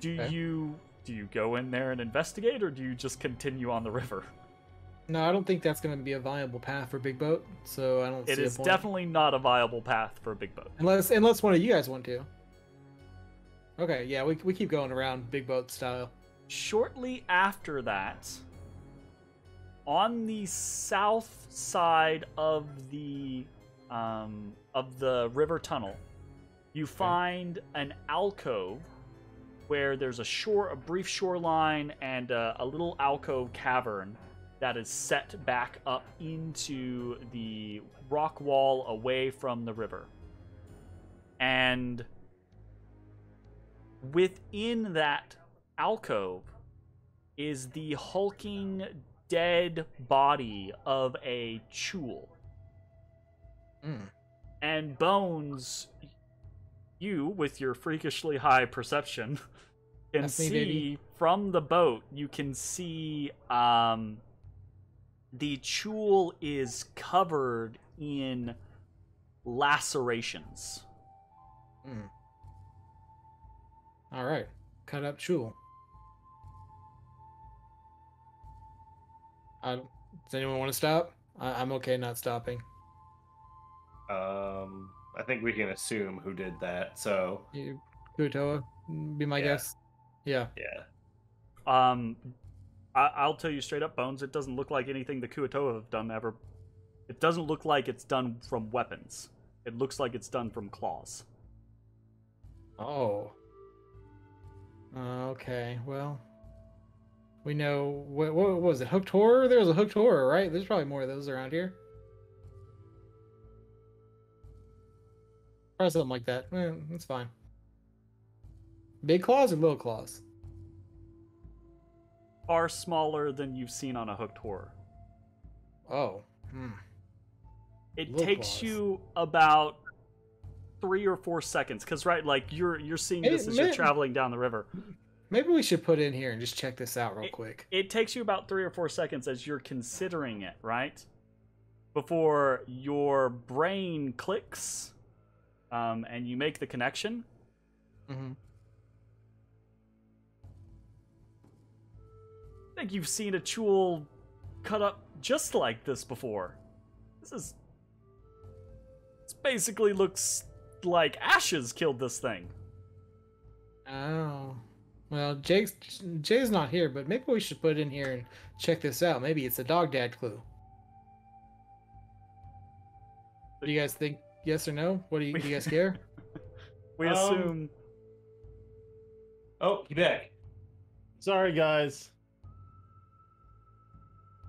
Speaker 1: Do
Speaker 2: Okay.
Speaker 1: you do you go in there and investigate or do you just continue on the river?
Speaker 2: No, I don't think that's gonna be a viable path for Big Boat. So I don't
Speaker 1: It
Speaker 2: see a point.
Speaker 1: definitely not a viable path for a big boat.
Speaker 2: unless unless one of you guys want to. Okay, yeah, we we keep going around Big Boat style.
Speaker 1: shortly after that, on the south side of the um, of the river tunnel, you find an alcove where there's a shore, a brief shoreline, and a, a little alcove cavern that is set back up into the rock wall away from the river. And within that alcove is the hulking dead body of a chuul.
Speaker 2: Mm.
Speaker 1: And Bones, you, with your freakishly high perception, can
Speaker 2: That's
Speaker 1: see
Speaker 2: baby.
Speaker 1: from the boat, you can see um, the chuul is covered in lacerations.
Speaker 2: Mm. All right, cut up Chuul. Uh, does anyone want to stop? I, I'm okay not stopping.
Speaker 4: Um, I think we can assume who did that. So
Speaker 2: You, Kuo-toa, be my
Speaker 4: Yeah.
Speaker 2: guess. Yeah.
Speaker 4: yeah,
Speaker 1: Um, I- I'll tell you straight up, Bones. It doesn't look like anything the Kuo-toa have done ever. It doesn't look like it's done from weapons. It looks like it's done from claws.
Speaker 2: Oh. Uh, okay. Well, we know what, what was it? Hooked horror. There was a hooked horror, right? There's probably more of those around here. Probably something like that. Eh, that's fine. Big claws or little claws?
Speaker 1: Far smaller than you've seen on a hooked horror.
Speaker 2: Oh. Hmm.
Speaker 1: It
Speaker 2: Little
Speaker 1: takes
Speaker 2: claws.
Speaker 1: you about three or four seconds, because right, like you're you're seeing this as you're
Speaker 2: man.
Speaker 1: traveling down the river.
Speaker 2: Maybe we should put in here and just check this out real quick.
Speaker 1: It takes you about three or four seconds as you're considering it, right? Before your brain clicks, um, and you make the connection.
Speaker 2: mm-hmm.
Speaker 1: think you've seen a Chuul cut up just like this before. This is. This basically looks like Ashes killed this thing.
Speaker 2: Oh. Well, Jake's Jay's not here, but maybe we should put in here and check this out. Maybe it's a dog dad clue. What do you guys think? Yes or no? What do you, do you guys care?
Speaker 1: We
Speaker 4: Um,
Speaker 1: assume.
Speaker 4: Oh, you back?
Speaker 3: Sorry, guys.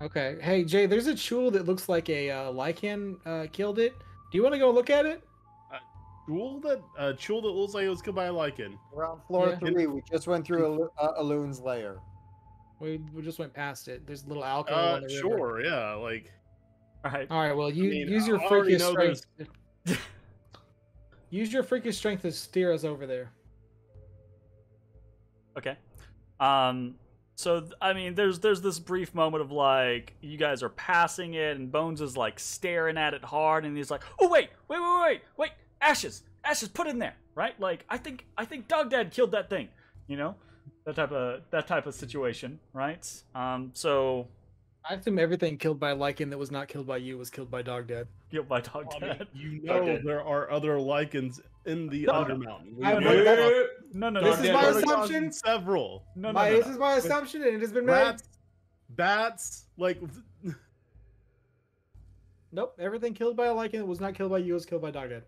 Speaker 2: Okay. Hey Jay, there's a chuul that looks like a uh, lycan uh, killed it. Do you want to go look at it?
Speaker 3: Chuul that uh, Chuul that looks like it was killed by a lycan.
Speaker 5: We're on floor
Speaker 2: Yeah.
Speaker 5: three. We just went through a, uh, a loon's lair.
Speaker 2: We, we just went past it. There's a little alcove.
Speaker 3: Uh,
Speaker 2: on the river.
Speaker 3: sure, yeah. Like,
Speaker 1: All right.
Speaker 2: All right. Well, you
Speaker 3: mean,
Speaker 2: use your
Speaker 3: I
Speaker 2: freakish strength. use your freakish strength to steer us over there.
Speaker 1: Okay. Um. So I mean, there's there's this brief moment of like you guys are passing it, and Bones is like staring at it hard, and he's like, "Oh wait, wait, wait, wait, wait, Ashes, Ashes, put in there, right? Like I think I think Dog Dad killed that thing, you know, that type of that type of situation, right? Um. So
Speaker 2: I assume everything killed by lycan that was not killed by you was killed by dog dad.
Speaker 1: killed by Dog
Speaker 3: I mean,
Speaker 1: Dad.
Speaker 3: you
Speaker 4: Dog
Speaker 3: know
Speaker 4: dead.
Speaker 3: there are other lycans in the
Speaker 2: No,
Speaker 3: Undermountain. We
Speaker 2: I-
Speaker 3: know
Speaker 2: but
Speaker 1: No, no,
Speaker 2: This
Speaker 1: no.
Speaker 2: is
Speaker 1: no,
Speaker 2: my
Speaker 1: no,
Speaker 2: assumption.
Speaker 3: Several
Speaker 1: No, no,
Speaker 2: my,
Speaker 1: no,
Speaker 2: This
Speaker 1: no.
Speaker 2: is my assumption, and it has been made.
Speaker 3: rats, bats, like
Speaker 2: Nope. Everything killed by a lycan that was not killed by you was killed by dog dad.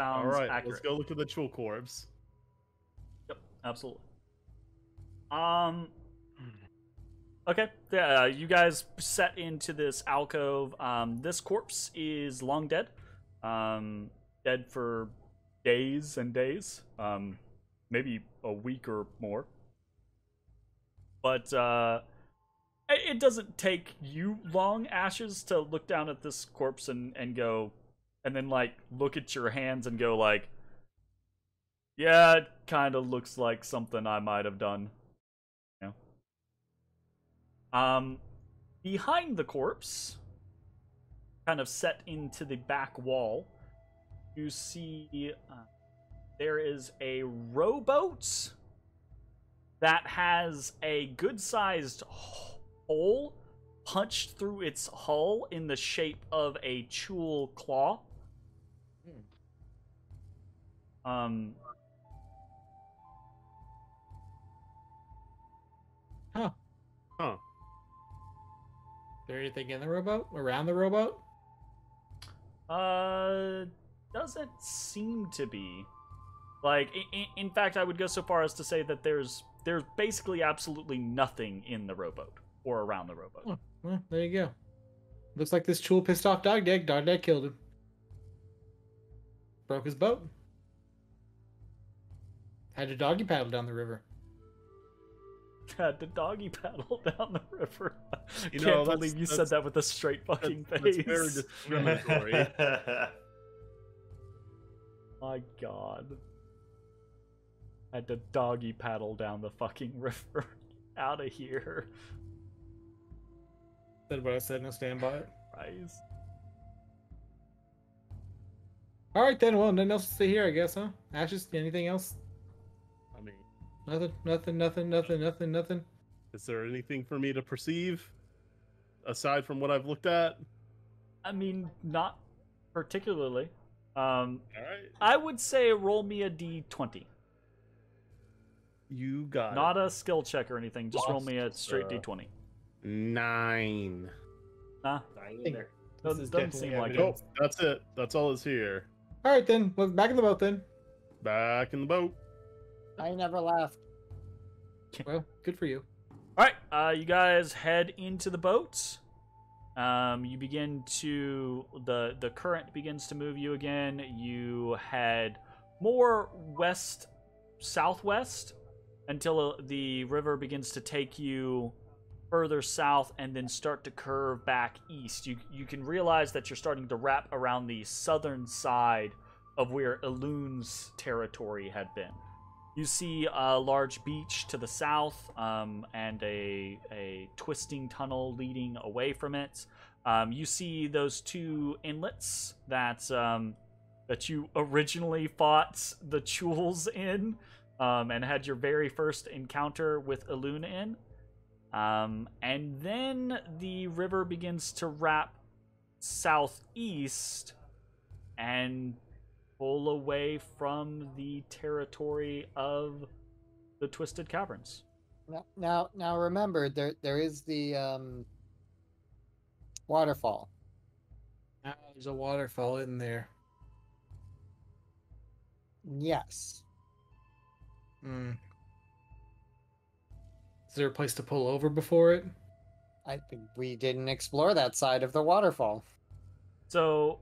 Speaker 1: Sounds
Speaker 3: all right.
Speaker 1: accurate.
Speaker 3: Let's go look at the Chuul corpse.
Speaker 1: Yep, absolutely. Um. Okay, yeah, uh, you guys set into this alcove. Um, this corpse is long dead. Um, dead for days and days. Um, maybe a week or more. But uh, it, it doesn't take you long, Ashes, to look down at this corpse and and go, and then like look at your hands and go like, yeah, it kind of looks like something I might have done. You know? Um, behind the corpse, kind of set into the back wall, you see uh, there is a rowboat that has a good-sized hole punched through its hull in the shape of a chuul claw. Um,
Speaker 2: Huh.
Speaker 3: Huh.
Speaker 2: Is there anything in the rowboat? Around the rowboat?
Speaker 1: Uh, doesn't seem to be. Like, in, in fact, I would go so far as to say that there's there's basically absolutely nothing in the rowboat or around the rowboat.
Speaker 2: Oh, well, there you go. Looks like this chuul pissed off dog dad. Dog dad killed him. Broke his boat. Had to doggy paddle down the river.
Speaker 1: Had to doggy paddle down the river.
Speaker 3: You
Speaker 1: Can't
Speaker 3: know, that's-
Speaker 1: believe you said that with a straight
Speaker 3: That's,
Speaker 1: fucking
Speaker 3: that's
Speaker 1: face.
Speaker 3: very discriminatory.
Speaker 1: My God. Had to doggy paddle down the fucking river. Out of here.
Speaker 2: Said what I said, no stand by it.
Speaker 1: Christ.
Speaker 2: All right then. Well, nothing else to say here, I guess, huh? Ashes. Anything else?
Speaker 3: I mean,
Speaker 2: Nothing. Nothing. Nothing. Nothing. Nothing. Nothing.
Speaker 3: is there anything for me to perceive aside from what I've looked at?
Speaker 1: I mean, not particularly. Um,
Speaker 3: All right,
Speaker 1: I would say roll me a d20.
Speaker 3: you got
Speaker 1: Not a skill check or anything. Just roll me a straight
Speaker 3: uh,
Speaker 1: d20.
Speaker 3: it. nine.
Speaker 1: Nah,
Speaker 2: Think- This
Speaker 1: doesn't, doesn't
Speaker 2: definitely
Speaker 1: seem like it.
Speaker 3: Nope, that's it. That's all that's here.
Speaker 2: All right then. Back in the boat then.
Speaker 3: Back in the boat.
Speaker 5: I never laughed.
Speaker 2: Well, good for you.
Speaker 1: All right, uh, you guys head into the boat. Um, you begin to the the current begins to move you again. You head more west southwest until the river begins to take you further south and then start to curve back east. You you can realize that you're starting to wrap around the southern side of where Elun's territory had been. You see a large beach to the south um, and a, a twisting tunnel leading away from it. Um, you see those two inlets that um, that you originally fought the Chuuls in um, and had your very first encounter with Eluna in. Um, and then the river begins to wrap southeast and pull away from the territory of the Twisted Caverns.
Speaker 5: Now, now, now remember, there there is the um, waterfall.
Speaker 2: Ah, there's a waterfall in there.
Speaker 5: Yes.
Speaker 2: Hmm. Is there a place to pull over before it?
Speaker 5: I think we didn't explore that side of the waterfall.
Speaker 1: So,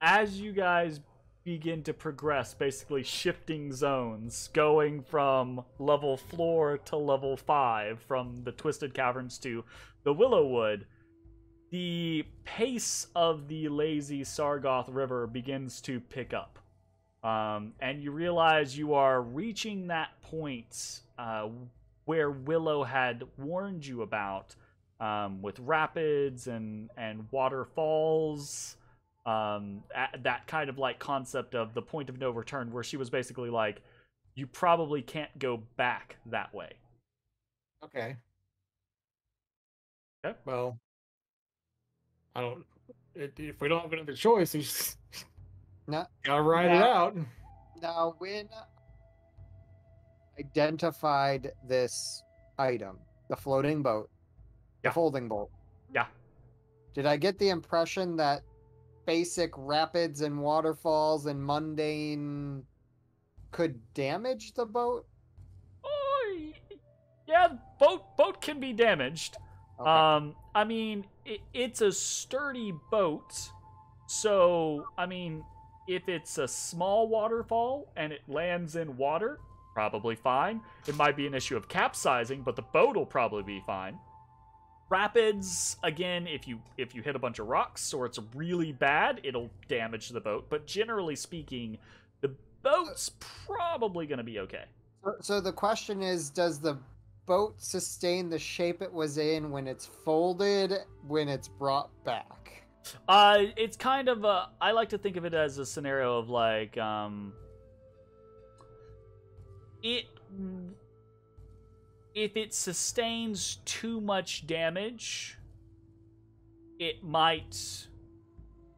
Speaker 1: as you guys begin to progress, basically shifting zones, going from level floor to level five, from the Twisted Caverns to the Wyllowwood, the pace of the lazy Sargauth River begins to pick up. Um, and you realize you are reaching that point uh, where Wyllow had warned you about um, with rapids and and waterfalls. Um, a- that kind of like concept of the point of no return, where she was basically like, you probably can't go back that way.
Speaker 2: Okay.
Speaker 1: Okay.
Speaker 2: Well, I don't. If if we don't have another choice, we just
Speaker 5: No,
Speaker 2: gotta ride it out.
Speaker 5: Now, when identified this item, the floating boat,
Speaker 1: Yeah.
Speaker 5: the folding boat,
Speaker 1: Yeah.
Speaker 5: did I get the impression that basic rapids and waterfalls and mundane could damage the boat?
Speaker 1: Oh, yeah, boat boat can be damaged.
Speaker 5: Okay.
Speaker 1: Um, I mean, it, it's a sturdy boat, so I mean, if it's a small waterfall and it lands in water, probably fine. It might be an issue of capsizing, but the boat will probably be fine. Rapids, again, if you if you hit a bunch of rocks or it's really bad, it'll damage the boat. But generally speaking, the boat's probably gonna be okay.
Speaker 5: So- so the question is, does the boat sustain the shape it was in when it's folded, when it's brought back?
Speaker 1: Uh, it's kind of a. I like to think of it as a scenario of like, um, it. If it sustains too much damage, it might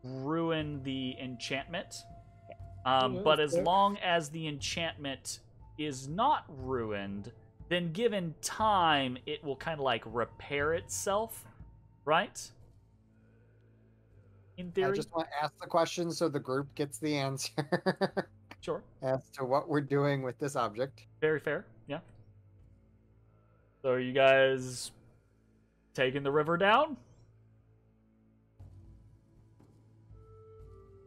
Speaker 1: ruin the enchantment. Um, but as long as the enchantment is not ruined, then given time, it will kind of like repair itself, right? In theory.
Speaker 5: I just want to ask the question so the group gets the answer
Speaker 1: sure,
Speaker 5: as to what we're doing with this object.
Speaker 1: very fair, yeah. So are you guys taking the river down?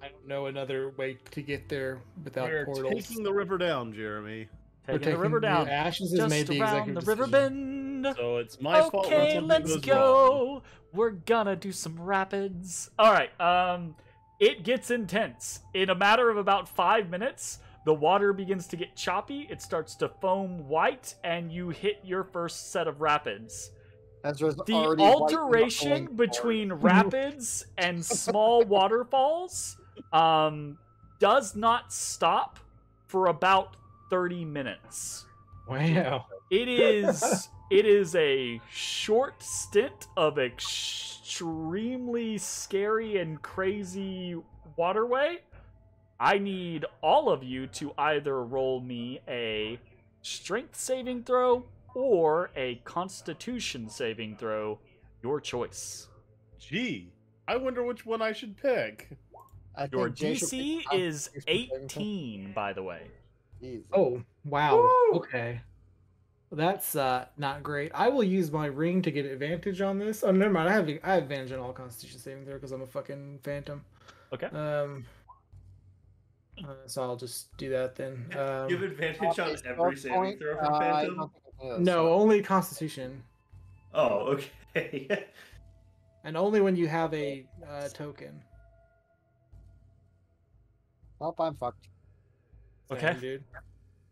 Speaker 2: I don't know another way to get there without
Speaker 3: We're
Speaker 2: portals.
Speaker 3: taking the river down, Jeremy.
Speaker 2: We're
Speaker 1: Taking, the river down,
Speaker 2: Ashes has made
Speaker 1: just
Speaker 2: the
Speaker 1: around
Speaker 2: executive
Speaker 1: the river bend.
Speaker 3: So it's my fault
Speaker 1: okay, let's go.
Speaker 3: wrong.
Speaker 1: We're gonna do some rapids. All right. Um, it gets intense. In a matter of about five minutes, the water begins to get choppy. It starts to foam white, and you hit your first set of rapids.
Speaker 5: Ezrah's
Speaker 1: The
Speaker 5: already the
Speaker 1: alteration
Speaker 5: folding
Speaker 1: between rapids and small waterfalls um, does not stop for about 30 minutes.
Speaker 2: Wow.
Speaker 1: It is it is a short stint of extremely scary and crazy waterway. I need all of you to either roll me a strength saving throw or a constitution saving throw, your choice.
Speaker 3: Gee, I wonder which one I should pick.
Speaker 5: I
Speaker 1: Your DC is
Speaker 5: Constitution saving throw.
Speaker 1: 18 by the way.
Speaker 5: Jeez.
Speaker 2: Oh, wow.
Speaker 3: Woo!
Speaker 2: Okay. That's uh not great. I will use my ring to get advantage on this. Oh, never mind. I have I have advantage on all Constitution saving throw because I'm a fucking phantom.
Speaker 1: Okay.
Speaker 2: Um. Uh, so I'll just do that then. Um,
Speaker 4: Give advantage on every saving
Speaker 5: point,
Speaker 4: throw
Speaker 5: uh,
Speaker 4: from
Speaker 5: I
Speaker 4: Phantom.
Speaker 5: don't think
Speaker 2: no, only Constitution,
Speaker 4: Oh, okay.
Speaker 2: and only when you have a uh, token.
Speaker 5: Nope, I'm fucked.
Speaker 1: Okay.
Speaker 2: Damn, dude.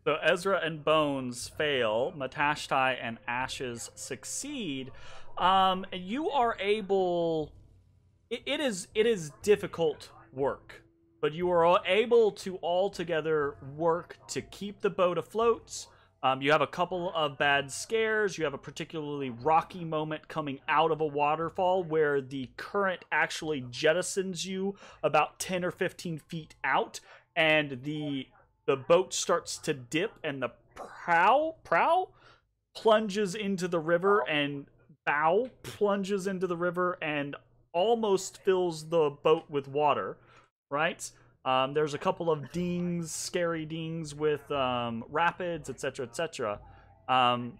Speaker 1: So Ezrah and Bones fail. Matashtai and Ashes succeed. Um, and you are able. It, it is it is difficult work, but you are able to all together work to keep the boat afloat, Um, you have a couple of bad scares. You have a particularly rocky moment coming out of a waterfall where the current actually jettisons you about 10 or 15 feet out, and the the boat starts to dip, and the prow prow plunges into the river, and bow plunges into the river, and almost fills the boat with water. Right. Um, there's a couple of dings, scary dings with um, rapids, etc., etc. Um,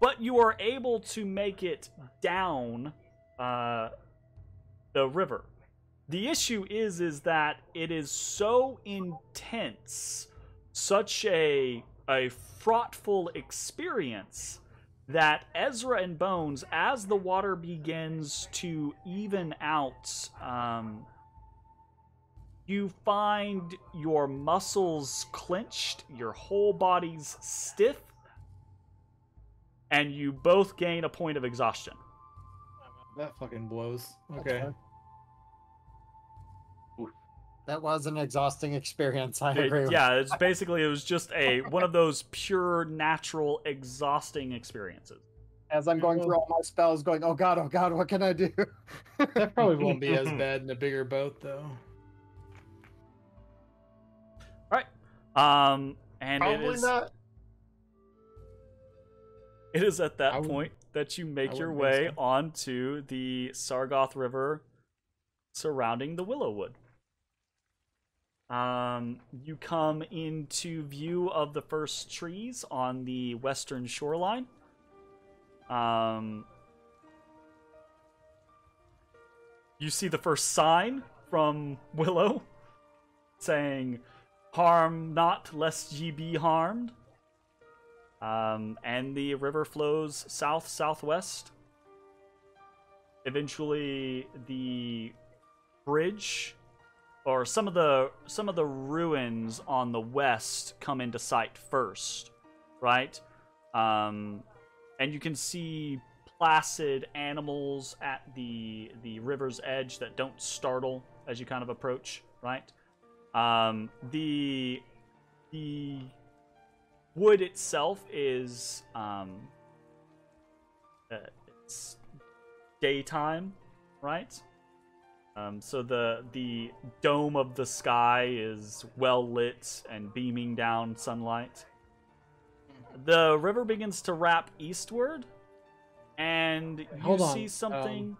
Speaker 1: but you are able to make it down uh, the river. The issue is, is that it is so intense, such a a fraughtful experience that Ezrah and Bones, as the water begins to even out, um, you find your muscles clenched, your whole body's stiff, and you both gain a point of exhaustion.
Speaker 2: That fucking blows. Okay.
Speaker 5: That was an exhausting experience. I agree. with
Speaker 1: yeah, it's basically it was just a one of those pure natural exhausting experiences.
Speaker 5: As I'm going through all my spells, going, oh god, oh god, what can I do?
Speaker 2: That probably won't be as bad in a bigger boat, though.
Speaker 1: Um, and it
Speaker 3: Probably
Speaker 1: is
Speaker 3: not.
Speaker 1: it is at that
Speaker 2: would-
Speaker 1: point that you make your way
Speaker 2: so.
Speaker 1: onto the Sargauth River surrounding the Wyllowwood. Um, you come into view of the first trees on the western shoreline. Um, you see the first sign from Wyllow saying, Harm not, lest ye be harmed. Um, and the river flows south southwest. Eventually, the bridge, or some of the some of the ruins on the west, come into sight first, right? Um, and you can see placid animals at the the river's edge that don't startle as you kind of approach, right? Um, the the wood itself is um, uh, it's daytime, right? Um, so the the dome of the sky is well lit and beaming down sunlight. The river begins to wrap eastward, and you
Speaker 2: Hold on,
Speaker 1: see something.
Speaker 2: um,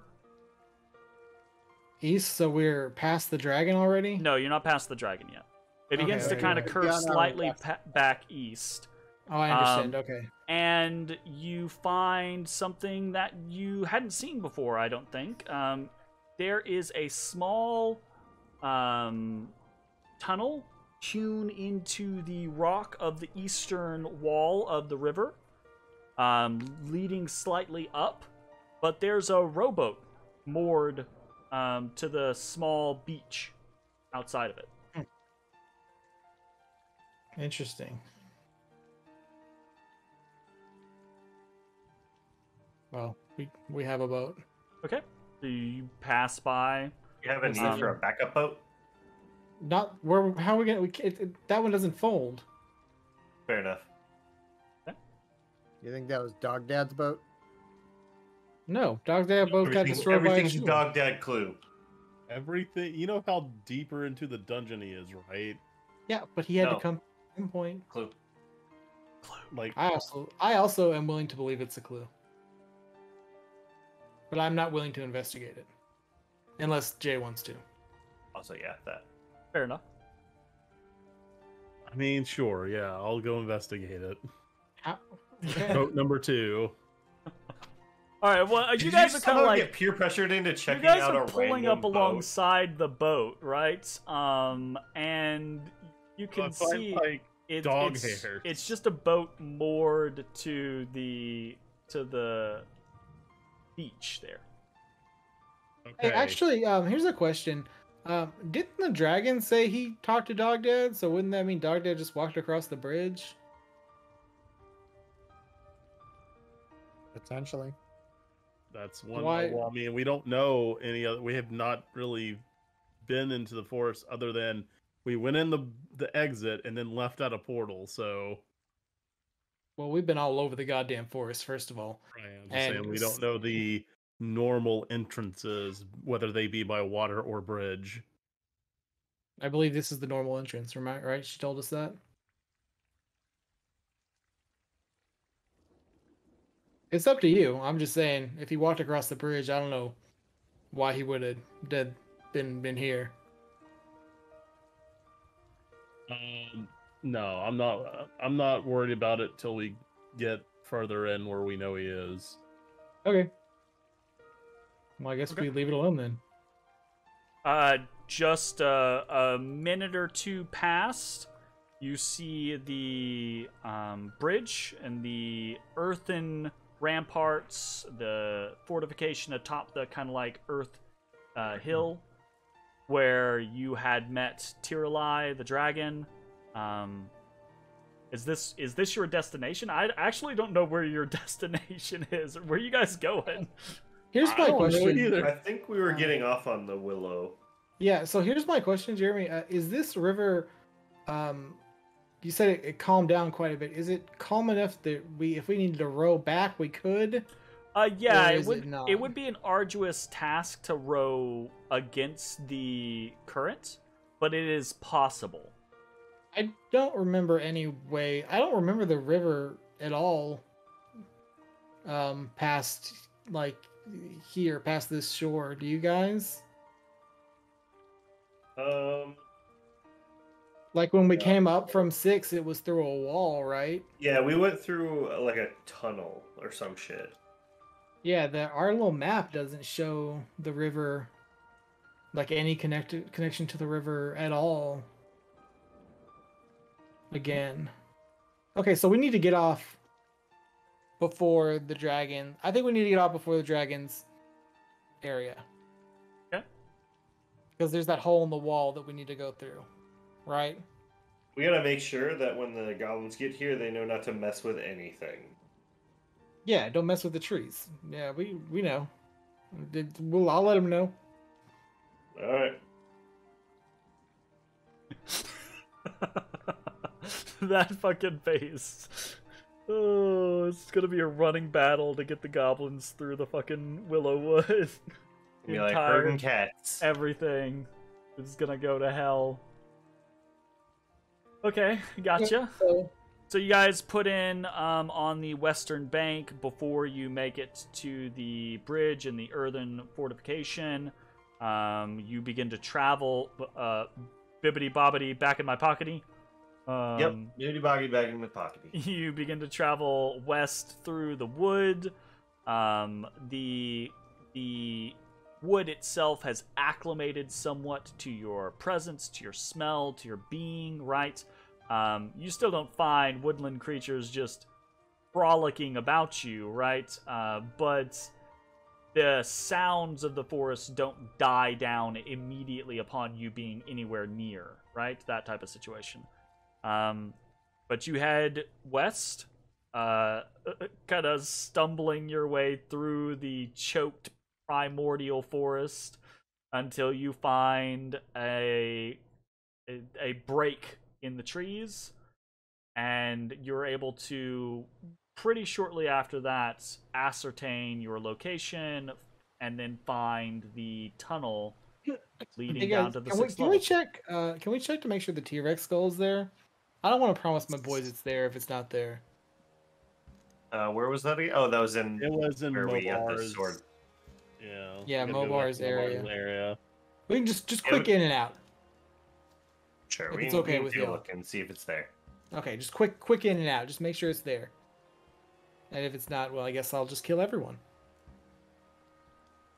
Speaker 2: East, so we're past the dragon already?
Speaker 1: No, you're not past the dragon yet. It
Speaker 2: Okay,
Speaker 1: begins to
Speaker 2: okay,
Speaker 1: kind of curve
Speaker 5: Yeah, no,
Speaker 1: slightly
Speaker 5: west.
Speaker 1: pa- back east.
Speaker 2: Oh, I understand.
Speaker 1: Um,
Speaker 2: okay.
Speaker 1: and you find something that you hadn't seen before, I don't think. Um, there is a small um, tunnel hewn into the rock of the eastern wall of the river, um, leading slightly up. But there's a rowboat moored um, to the small beach outside of it.
Speaker 2: Interesting. Well, we we have a boat.
Speaker 1: Okay. Do you pass by.
Speaker 4: You have a need
Speaker 1: Um,
Speaker 4: for a backup boat?
Speaker 2: Not where? How are we gonna? We, ca- it, it, that one doesn't fold.
Speaker 4: Fair enough.
Speaker 5: You think that was Dog Dad's boat?
Speaker 2: No, Dog Dad boat got
Speaker 4: Everything-
Speaker 2: destroyed by a
Speaker 4: everything's
Speaker 2: storm.
Speaker 4: dog dad clue.
Speaker 3: Everything. You know how deeper into the dungeon he is, right?
Speaker 2: Yeah, but he had
Speaker 4: No.
Speaker 2: to come. Some point.
Speaker 4: Clue.
Speaker 3: Like,
Speaker 2: I also, I also am willing to believe it's a clue, but I'm not willing to investigate it, unless Jay wants to.
Speaker 4: Also, yeah, that.
Speaker 1: Fair enough.
Speaker 3: I mean, sure, yeah, I'll go investigate it.
Speaker 2: How? Okay.
Speaker 3: Boat number two.
Speaker 1: All right. Well,
Speaker 4: Did
Speaker 1: you guys are kind of like
Speaker 4: get peer pressured into checking out.
Speaker 1: you guys
Speaker 4: out
Speaker 1: are pulling up
Speaker 4: boat?
Speaker 1: alongside the boat, right? Um, and you can
Speaker 3: If I,
Speaker 1: see
Speaker 3: like,
Speaker 1: it,
Speaker 3: dog
Speaker 1: it's,
Speaker 3: hairs.
Speaker 1: it's just a boat moored to the to the beach there.
Speaker 2: Hey, actually, um, here's a question. Um, didn't the dragon say he talked to Dog Dad? So wouldn't that mean Dog Dad just walked across the bridge?
Speaker 5: Potentially.
Speaker 3: That's one.
Speaker 2: Why-
Speaker 3: I mean, we don't know any other. We have not really been into the forest other than we went in the the exit and then left out a portal. So
Speaker 2: Well, we've been all over the goddamn forest, first of all.
Speaker 3: Right, I'm just
Speaker 2: And
Speaker 3: saying we don't know the normal entrances, whether they be by water or bridge.
Speaker 2: I believe this is the normal entrance? Right? She told us that. It's up to you. I'm just saying, if he walked across the bridge, I don't know why he would have dead been been here.
Speaker 3: Um, no, I'm not. I'm not worried about it till we get further in where we know he is.
Speaker 2: Okay. Well, I guess
Speaker 1: Okay.
Speaker 2: we leave it alone then.
Speaker 1: Uh, just a, a minute or two passed. You see the um, bridge and the earthen ramparts, the fortification atop the kind of like earth uh, hill where you had met Tiralai the dragon. Um, is this is this your destination? I actually don't know where your destination is. or Where are you guys going?
Speaker 2: Here's my
Speaker 3: don't
Speaker 2: question.
Speaker 3: either.
Speaker 4: I think we were getting off on the willow.
Speaker 2: Yeah, so here's my question, Jeremy. Uh, is this river um you said it, it calmed down quite a bit. Is it calm enough that we if we needed to row back, we could?
Speaker 1: Uh, yeah,
Speaker 2: Or
Speaker 1: it
Speaker 2: is
Speaker 1: would.
Speaker 2: it
Speaker 1: It, would be an arduous task to row against the current, but it is possible.
Speaker 2: I don't remember any way. I don't remember the river at all. Um, past like here, past this shore. Do you guys?
Speaker 4: Um,
Speaker 2: Like when we
Speaker 4: Yeah.
Speaker 2: came up from six, it was through a wall, right?
Speaker 4: yeah, we went through uh, like a tunnel or some shit.
Speaker 2: Yeah, the our little map doesn't show the river like any connected connection to the river at all. Again. Okay, so we need to get off before the dragon. I think we need to get off before the dragon's area.
Speaker 1: Okay.
Speaker 2: Because there's that hole in the wall that we need to go through. Right?
Speaker 4: We gotta make sure that when the goblins get here, they know not to mess with anything.
Speaker 2: Yeah, don't mess with the trees. Yeah, we we know. Did- We'll, I'll let them know.
Speaker 4: All right.
Speaker 1: that fucking face. Oh, it's gonna be a running battle to get the goblins through the fucking willow wood.
Speaker 4: Be like
Speaker 1: Entire-
Speaker 4: herding cats.
Speaker 1: Everything is gonna go to hell. Okay, gotcha.
Speaker 2: So
Speaker 1: So you guys put in um, on the western bank before you make it to the bridge and the earthen fortification. Um, you begin to travel, uh, bibbity bobbity back in my pockety. Um,
Speaker 4: yep. Beauty boggy bag in the pocket.
Speaker 1: you begin to travel west through the wood. Um, the the wood itself has acclimated somewhat to your presence, to your smell, to your being. Right. Um, you still don't find woodland creatures just frolicking about you, right? Uh, but the sounds of the forest don't die down immediately upon you being anywhere near, right? That type of situation. Um, but you head west, uh, kind of stumbling your way through the choked primordial forest until you find a a, a break in the trees, and you're able to pretty shortly after that ascertain your location and then find the tunnel leading
Speaker 2: Hey
Speaker 1: down to the
Speaker 2: can we,
Speaker 1: sixth
Speaker 2: can we check? Uh, can we check to make sure the T Rex skull is there? I don't want to promise my boys it's there if it's not there.
Speaker 4: Uh, where was that again? Oh, that was in
Speaker 3: It was in
Speaker 4: where we got the
Speaker 3: Mobar's.
Speaker 4: Sword.
Speaker 3: Yeah.
Speaker 2: Yeah,
Speaker 3: we gotta go back
Speaker 2: Mobar's area.
Speaker 3: area.
Speaker 2: We can just just quick
Speaker 4: we-
Speaker 2: in and out.
Speaker 4: Sure,
Speaker 2: If
Speaker 4: we
Speaker 2: it's okay
Speaker 4: we
Speaker 2: with y'all.
Speaker 4: look and see if it's there.
Speaker 2: Okay, just quick quick in and out. Just make sure it's there. And if it's not, well, I guess I'll just kill everyone.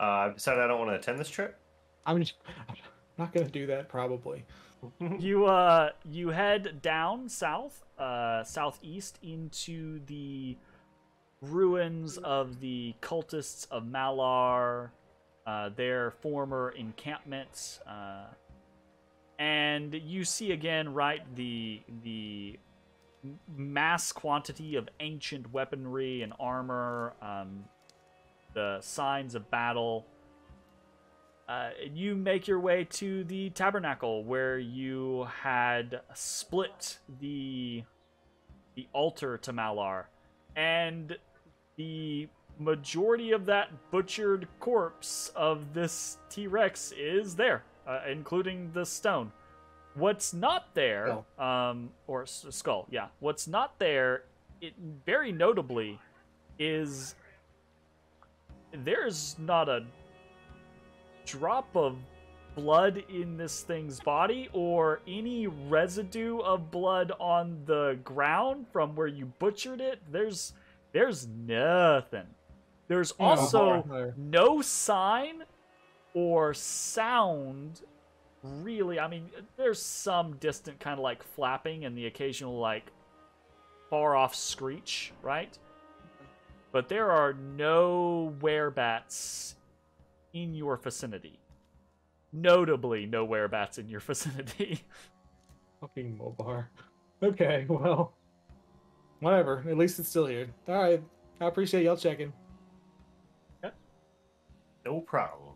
Speaker 4: Uh, I've decided I don't want to attend this trip.
Speaker 2: I'm just I'm not gonna do that probably.
Speaker 1: you uh you head down south uh southeast into the ruins of the cultists of malar uh their former encampments, uh and you see again right the the mass quantity of ancient weaponry and armor um the signs of battle uh, you make your way to the tabernacle where you had split the the altar to Malar. and the majority of that butchered corpse of this T Rex is there, uh, including the stone. What's not there, um, or s- skull, yeah. What's not there, it very notably, is there's not a drop of blood in this thing's body or any residue of blood on the ground from where you butchered it. There's there's nothing. There's also no sign or sound really i mean there's some distant kind of like flapping and the occasional like far off screech right but there are no werebats in your vicinity notably no werebats in your vicinity
Speaker 2: Fucking Mobar. Okay, well, whatever. At least it's still here. All right, I appreciate y'all checking.
Speaker 4: No problem.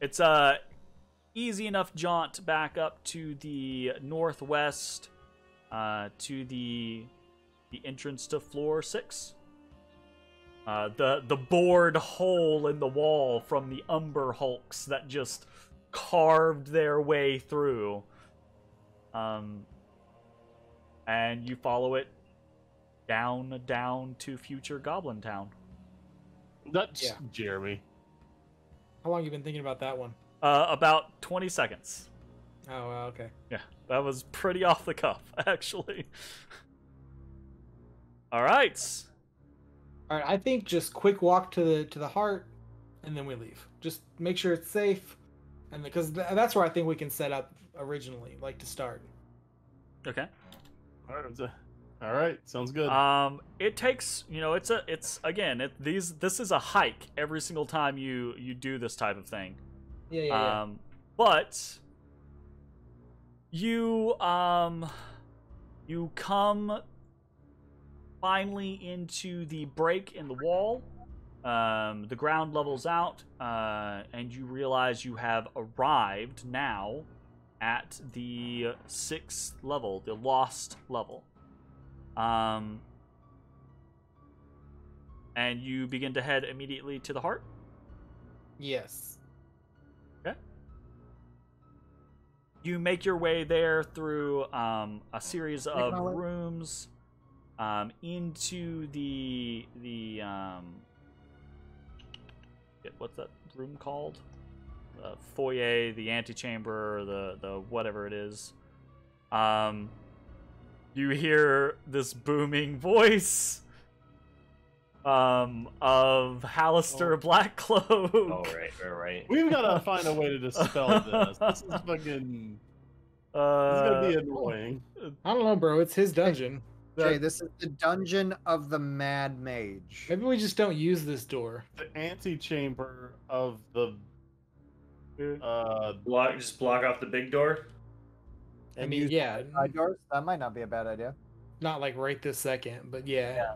Speaker 1: It's a easy enough jaunt back up to the northwest, uh, to the the entrance to floor six. Uh, the the bored hole in the wall from the Umber Hulks that just carved their way through. Um, and you follow it down, down to future Goblin Town.
Speaker 3: That's
Speaker 2: Yeah.
Speaker 3: Jeremy.
Speaker 2: How long you been thinking about that one?
Speaker 1: Uh, about twenty seconds.
Speaker 2: Oh, well, okay.
Speaker 1: Yeah, that was pretty off the cuff, actually. All right.
Speaker 2: All right, I think just quick walk to the to the heart, and then we leave. Just make sure it's safe, and because th- that's where I think we can set up originally, like to start.
Speaker 1: Okay.
Speaker 3: All right, uh, all right, sounds good.
Speaker 1: Um, it takes you know it's a it's again it these this is a hike every single time you you do this type of thing.
Speaker 2: Yeah, yeah, yeah.
Speaker 1: Um, but you um you come finally into the break in the wall. Um, the ground levels out, uh, and you realize you have arrived now at the sixth level, the lost level. Um, and you begin to head immediately to the heart.
Speaker 2: yes. Okay.
Speaker 1: you make your way there through um, a series of rooms um, into the the um, what's that room called? The foyer, the antechamber, the the whatever it is. Um, you hear this booming voice um, of Halaster
Speaker 3: Oh.
Speaker 1: Blackcloak.
Speaker 4: Oh, right, right, right.
Speaker 3: We've got to find a way to dispel this. This is fucking. This is
Speaker 1: Uh,
Speaker 3: gonna be annoying.
Speaker 2: I don't know, bro. It's his dungeon.
Speaker 5: Jay, this is the dungeon of the Mad Mage.
Speaker 2: Maybe we just don't use this door.
Speaker 3: The antechamber of the. Uh,
Speaker 4: Block, just block off the big door.
Speaker 2: I
Speaker 3: and
Speaker 2: mean, yeah,
Speaker 5: Side doors? That might not be a bad idea.
Speaker 2: not like right this second, but yeah.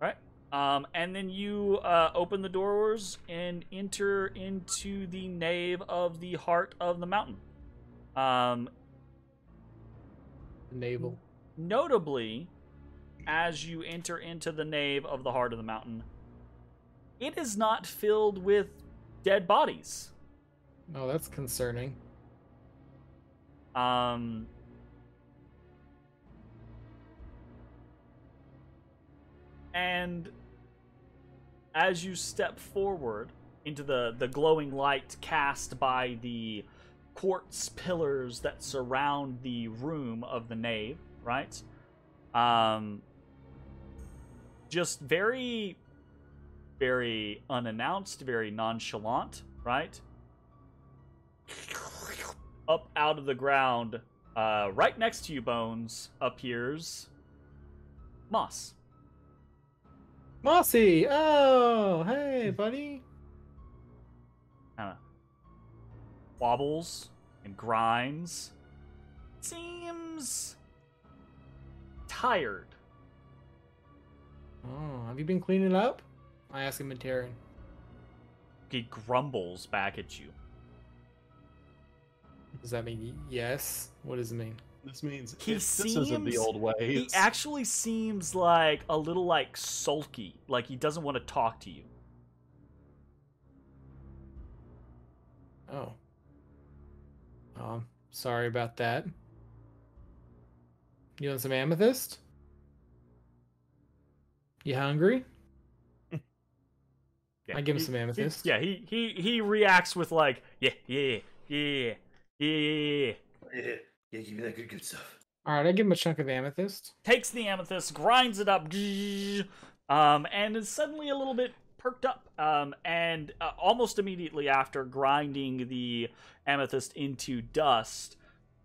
Speaker 1: Right. Um, and then you uh, open the doors and enter into the nave of the heart of the mountain. Um,
Speaker 2: Naval.
Speaker 1: notably, as you enter into the nave of the heart of the mountain, it is not filled with dead bodies.
Speaker 2: Oh, that's concerning.
Speaker 1: Um, and as you step forward into the, the glowing light cast by the quartz pillars that surround the room of the nave, right? Um, just very, very unannounced, very nonchalant, right? Up out of the ground, uh, right next to you, Bones, appears Moss.
Speaker 2: Mossy! Oh, hey, buddy.
Speaker 1: kind of wobbles and grinds. Seems tired.
Speaker 2: Oh, have you been cleaning up? I ask him in Terran.
Speaker 1: He grumbles back at you.
Speaker 2: Does that mean yes? What does it mean?
Speaker 3: This means
Speaker 1: He
Speaker 3: it- this isn't the
Speaker 1: seems-
Speaker 3: old way.
Speaker 1: He actually seems like a little like sulky, like he doesn't want to talk to you.
Speaker 2: Oh. Um, sorry about that. You want some amethyst? You hungry?
Speaker 1: Yeah,
Speaker 2: I give him
Speaker 1: he-
Speaker 2: some
Speaker 1: he-
Speaker 2: amethyst.
Speaker 1: yeah, he he he reacts with like, yeah, yeah, yeah, yeah, yeah.
Speaker 4: Yeah, yeah, give me that good, good stuff.
Speaker 2: All right, I give him a chunk of amethyst.
Speaker 1: Takes the amethyst, grinds it up, um, and is suddenly a little bit perked up. Um, and uh, almost immediately after grinding the amethyst into dust,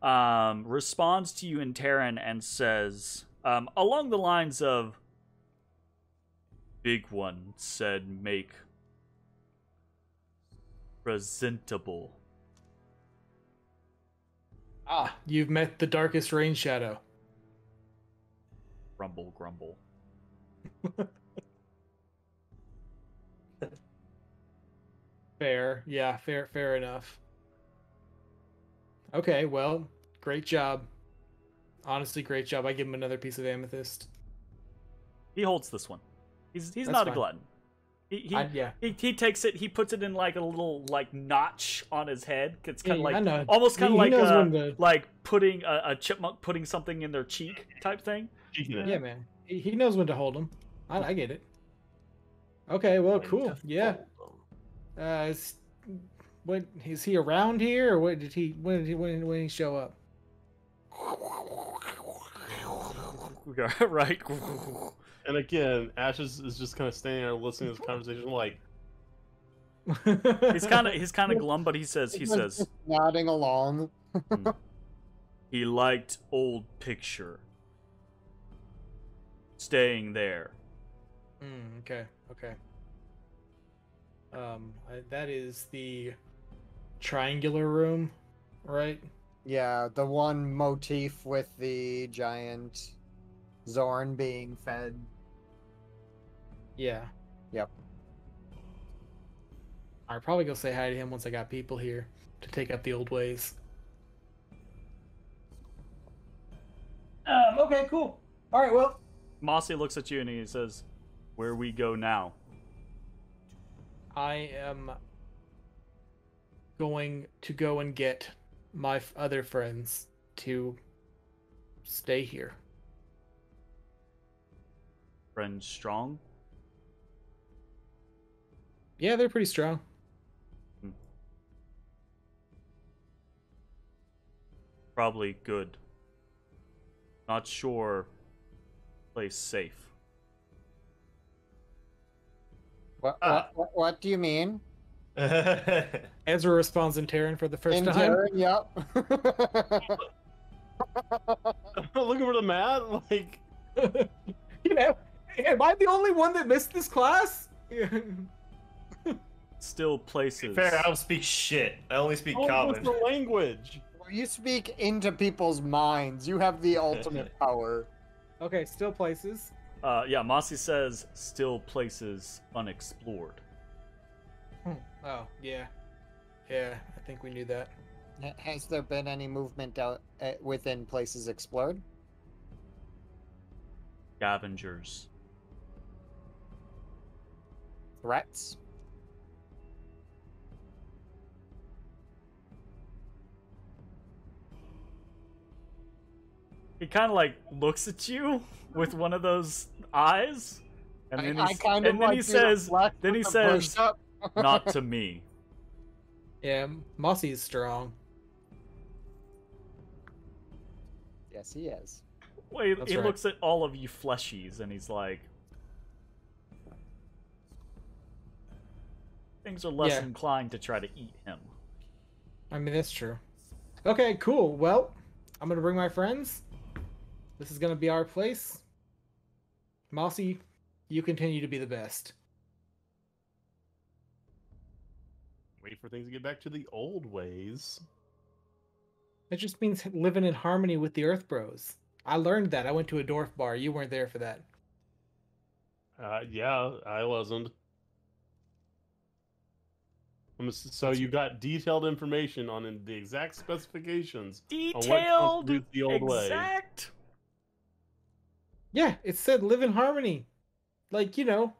Speaker 1: um, responds to you in Terran and says, um, along the lines of, "Big one said make presentable."
Speaker 2: Ah, you've met the darkest rain shadow.
Speaker 1: Grumble, grumble.
Speaker 2: Fair, yeah, fair, fair enough. Okay, well, great job. Honestly, great job. I give him another piece of amethyst.
Speaker 1: He holds this one. He's he's
Speaker 2: That's
Speaker 1: not a glutton. He he,
Speaker 2: I, yeah,
Speaker 1: he he takes it. He puts it in like a little like notch on his head. It's kind of
Speaker 2: Yeah,
Speaker 1: like almost kind of like
Speaker 2: knows
Speaker 1: uh,
Speaker 2: when
Speaker 1: like putting a, a chipmunk putting something in their cheek type thing.
Speaker 3: Cheeky man.
Speaker 2: yeah, man. He, he knows when to hold him. I, I get it. Okay, well, cool. Yeah.
Speaker 3: fold.
Speaker 2: Uh, is, what is he around here, or what did he? When did he? When when did he show up?
Speaker 1: right.
Speaker 3: And again, Ash is, is just kind of standing there listening to this conversation, like,
Speaker 1: he's kind of he's kind of glum, but he says he says
Speaker 5: nodding along.
Speaker 1: he liked old picture. Staying there.
Speaker 2: Mm, okay, okay. Um, I, that is the triangular room, right?
Speaker 5: Yeah, the one motif with the giant Xorn being fed.
Speaker 2: Yeah.
Speaker 5: Yep.
Speaker 2: I'll probably go say hi to him once I got people here to take up the old ways. Um, okay, cool. All right, well,
Speaker 1: Mossy looks at you and he says, "Where we go now?"
Speaker 2: I am going to go and get my f- other friends to stay here.
Speaker 1: Friends strong.
Speaker 2: Yeah, they're pretty strong.
Speaker 1: Probably good. Not sure. Place safe.
Speaker 5: What,
Speaker 4: Ah.
Speaker 5: what, what, what do you mean?
Speaker 2: Ezrah responds in Terran for the first
Speaker 5: In
Speaker 2: time.
Speaker 5: Terran, yep.
Speaker 3: looking for the mat, like,
Speaker 2: you know, am I the only one that missed this class?
Speaker 1: Still places.
Speaker 4: Fair, I don't speak shit. I only speak
Speaker 3: oh, what's the language?
Speaker 5: you speak into people's minds. You have the ultimate power.
Speaker 2: okay, still places.
Speaker 1: Uh, yeah, Mossy says still places unexplored.
Speaker 2: Oh, yeah. Yeah, I think we knew that.
Speaker 5: Has there been any movement out uh, within places explored?
Speaker 1: Scavengers.
Speaker 5: Threats?
Speaker 1: He kind of like looks at you with one of those eyes, and then,
Speaker 5: I,
Speaker 1: he,
Speaker 5: I kind of
Speaker 1: and then
Speaker 5: like
Speaker 1: he says, then he
Speaker 5: the
Speaker 1: says, "Not to me."
Speaker 2: Yeah, Mossy's strong.
Speaker 5: yes, he is.
Speaker 1: Wait,
Speaker 2: That's
Speaker 1: he
Speaker 2: right.
Speaker 1: looks at all of you fleshies, and he's like, "Things are less
Speaker 2: Yeah.
Speaker 1: inclined to try to eat him."
Speaker 2: I mean, that's true. Okay, cool. Well, I'm gonna bring my friends. This is gonna be our place. Mossy, you continue to be the best.
Speaker 3: Wait for things to get back to the old ways.
Speaker 2: That just means living in harmony with the Earth Bros. I learned that. I went to a dwarf bar. You weren't there for that.
Speaker 3: Uh, yeah, I wasn't. I'm s- so you got detailed information on the exact specifications on what
Speaker 1: Detailed,
Speaker 3: constitutes the old way.
Speaker 1: Exact.
Speaker 2: Yeah, it said live in harmony. Like, you know,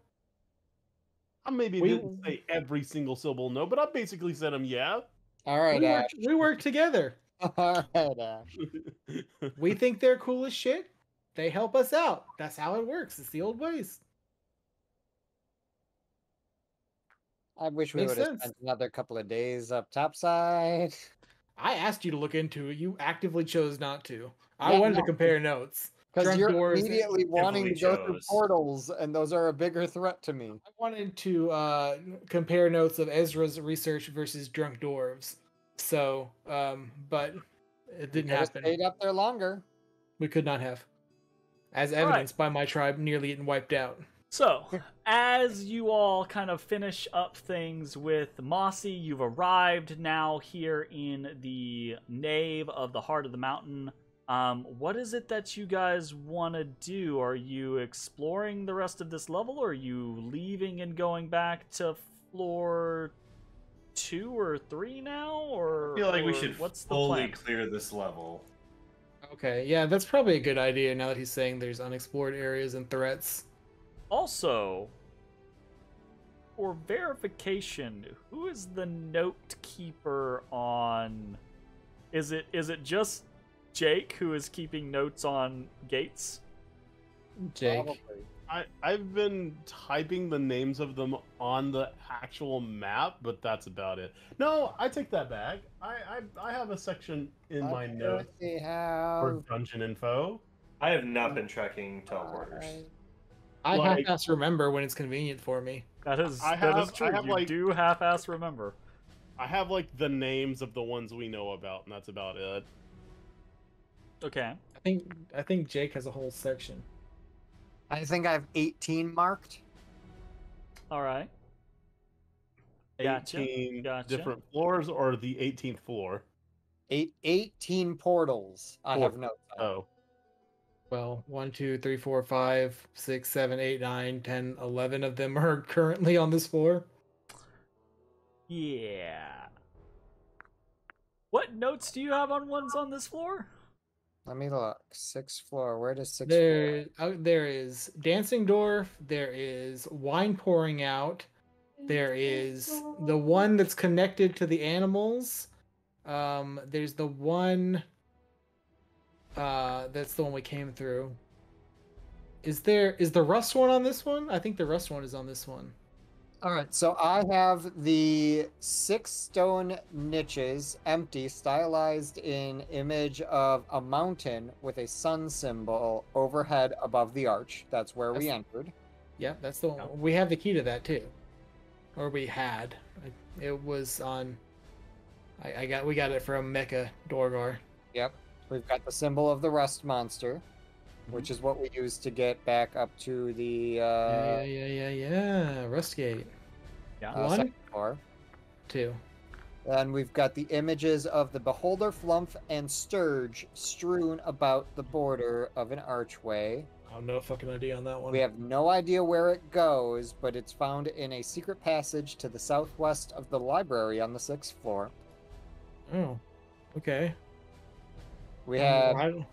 Speaker 3: I maybe
Speaker 2: We-
Speaker 3: didn't say every single syllable no, but I basically said them yeah.
Speaker 5: All right,
Speaker 2: we,
Speaker 5: Ash.
Speaker 2: work, we work together.
Speaker 5: All right, Ash.
Speaker 2: We think they're cool as shit. They help us out. That's how it works. It's the old ways.
Speaker 5: I wish we
Speaker 2: Makes
Speaker 5: would have
Speaker 2: sense.
Speaker 5: spent another couple of days up topside.
Speaker 2: I asked you to look into it. You actively chose not to. I
Speaker 5: Yeah,
Speaker 2: wanted to compare notes.
Speaker 5: Because you're
Speaker 2: doors
Speaker 5: immediately wanting to
Speaker 4: actively
Speaker 5: go through portals, and those are a bigger threat to me.
Speaker 2: I wanted to uh, compare notes of Ezrah's research versus drunk dwarves. So, um, but it didn't
Speaker 5: have
Speaker 2: happen.
Speaker 5: Stayed up there longer.
Speaker 2: We could not have, as
Speaker 1: All right.
Speaker 2: evidenced by my tribe nearly getting wiped out.
Speaker 1: So, as you all kind of finish up things with Mossy, you've arrived now here in the nave of the heart of the mountain. Um, what is it that you guys want to do? Are you exploring the rest of this level, or are you leaving and going back to floor two or three now? Or
Speaker 4: I feel like we should
Speaker 1: What's the
Speaker 4: fully
Speaker 1: plan?
Speaker 4: clear this level.
Speaker 2: Okay, yeah, that's probably a good idea. Now that he's saying there's unexplored areas and threats.
Speaker 1: Also, for verification, who is the note keeper on? Is it is it just Jake who is keeping notes on gates?
Speaker 2: Jake,
Speaker 5: Probably.
Speaker 3: I I've been typing the names of them on the actual map, but that's about it. No, I take that back. I I, I have a section in my
Speaker 5: Let's
Speaker 3: notes
Speaker 5: see
Speaker 3: for dungeon info.
Speaker 4: I have not been tracking teleporters.
Speaker 2: I
Speaker 3: like-
Speaker 2: half-ass remember when it's convenient for me.
Speaker 1: That is
Speaker 3: I
Speaker 1: that is
Speaker 3: have- I
Speaker 1: true.
Speaker 3: have,
Speaker 1: you
Speaker 3: like-
Speaker 1: do half-ass remember.
Speaker 3: I have like the names of the ones we know about, and that's about it.
Speaker 1: Okay.
Speaker 2: I think I think Jake has a whole section.
Speaker 5: I think I have 18 marked.
Speaker 1: All right.
Speaker 3: 18
Speaker 1: gotcha.
Speaker 3: different floors, or the 18th floor.
Speaker 5: Eight, 18 portals. I have notes. on.
Speaker 3: Oh,
Speaker 2: Well, one, two, three, four, five, six, seven, eight, nine, ten, eleven of them are currently on this floor.
Speaker 1: Yeah. What notes do you have on ones on this floor?
Speaker 5: Let me look. Sixth floor. Where does sixth
Speaker 2: There, uh, there is dancing dwarf. There is wine pouring out. There is the one that's connected to the animals. Um, there's the one. Uh, that's the one we came through. Is there is the rust one on this one? I think the rust one is on this one.
Speaker 5: All right, so I have the six stone niches empty, stylized in image of a mountain with a sun symbol overhead above the arch. That's where we
Speaker 2: That's-
Speaker 5: entered.
Speaker 2: Yeah, that's the one.
Speaker 1: Oh.
Speaker 2: We have the key to that too, or we had. It was on. I, I got we got it from Mecha Dorgar.
Speaker 5: Yep. We've got the symbol of the rust monster. Which is what we use to get back up to the uh,
Speaker 2: yeah, yeah, yeah, yeah, yeah. Rustgate
Speaker 1: Yeah.
Speaker 5: uh,
Speaker 2: One?
Speaker 5: second floor.
Speaker 2: two.
Speaker 5: And we've got the images of the beholder, flumph, and stirge strewn about the border of an archway.
Speaker 2: I have no fucking idea on that one.
Speaker 5: We have no idea where it goes, but it's found in a secret passage to the southwest of the library on the sixth floor.
Speaker 2: Oh, okay.
Speaker 5: We have
Speaker 2: I-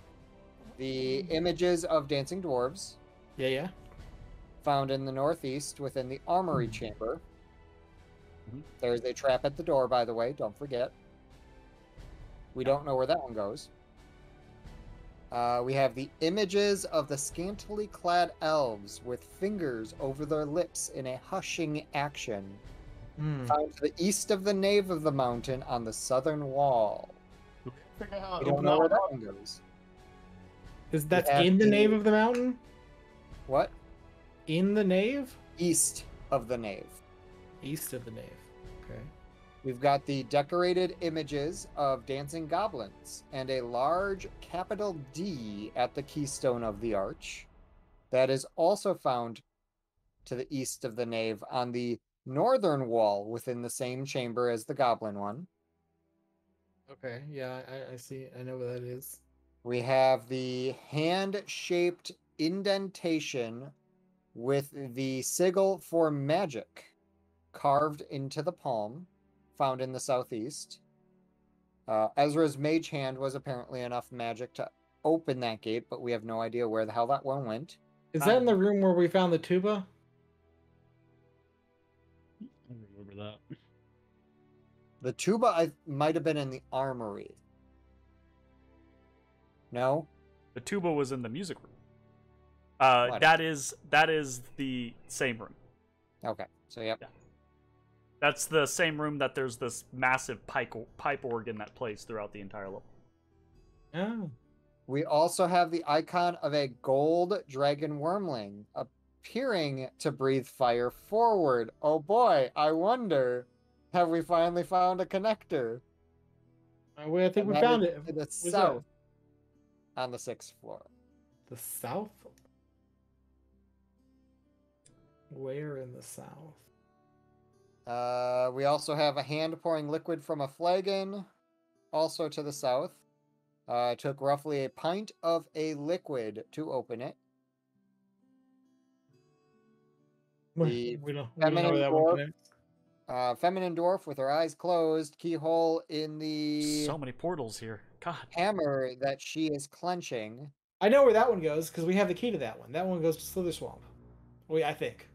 Speaker 5: the images of dancing dwarves
Speaker 2: Yeah, yeah.
Speaker 5: found in the northeast within the armory
Speaker 2: Hmm.
Speaker 5: chamber.
Speaker 1: Mhm.
Speaker 5: There's a trap at the door, by the way, don't forget. We don't know where that one goes. Uh, we have the images of the scantily clad elves with fingers over their lips in a hushing action.
Speaker 2: Hmm.
Speaker 5: Found to the east of the nave of the mountain on the southern wall.
Speaker 3: figure
Speaker 5: We don't know where that one goes.
Speaker 2: Is that in the nave of the mountain?
Speaker 5: What?
Speaker 2: In the nave?
Speaker 5: East of the nave.
Speaker 2: East of the nave. Okay.
Speaker 5: We've got the decorated images of dancing goblins and a large capital D at the keystone of the arch. That is also found to the east of the nave on the northern wall within the same chamber as the goblin one.
Speaker 2: Okay. Yeah, I, I see. I know what that is.
Speaker 5: We have the hand shaped indentation with the sigil for magic carved into the palm. found in the southeast. Uh, Ezrah's mage hand was apparently enough magic to open that gate, but we have no idea where the hell that one went.
Speaker 2: Is that in the room where we found the tuba?
Speaker 3: I remember that.
Speaker 5: The tuba I, might have been in the armory. No?
Speaker 1: The tuba was in the music room. Uh, that is that is the same room.
Speaker 5: Okay. So, yep.
Speaker 1: That's the same room that there's this massive pipe pipe organ that plays throughout the entire level.
Speaker 2: Oh.
Speaker 5: We also have the icon of a gold dragon wormling appearing to breathe fire forward. Oh boy, I wonder, have we finally found a connector?
Speaker 2: Uh, wait, I think
Speaker 5: And
Speaker 2: we found it.
Speaker 5: To the
Speaker 2: Where's
Speaker 5: south on the sixth floor.
Speaker 2: The south? Where in the south?
Speaker 5: Uh, we also have a hand pouring liquid from a flagon, also to the south. Uh, it took roughly a pint of a liquid to open it. The
Speaker 2: we don't, we don't know
Speaker 5: feminine
Speaker 2: where that
Speaker 5: dwarf- Uh, feminine dwarf with her eyes closed, keyhole in the
Speaker 1: So many portals here. God.
Speaker 5: hammer that she is clenching.
Speaker 2: I know where that one goes because we have the key to that one. That one goes to Slitherswamp. We, I think.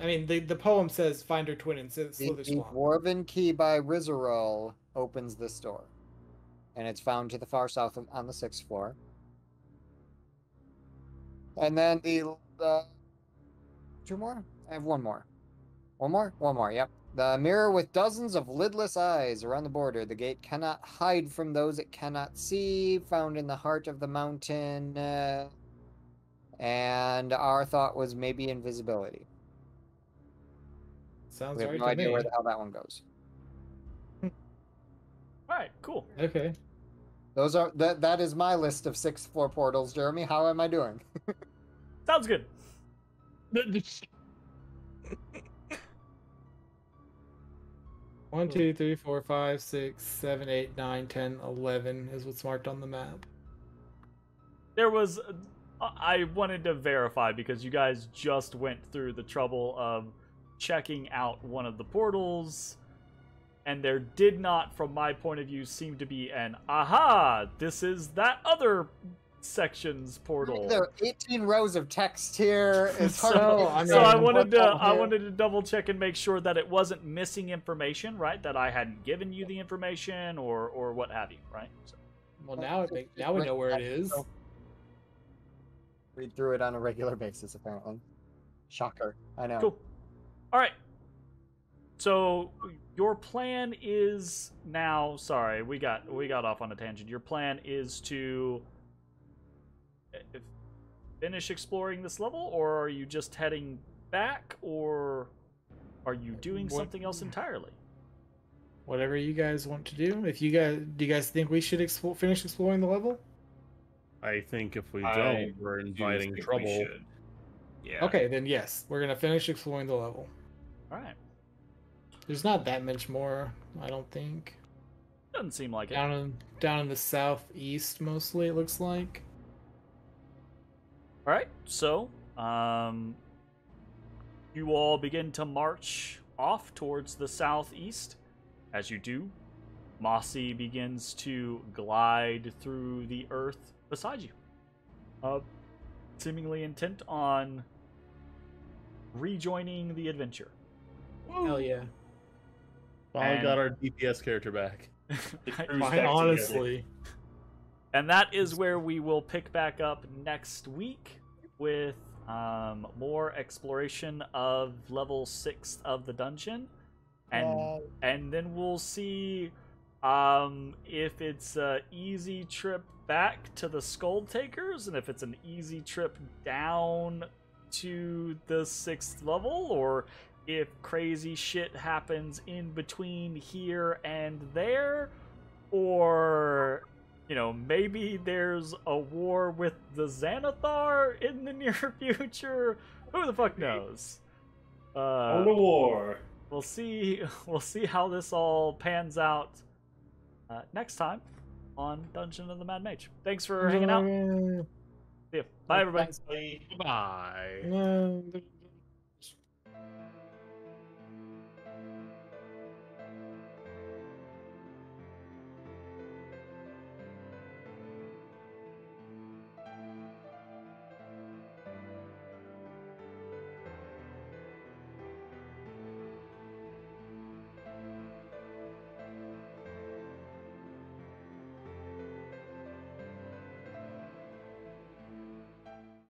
Speaker 2: I mean, the the poem says "Find her twin in Slither
Speaker 5: The, the
Speaker 2: Swamp."
Speaker 5: dwarven key by Rizarol opens this door, and it's found to the far south of, on the sixth floor. And then the uh, two more. I have one more. One more. One more. Yep. The mirror with dozens of lidless eyes around the border. The gate cannot hide from those it cannot see. Found in the heart of the mountain. Uh, and our thought was maybe invisibility.
Speaker 2: Sounds
Speaker 5: We have
Speaker 2: right
Speaker 5: no
Speaker 2: to
Speaker 5: idea
Speaker 2: me.
Speaker 5: where the hell that one goes.
Speaker 1: All right. Cool.
Speaker 2: Okay.
Speaker 5: Those are that. That is my list of sixth floor portals. Jeremy, how am I doing?
Speaker 1: Sounds good.
Speaker 2: One, two, three, four, five, six, seven, eight, nine, ten, eleven is what's marked on the map.
Speaker 1: There was. I wanted to verify because you guys just went through the trouble of checking out one of the portals, and there did not, from my point of view, seem to be an aha. This is that other section's portal.
Speaker 5: There are 18 rows of text here. It's hard.
Speaker 1: So-
Speaker 5: to
Speaker 2: I
Speaker 1: so I wanted to I wanted to double check and make sure that it wasn't missing information, right? That I hadn't given you the information or or what have you, right? So,
Speaker 2: Well, now it make, now we know where it is.
Speaker 5: read through it on a regular basis. Apparently, shocker. I know.
Speaker 1: cool. All right. So your plan is now. Sorry, we got we got off on a tangent. Your plan is to finish exploring this level, or are you just heading back, or are you doing
Speaker 2: What-
Speaker 1: something else entirely?
Speaker 2: Whatever you guys want to do. If you guys do, you guys think we should explore, finish exploring the level?
Speaker 3: I think if we don't, we're
Speaker 4: do
Speaker 3: inviting
Speaker 4: think we
Speaker 3: trouble.
Speaker 4: should. Yeah.
Speaker 2: Okay, then yes, we're gonna finish exploring the level.
Speaker 1: All right.
Speaker 2: There's not that much more, I don't think.
Speaker 1: Doesn't seem like it.
Speaker 2: Down in down in the southeast, mostly it looks like.
Speaker 1: All right, so um, you all begin to march off towards the southeast. As you do, Mossy begins to glide through the earth beside you, uh, seemingly intent on rejoining the adventure.
Speaker 2: Hell yeah!
Speaker 3: Finally
Speaker 1: And-
Speaker 3: got our DPS character back.
Speaker 4: The
Speaker 1: Right.
Speaker 4: crew's
Speaker 2: Fine,
Speaker 4: back together.
Speaker 2: honestly,
Speaker 1: And that is where we will pick back up next week with um, more exploration of level six of the dungeon, and and then we'll see um, if it's an easy trip back to the Skull Takers, and if it's an easy trip down to the sixth level, or if crazy shit happens in between here and there, or you know, maybe there's a war with the Xanathar in the near future. Who the fuck knows? Uh,
Speaker 4: On the war.
Speaker 1: we'll see. We'll see how this all pans out uh, next time on Dungeon of the Mad Mage. Thanks for hanging out. See ya. Bye, everybody.
Speaker 4: Bye.
Speaker 3: Bye.
Speaker 2: no,